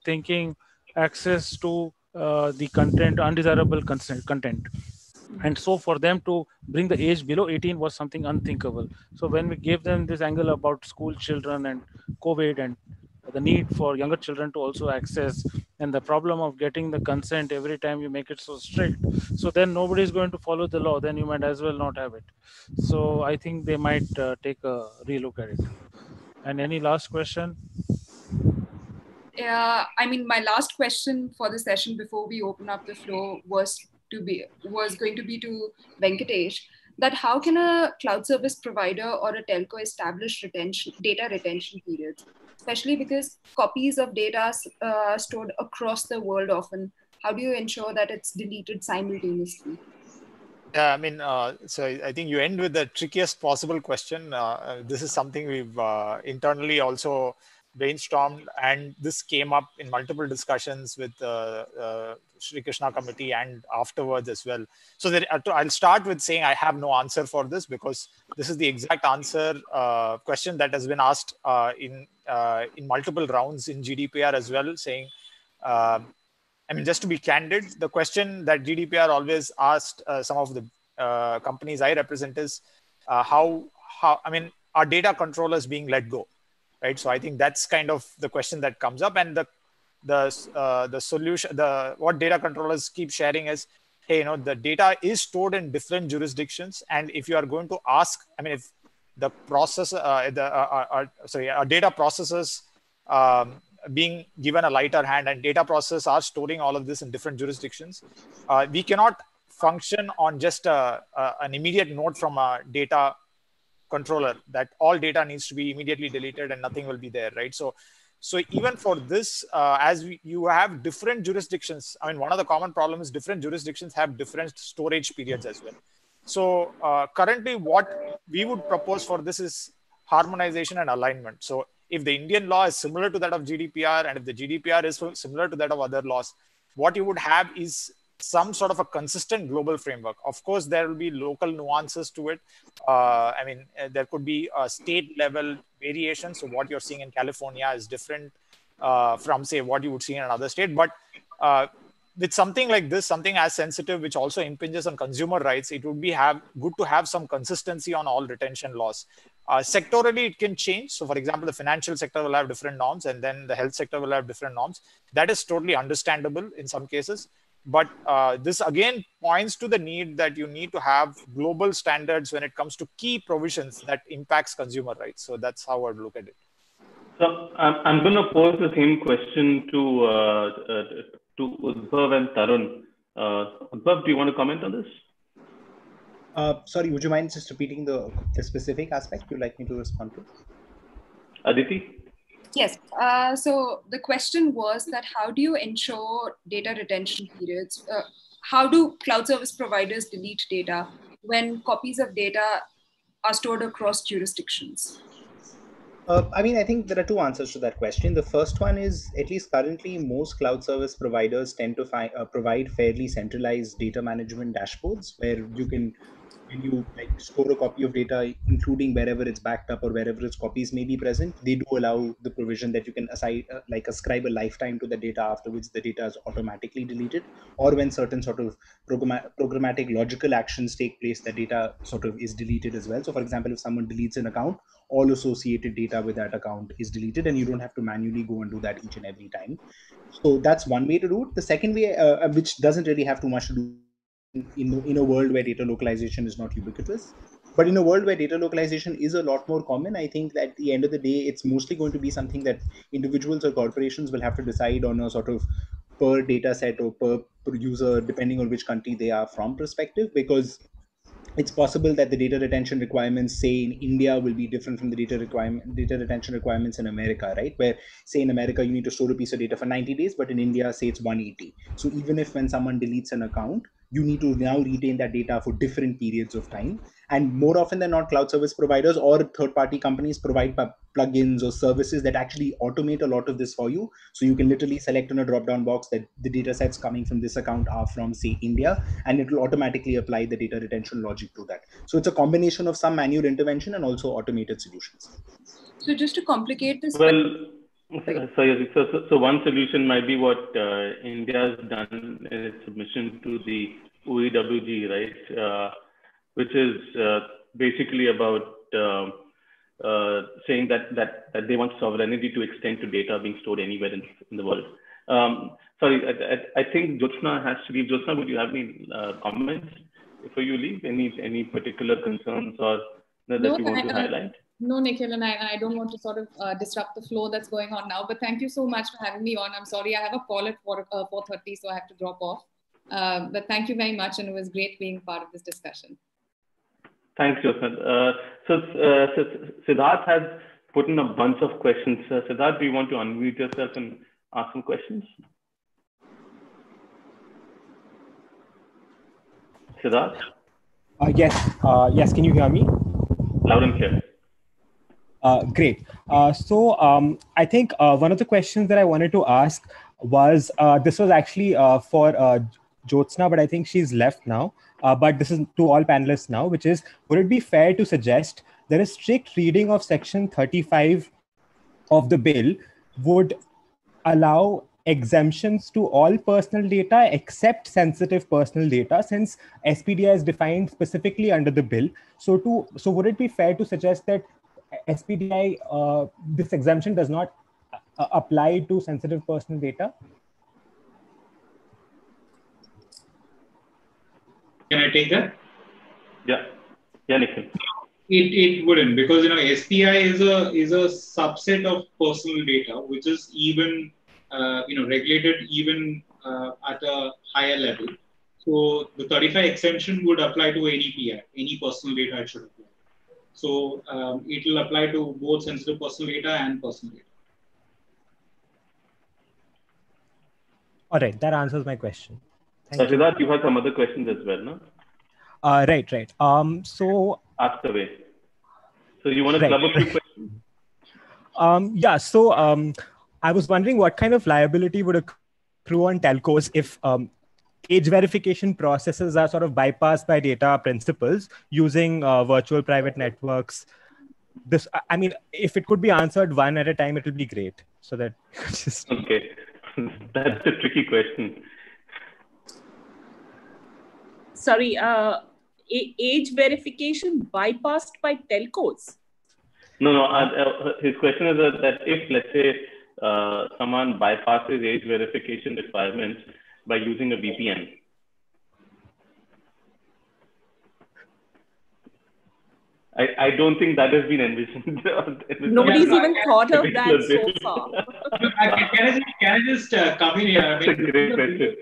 thinking access to uh, the content, undesirable content. And so for them to bring the age below 18 was something unthinkable. So when we gave them this angle about school children and COVID and the need for younger children to also access and the problem of getting the consent every time you make it so strict. So then nobody is going to follow the law then you might as well not have it. So i think they might uh, take a relook at it. And any last question? Uh, i mean my last question for the session before we open up the floor was to be was going to be to venkatesh that how can a cloud service provider or a telco establish retention data retention periods especially because copies of data uh, stored across the world often. How do you ensure that it's deleted simultaneously? Yeah i mean uh, so i think you end with the trickiest possible question. Uh, this is something we've uh, internally also brainstormed and this came up in multiple discussions with uh, uh, Srikrishna committee and afterwards as well. So uh, I'll start with saying I have no answer for this because this is the exact answer uh, question that has been asked uh, in uh, in multiple rounds in GDPR as well, saying. I mean, just to be candid, the question that GDPR always asked some of the companies I represent is how how I mean, are data controllers being let go? Right? So i think that's kind of the question that comes up. And the the uh, the solution the what data controllers keep sharing is hey you know the data is stored in different jurisdictions. And if you are going to ask i mean if the process uh, the uh, uh, uh sorry a data processes um, being given a lighter hand and data processes are storing all of this in different jurisdictions uh, we cannot function on just a, a, an immediate note from a data controller that all data needs to be immediately deleted and nothing will be there, right? So, so even for this, uh, as we, you have different jurisdictions, I mean, one of the common problems is different jurisdictions have different storage periods as well. So uh, currently what we would propose for this is harmonization and alignment. So if the Indian law is similar to that of GDPR and if the GDPR is similar to that of other laws, what you would have is some sort of a consistent global framework. Of course, there will be local nuances to it. Uh, I mean, uh, there could be a state level variation. So what you're seeing in California is different uh, from, say, what you would see in another state. But uh, with something like this, something as sensitive, which also impinges on consumer rights, it would be have good to have some consistency on all retention laws. Uh, sectorally, it can change. So, for example, the financial sector will have different norms, and then the health sector will have different norms. That is totally understandable in some cases but uh, this again points to the need that you need to have global standards when it comes to key provisions that impacts consumer rights so that's how i'd look at it so i'm, I'm going to pose the same question to uh, uh, to Udbhav and Tarun. Uh, Udbhav, do you want to comment on this? Uh, sorry, would you mind just repeating the, the specific aspect you'd like me to respond to? Aditi? Yes. Uh, so the question was that how do you ensure data retention periods? Uh, how do cloud service providers delete data when copies of data are stored across jurisdictions? Uh, I mean, I think there are two answers to that question. The first one is, at least currently, most cloud service providers tend to fi- uh, provide fairly centralized data management dashboards where you can when you like store a copy of data, including wherever it's backed up or wherever its copies may be present, they do allow the provision that you can assign, uh, like ascribe a lifetime to the data after which the data is automatically deleted, or when certain sort of programmatic logical actions take place, the data sort of is deleted as well. So, for example, if someone deletes an account, all associated data with that account is deleted, and you don't have to manually go and do that each and every time. So that's one way to do it. The second way, uh, which doesn't really have too much to do in, in a world where data localization is not ubiquitous. But in a world where data localization is a lot more common, I think that at the end of the day, it's mostly going to be something that individuals or corporations will have to decide on a sort of per data set or per, per user, depending on which country they are from perspective, because it's possible that the data retention requirements say in india will be different from the data requirement data retention requirements in america right where say in america you need to store a piece of data for 90 days but in india say it's 180 so even if when someone deletes an account you need to now retain that data for different periods of time. And more often than not cloud service providers or third party companies provide plugins or services that actually automate a lot of this for you. So you can literally select on a drop down box that the data sets coming from this account are from say india and it will automatically apply the data retention logic to that. So it's a combination of some manual intervention and also automated solutions. So just to complicate this well so, so, so, so one solution might be what uh, India has done in its submission to the OEWG, right? Uh, which is uh, basically about uh, uh, saying that, that, that they want sovereignty to extend to data being stored anywhere in, in the world. Um, sorry, I, I, I, think Jyotsna has to leave. Jyotsna, would you have any uh, comments before you leave? Any any particular concerns or that no, you want to highlight? No, Nikhil, and I, I don't want to sort of uh, disrupt the flow that's going on now. But thank you so much for having me on. I'm sorry I have a call at 4 uh, 4:30, so I have to drop off. But thank you very much, and it was great being part of this discussion. Thanks, Joseph. Uh, so, uh, so Siddharth has put in a bunch of questions. Uh, Siddharth, do you want to unmute yourself and ask some questions? Siddharth? Uh, yes, uh, yes. Can you hear me? Loud and clear. Uh, great. Uh, so um, I think uh, one of the questions that I wanted to ask was uh, this was actually uh, for uh, Jyotsna, but I think she's left now. Uh, but this is to all panelists now, which is would it be fair to suggest that a strict reading of section 35 of the bill would allow exemptions to all personal data except sensitive personal data since spdi is defined specifically under the bill? So to so would it be fair to suggest that spdi uh, this exemption does not uh, apply to sensitive personal data Can I take that? Yeah. Yeah, Nikhil. It, it wouldn't because you know SPI is a is a subset of personal data which is even uh, you know regulated even uh, at a higher level. So the 35 exemption would apply to any PI, any personal data it should apply. So um, it will apply to both sensitive personal data and personal data. All right, that answers my question. Thank you. Siddharth, you had some other questions as well, no? Uh, right, right. Um, so ask away. So you want to right. club a few questions? [LAUGHS] Um, yeah. So um, I was wondering what kind of liability would accrue on telcos if um, age verification processes are sort of bypassed by data principals using uh, virtual private networks. This, I mean, if it could be answered one at a time, it would be great. So that [LAUGHS] just okay. [LAUGHS] That's a tricky question sorry, uh, age verification bypassed by telcos? No, no. Uh, uh, his question is that, that if, let's say, uh, someone bypasses age verification requirements by using a VPN. I, I don't think that has been envisioned. [LAUGHS] Nobody's even thought of that so far. can, I just, can I just uh, come in here? I mean, That's a great question.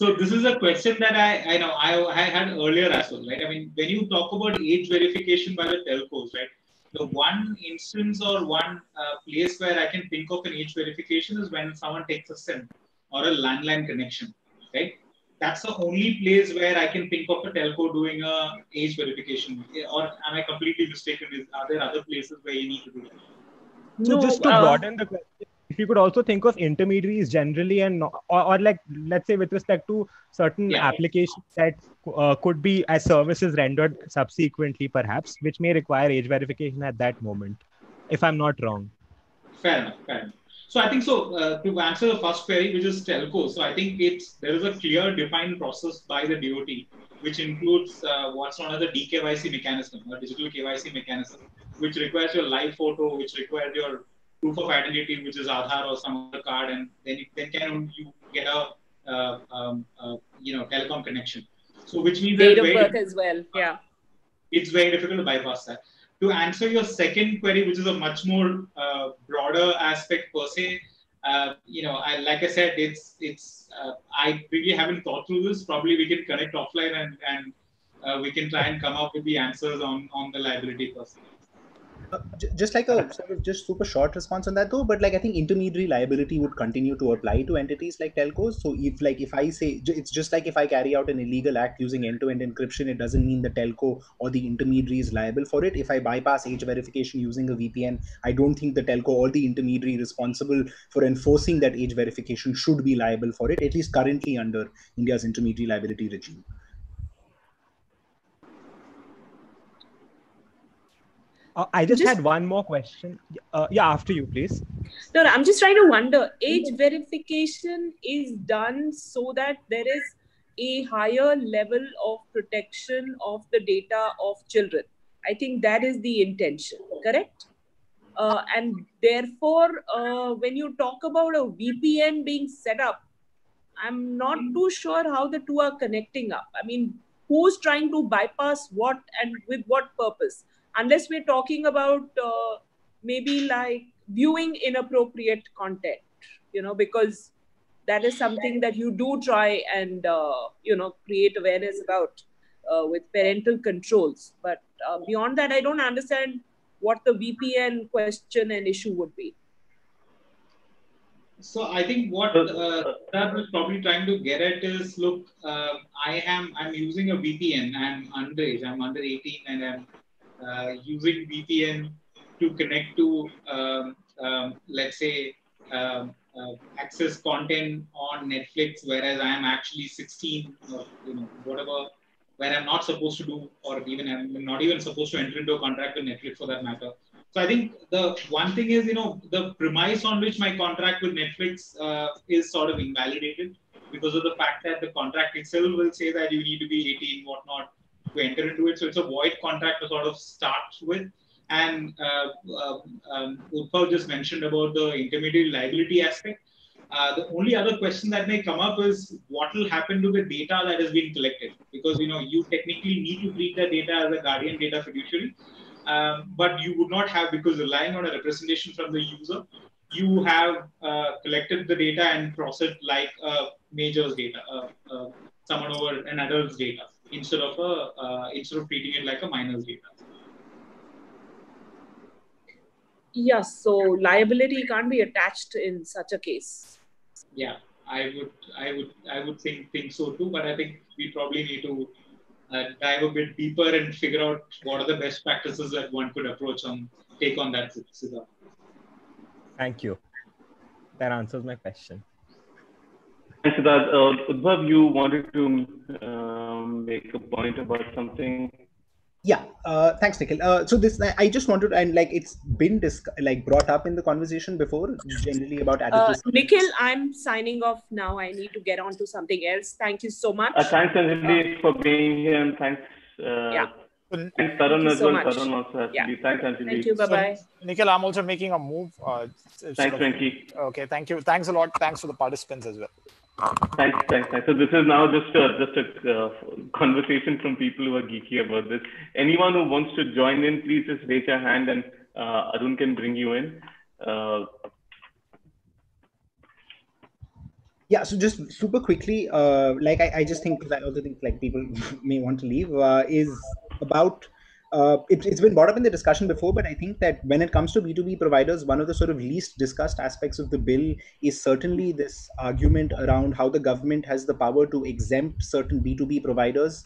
So this is a question that I, I know I, I had earlier as well, right? I mean, when you talk about age verification by the telcos, right? The one instance or one uh, place where I can think of an age verification is when someone takes a SIM or a landline connection, right? That's the only place where I can think of a telco doing a age verification. Or am I completely mistaken? Is, are there other places where you need to do that? So just to uh, broaden the question, if you could also think of intermediaries generally and or, or like let's say with respect to certain yeah. applications that uh, could be as services rendered subsequently perhaps which may require age verification at that moment if i'm not wrong fair enough fair enough so i think so uh, to answer the first query which is telco so i think it's there is a clear defined process by the dot which includes uh, what's known as the dkyc mechanism or digital kyc mechanism which requires your live photo which requires your proof of identity, which is Aadhaar or some other card, and then you, then can you get a uh, um, uh, you know telecom connection. So which means date of birth as well. Yeah, it's very difficult to bypass that. To answer your second query, which is a much more uh, broader aspect per se, uh, you know, I, like I said, it's it's uh, I really haven't thought through this. Probably we can connect offline and and uh, we can try and come up with the answers on on the liability per se. Just like a [LAUGHS] sort of just super short response on that though but like i think intermediary liability would continue to apply to entities like telcos. So if like if i say it's just like if i carry out an illegal act using end-to-end encryption it doesn't mean the telco or the intermediary is liable for it. If i bypass age verification using a vpn i don't think the telco or the intermediary responsible for enforcing that age verification should be liable for it at least currently under india's intermediary liability regime Uh, I just, just, had one more question. Uh, yeah, after you, please. No, no, I'm just trying to wonder. Age verification is done so that there is a higher level of protection of the data of children. I think that is the intention, correct? Uh, and therefore, uh, when you talk about a VPN being set up, I'm not too sure how the two are connecting up. I mean, who's trying to bypass what and with what purpose? Unless we're talking about uh, maybe like viewing inappropriate content you know because that is something that you do try and uh, you know create awareness about uh, with parental controls but uh, beyond that i don't understand what the vpn question and issue would be so I think what uh, was probably trying to get at is, look, uh, I am I'm using a VPN. I'm underage. I'm under 18, and I'm using VPN to connect to, um, um, let's say, um, uh, access content on Netflix, whereas I am actually 16 or you know whatever, where I'm not supposed to do, or even I'm not even supposed to enter into a contract with Netflix for that matter. So I think the one thing is, you know, the premise on which my contract with Netflix uh, is sort of invalidated because of the fact that the contract itself will say that you need to be 18, whatnot, to enter into it. So it's a void contract to sort of start with. And uh, um, um just mentioned about the intermediary liability aspect. Uh, the only other question that may come up is what will happen to the data that has been collected? Because you know you technically need to treat the data as a guardian data fiduciary, um, but you would not have because relying on a representation from the user, you have uh, collected the data and processed like a major's data, uh, uh, someone over an adult's data instead of a uh, instead of treating it like a minor's data. Yes, so liability can't be attached in such a case. Yeah, I would, I would, I would think think so too. But I think we probably need to uh, dive a bit deeper and figure out what are the best practices that one could approach on take on that. Siddharth. Thank you. That answers my question. Thanks, Siddharth. Uh, Udbhav, you wanted to um, make a point about something. Yeah, uh, thanks, Nikhil. Uh, so this, I just wanted, and like it's been dis- like brought up in the conversation before, generally about uh, adequacy. Uh, Nikhil, I'm signing off now. I need to get on to something else. Thank you so much. Uh, thanks, Anjali, for being here, and thanks. Uh, yeah. Thanks, Tarun as well. Tarun also has yeah. to be. Thanks, Anjali. Thank you. Bye bye. So, Nikhil, I'm also making a move. thanks, Frankie. Okay, thank you. Thanks a lot. Thanks for the participants as well. Thanks, thanks, thanks. So this is now just a, just a uh, conversation from people who are geeky about this. Anyone who wants to join in, please just raise your hand and uh, Arun can bring you in. Uh, yeah, so just super quickly, uh, like I, I just think, because I also think like people [LAUGHS] may want to leave, uh, is about uh, it, has been brought up in the discussion before, but I think that when it comes to B2B providers, one of the sort of least discussed aspects of the bill is certainly this argument around how the government has the power to exempt certain B2B providers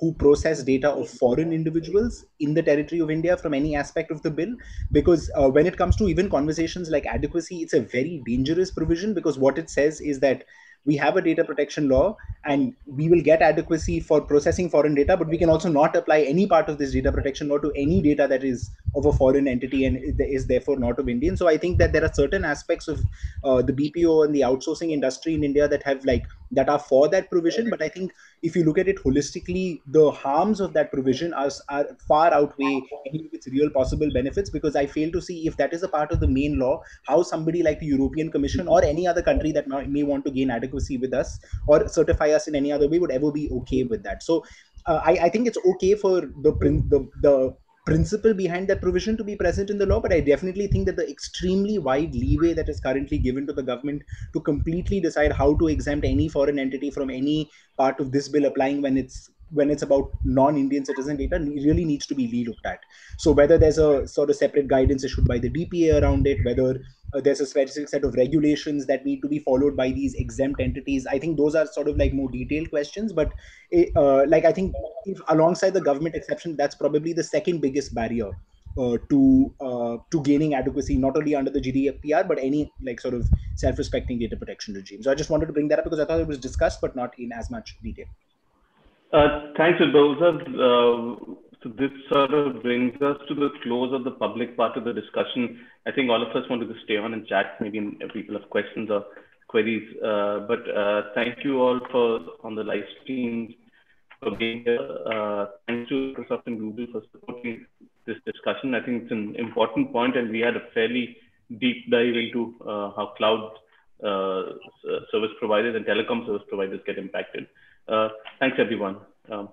who process data of foreign individuals in the territory of India from any aspect of the bill. Because uh, when it comes to even conversations like adequacy, it's a very dangerous provision because what it says is that we have a data protection law and we will get adequacy for processing foreign data but we can also not apply any part of this data protection law to any data that is of a foreign entity and is therefore not of indian. So i think that there are certain aspects of uh, the bpo and the outsourcing industry in india that have like that are for that provision but i think if you look at it holistically the harms of that provision are, are far outweigh any of its real possible benefits because i fail to see if that is a part of the main law how somebody like the european commission or any other country that may want to gain adequacy with us or certify us in any other way would ever be okay with that. So uh, I, I think it's okay for the the the principle behind that provision to be present in the law, but I definitely think that the extremely wide leeway that is currently given to the government to completely decide how to exempt any foreign entity from any part of this bill applying when it's when it's about non-Indian citizen data really needs to be relooked at. So whether there's a sort of separate guidance issued by the DPA around it, whether uh, there's a specific set of regulations that need to be followed by these exempt entities. I think those are sort of like more detailed questions. But uh, like I think if alongside the government exception, that's probably the second biggest barrier uh, to uh, to gaining adequacy, not only under the GDPR but any like sort of self-respecting data protection regime. So I just wanted to bring that up because I thought it was discussed, but not in as much detail. Uh, thanks, Udbhav. Uh, so this sort of brings us to the close of the public part of the discussion. I think all of us want to stay on and chat. Maybe people have questions or queries. Uh, but uh, thank you all for on the live stream for being here. Uh, thanks to Microsoft and Google for supporting this discussion. I think it's an important point, and we had a fairly deep dive into uh, how cloud uh, service providers and telecom service providers get impacted. Uh, thanks, everyone. Um,